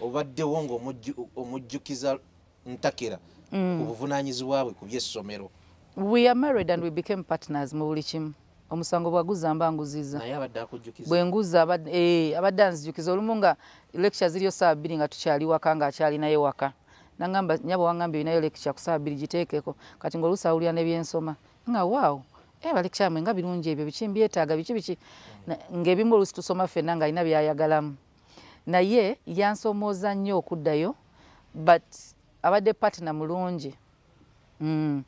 obaddewo ng'omujjukiza ntakera Mm. ku buvunaanyizibwa bwe ku byessomero we are married and we became partners mu buli kimu. Omusango bwaguza mba nguziza. Bwe nguza abadde eh, abadde anzijukiza. Olumu nga lecture ziriyo saa bbiri nga tukyali waka ng'akyali naye waka. Nagamba nyabo wangambye olinayo lecture ku saa bbiri giteekeko. Kati ngaoluusi awulira nebyensoma nga waawo eba lecture mwe nga birungi ebyo biki mbyetaaga biki biki. Ng'ebimu oluusi tusoma ffenna ng'alina byayagalamu. Naye yansomooza nnyo okuddayo but abadde partner mulungi. Mm.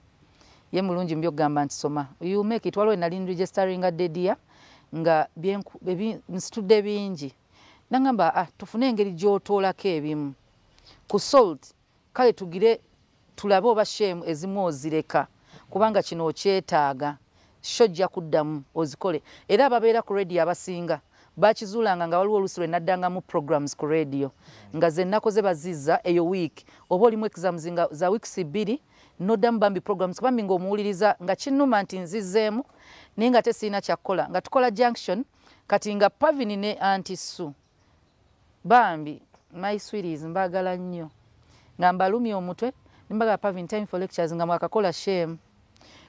Ye mulungi mu byokugamba nti soma. You make it waliwo nali registeringa dedia nga byenku- ebi- nsitudde bingi. Nagamba ah, tufune engeri gyotoolako ebimu. Ku salt kale tugire tulabe oba shemu ezimu ozireka kubanga kino okyetaaga. Shojja kuddamu ozikole. Era ababeera ku radio abasinga bakizuulanga nga waliwo oluusi lwe naddangamu programs ku radio. Nga ze nakoze bazizza eyo wiiki oba olimu exams nga za wiikisi bbiri noddamu bambi programs bambi ng'omuwuliriza nga kinnuma nti nzizzeemu naye nga tesiina kyakkola nga tukola junction kati nga pavini ne antisu bambi my sweeties mbaagala nnyo. Nga mbalumya omutwe nimbagala pavin time for lectures nga mwakakola shame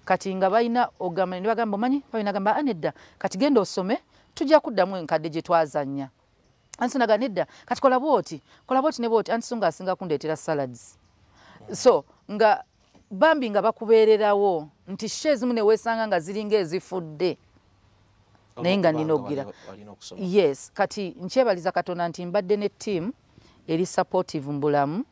kati nga balina ogamba ne bagamba omanyi? Pavin agamba anedda kati genda osome tujja kuddamu enkadde gye twazannya. Anti naga nedda. Kati kola bwoti kola bwoti ne bwoti. Anti so nga asinga kundeetera salads. So nga bambi nga bakubeererawo nti she ezimu ne weesanga nga ziringa ezifudde naye nga nina okugira yes kati nkyebaliza katonda nti mbadde ne ttiimu eri supportive mu bulamu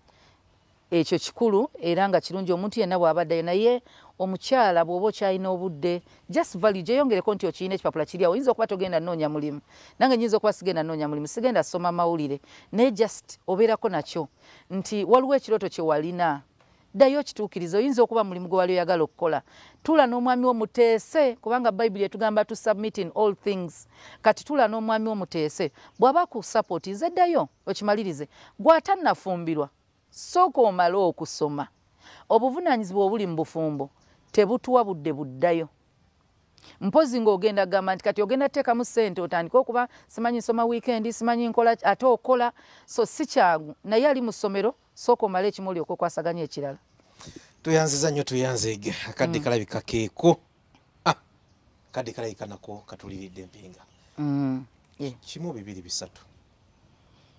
ekyo kikulu era nga kirungi omuntu yenna bw'abaddayo naye omukyala bw'oba okyalina obudde just value gyeyongereko nti okiyina ekipapula kiri awo oyinza okuba togenda noonya mulimu. Nange nyinza okuba sigenda noonya mulimu sigenda soma mawulire. Naye just obeerako nakyo nti waliwo ekirooto kye walina ddayo okituukiriza oyinza okuba mulimu gwe wali oyagala okukola. Tuula n'omwami wo muteese kubanga bayibuli etugamba to submit in all things. Kati tuula n'omwami wo muteese bw'aba ku sapoti nze ddayo okimalirize gwatannafumbirwa sooka omale okusoma. Obuvunaanyizibwa obuli mu bufumbo tebutuwa budde buddayo. Mpozi ng'ogenda kugamba nti kati ogenda teekamu ssente otandike okuba simanyi nsoma wiikendi simanyi nkola ate okola so si kyangu naye ali mu ssomero sooka omale ekimu olyoka okwasaganya ekirala. Tuyanziza nnyo tuyanzege akadde kalabika keeko. Ah, kadde kalabika nako katuliridde empinga. Mm, kimu bibiri bisatu.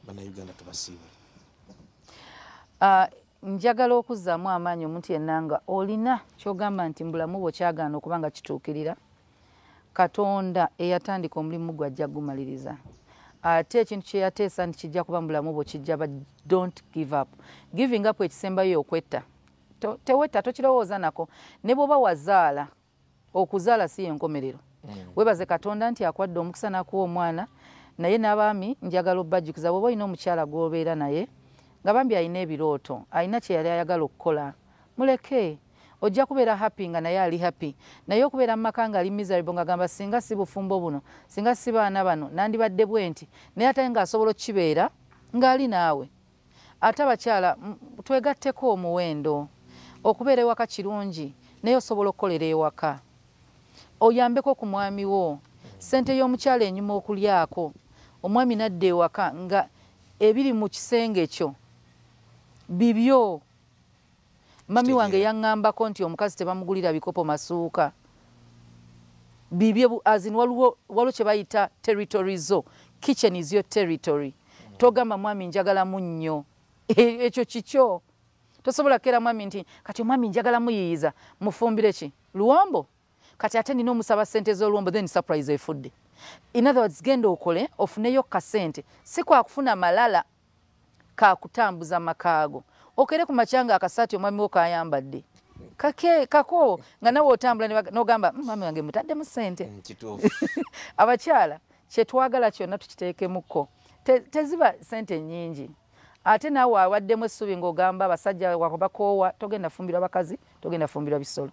Bannayuganda tubasiibule Ah, njagala okuzzaamu amaanyi omuntu yenna nga olina kyogamba nti mbulamu bwe kyagaana okuba nga kituukirira katonda eyatandika omulimu gwe ajja gumaliriza ate ekintu kyeyateesa nti kijja kuba mubulamu bwe kijja ba don't give up. Giving up ekisembayo okwetta. Tewetta tokirowooza nako. Ne bwoba wazaala okuzaala si yenkomerero webaze katonda nti akwadde omukisa nakuwa omwana naye n'abaami njagala obbajjukiza. Bwoba olina omukyala gw'obeera naye nga bambi alina ebirooto alina kye yali ayagala okukola muleke ojja kubeera happy nga naye ali happy. Naye okubeera mu maka nga ali miserable nga gamba singa si bufumbo buno singa si baana bano nandibadde bwe nti naye ate ng'asobola okukibeera ng'ali naawe. Ate abakyala twegatteko omuwendo okubeera ewaka kirungi naye osobola okukolera ewaka. Oyambeko ku mwami wo sente y'omukyala enyuma okulyako. Omwami nadda ewaka nga ebiri mu kisenge kyo. Bibyo mami wange yaŋŋambako nti omukazi tebamugulira bikopo masuuka. Bibye bu- as in waliwo kye bayita territory zo. Kitchen is your territory. Togamba mwami njagalamu nnyo. E- ekyo kikyo. Tosobola kera mwami nti kati omwami njagala muyiyiza mufumbire ki? Luwombo kati ate nina omusaba sente z'oluwombo then surprise efudde. In other words genda okole ofuneyo kasente. Si kwakufuna malala kakutambuza makaago okere ku makyanga akasaati omwami wo kayambadde. Kake kako nga nawe otambula n'ogamba "Mm, mwami wange mutaddemu sente Mm, abakyala kyetwagala kyonna tukiteekemukko Te- teziba sente nyingi ate naawe awaddemu essuubi ng'ogamba abasajja wakobakoowa togenda fumbirwa bakazi togenda fumbirwa bisolo.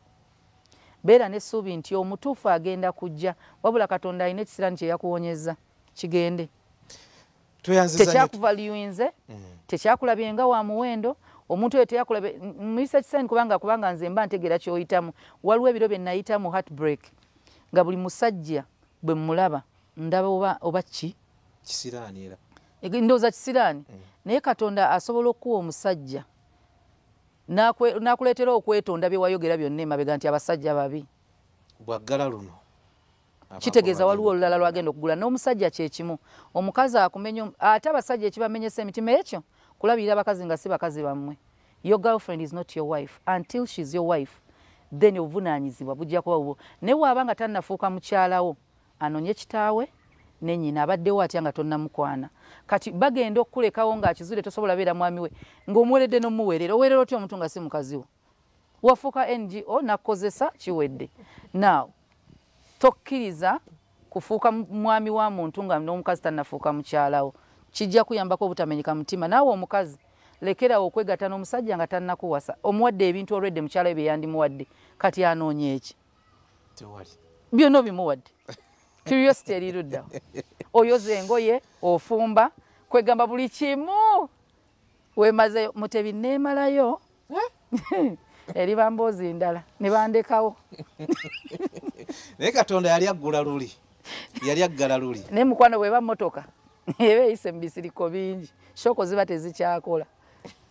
Beera n'essuubi nti omutuufu agenda kujja wabula katonda alina ekisirani kye yakuwonyeza kigende. Tweyanziza nnyo tekyakuvalyuinze tekyakulabye nga wa muwendo omuntu oyo teyakulabe muyisa kisaini kubanga kubanga nze mba ntegeera kyoyitamu waliwo ebiro bye nayita mu heartbreak nga buli musajja bwe mulaba ndaba oba, oba ki? Kisiraani era. Ege- ndowooza kisiraani? Naye katonda asobola okuwa omusajja n'akuleetera okwetonda bye wayogera byonna emabega nti abasajja babi. Bwaggala luno. Kitegeeza waliwo olulala lwagenda okugula n'omusajja kyekimu omukazi akumenya ate abasajja ekibamenyesa emitima ekyo kulabirira abakazi nga si bakazi bammwe. Your girlfriend is not your wife. Until shes your wife then obuvunaanyizibwa bujja kuba bubwo naye bw'aba nga tannafuuka mukyalawo anonye kitaawe nenyina abaddewo atya nga tonnamukwana kati bagenda okukulekawo ng'akizule tosobola beera mwami we ng'omuweredde n'omuweerera. Oweerera otya omuntu nga si mukazi wo? Wafuuka ngo nakkozesa kiwedde. Now tokkiriza kufuuka mwami wa muntu nga n'omukazi tannafuuka mukyalawo kijja kuyambako obutamenyeka mutima. Naawe omukazi lekerawo okwegatta n'omusajja nga tannakuwasa. Omuwadde ebintu olwedde mukyala bye yandimuwadde kati anoonya eki? Byonna obimuwadde. Curiosity eriruddawo oyoza engoye ofumba kwegamba buli kimu. Wemazeyo mutebi neemalayo eri bamboozi ndala ne bandekawo. Naye katonda yali aggula luli. Yali aggala luli. Naye mukwano bweba motoka eba eyise mu bisiriko bingi. Shoko ziba tezikyakola.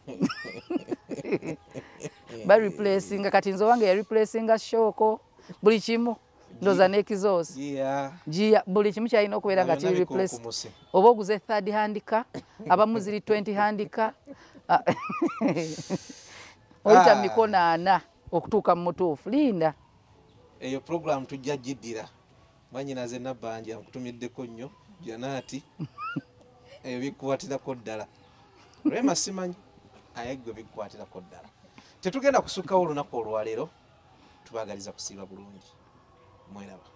Bareplacinga kati nze owange yareplacinga shoko buli kimu ndoza nekizoosi jiya buli kimu kyalina okubeera nga kiri bikunkumusi. replace oba oguze third handika abamu ziri 20 handika Ah, oyita Ah. mu mikono ana okutuuka mu mutuufu linda eyo program tujja giddira mwanyinaze nabbanja nkutumiddeko nnyo janaati eyo bikukwatirako ddala. Lwema simanyi aye gwe bikukwatirako ddala. Tetugenda kusukkawo olunaku olwaleero tubaagaliza kusiiba bulungi mweraba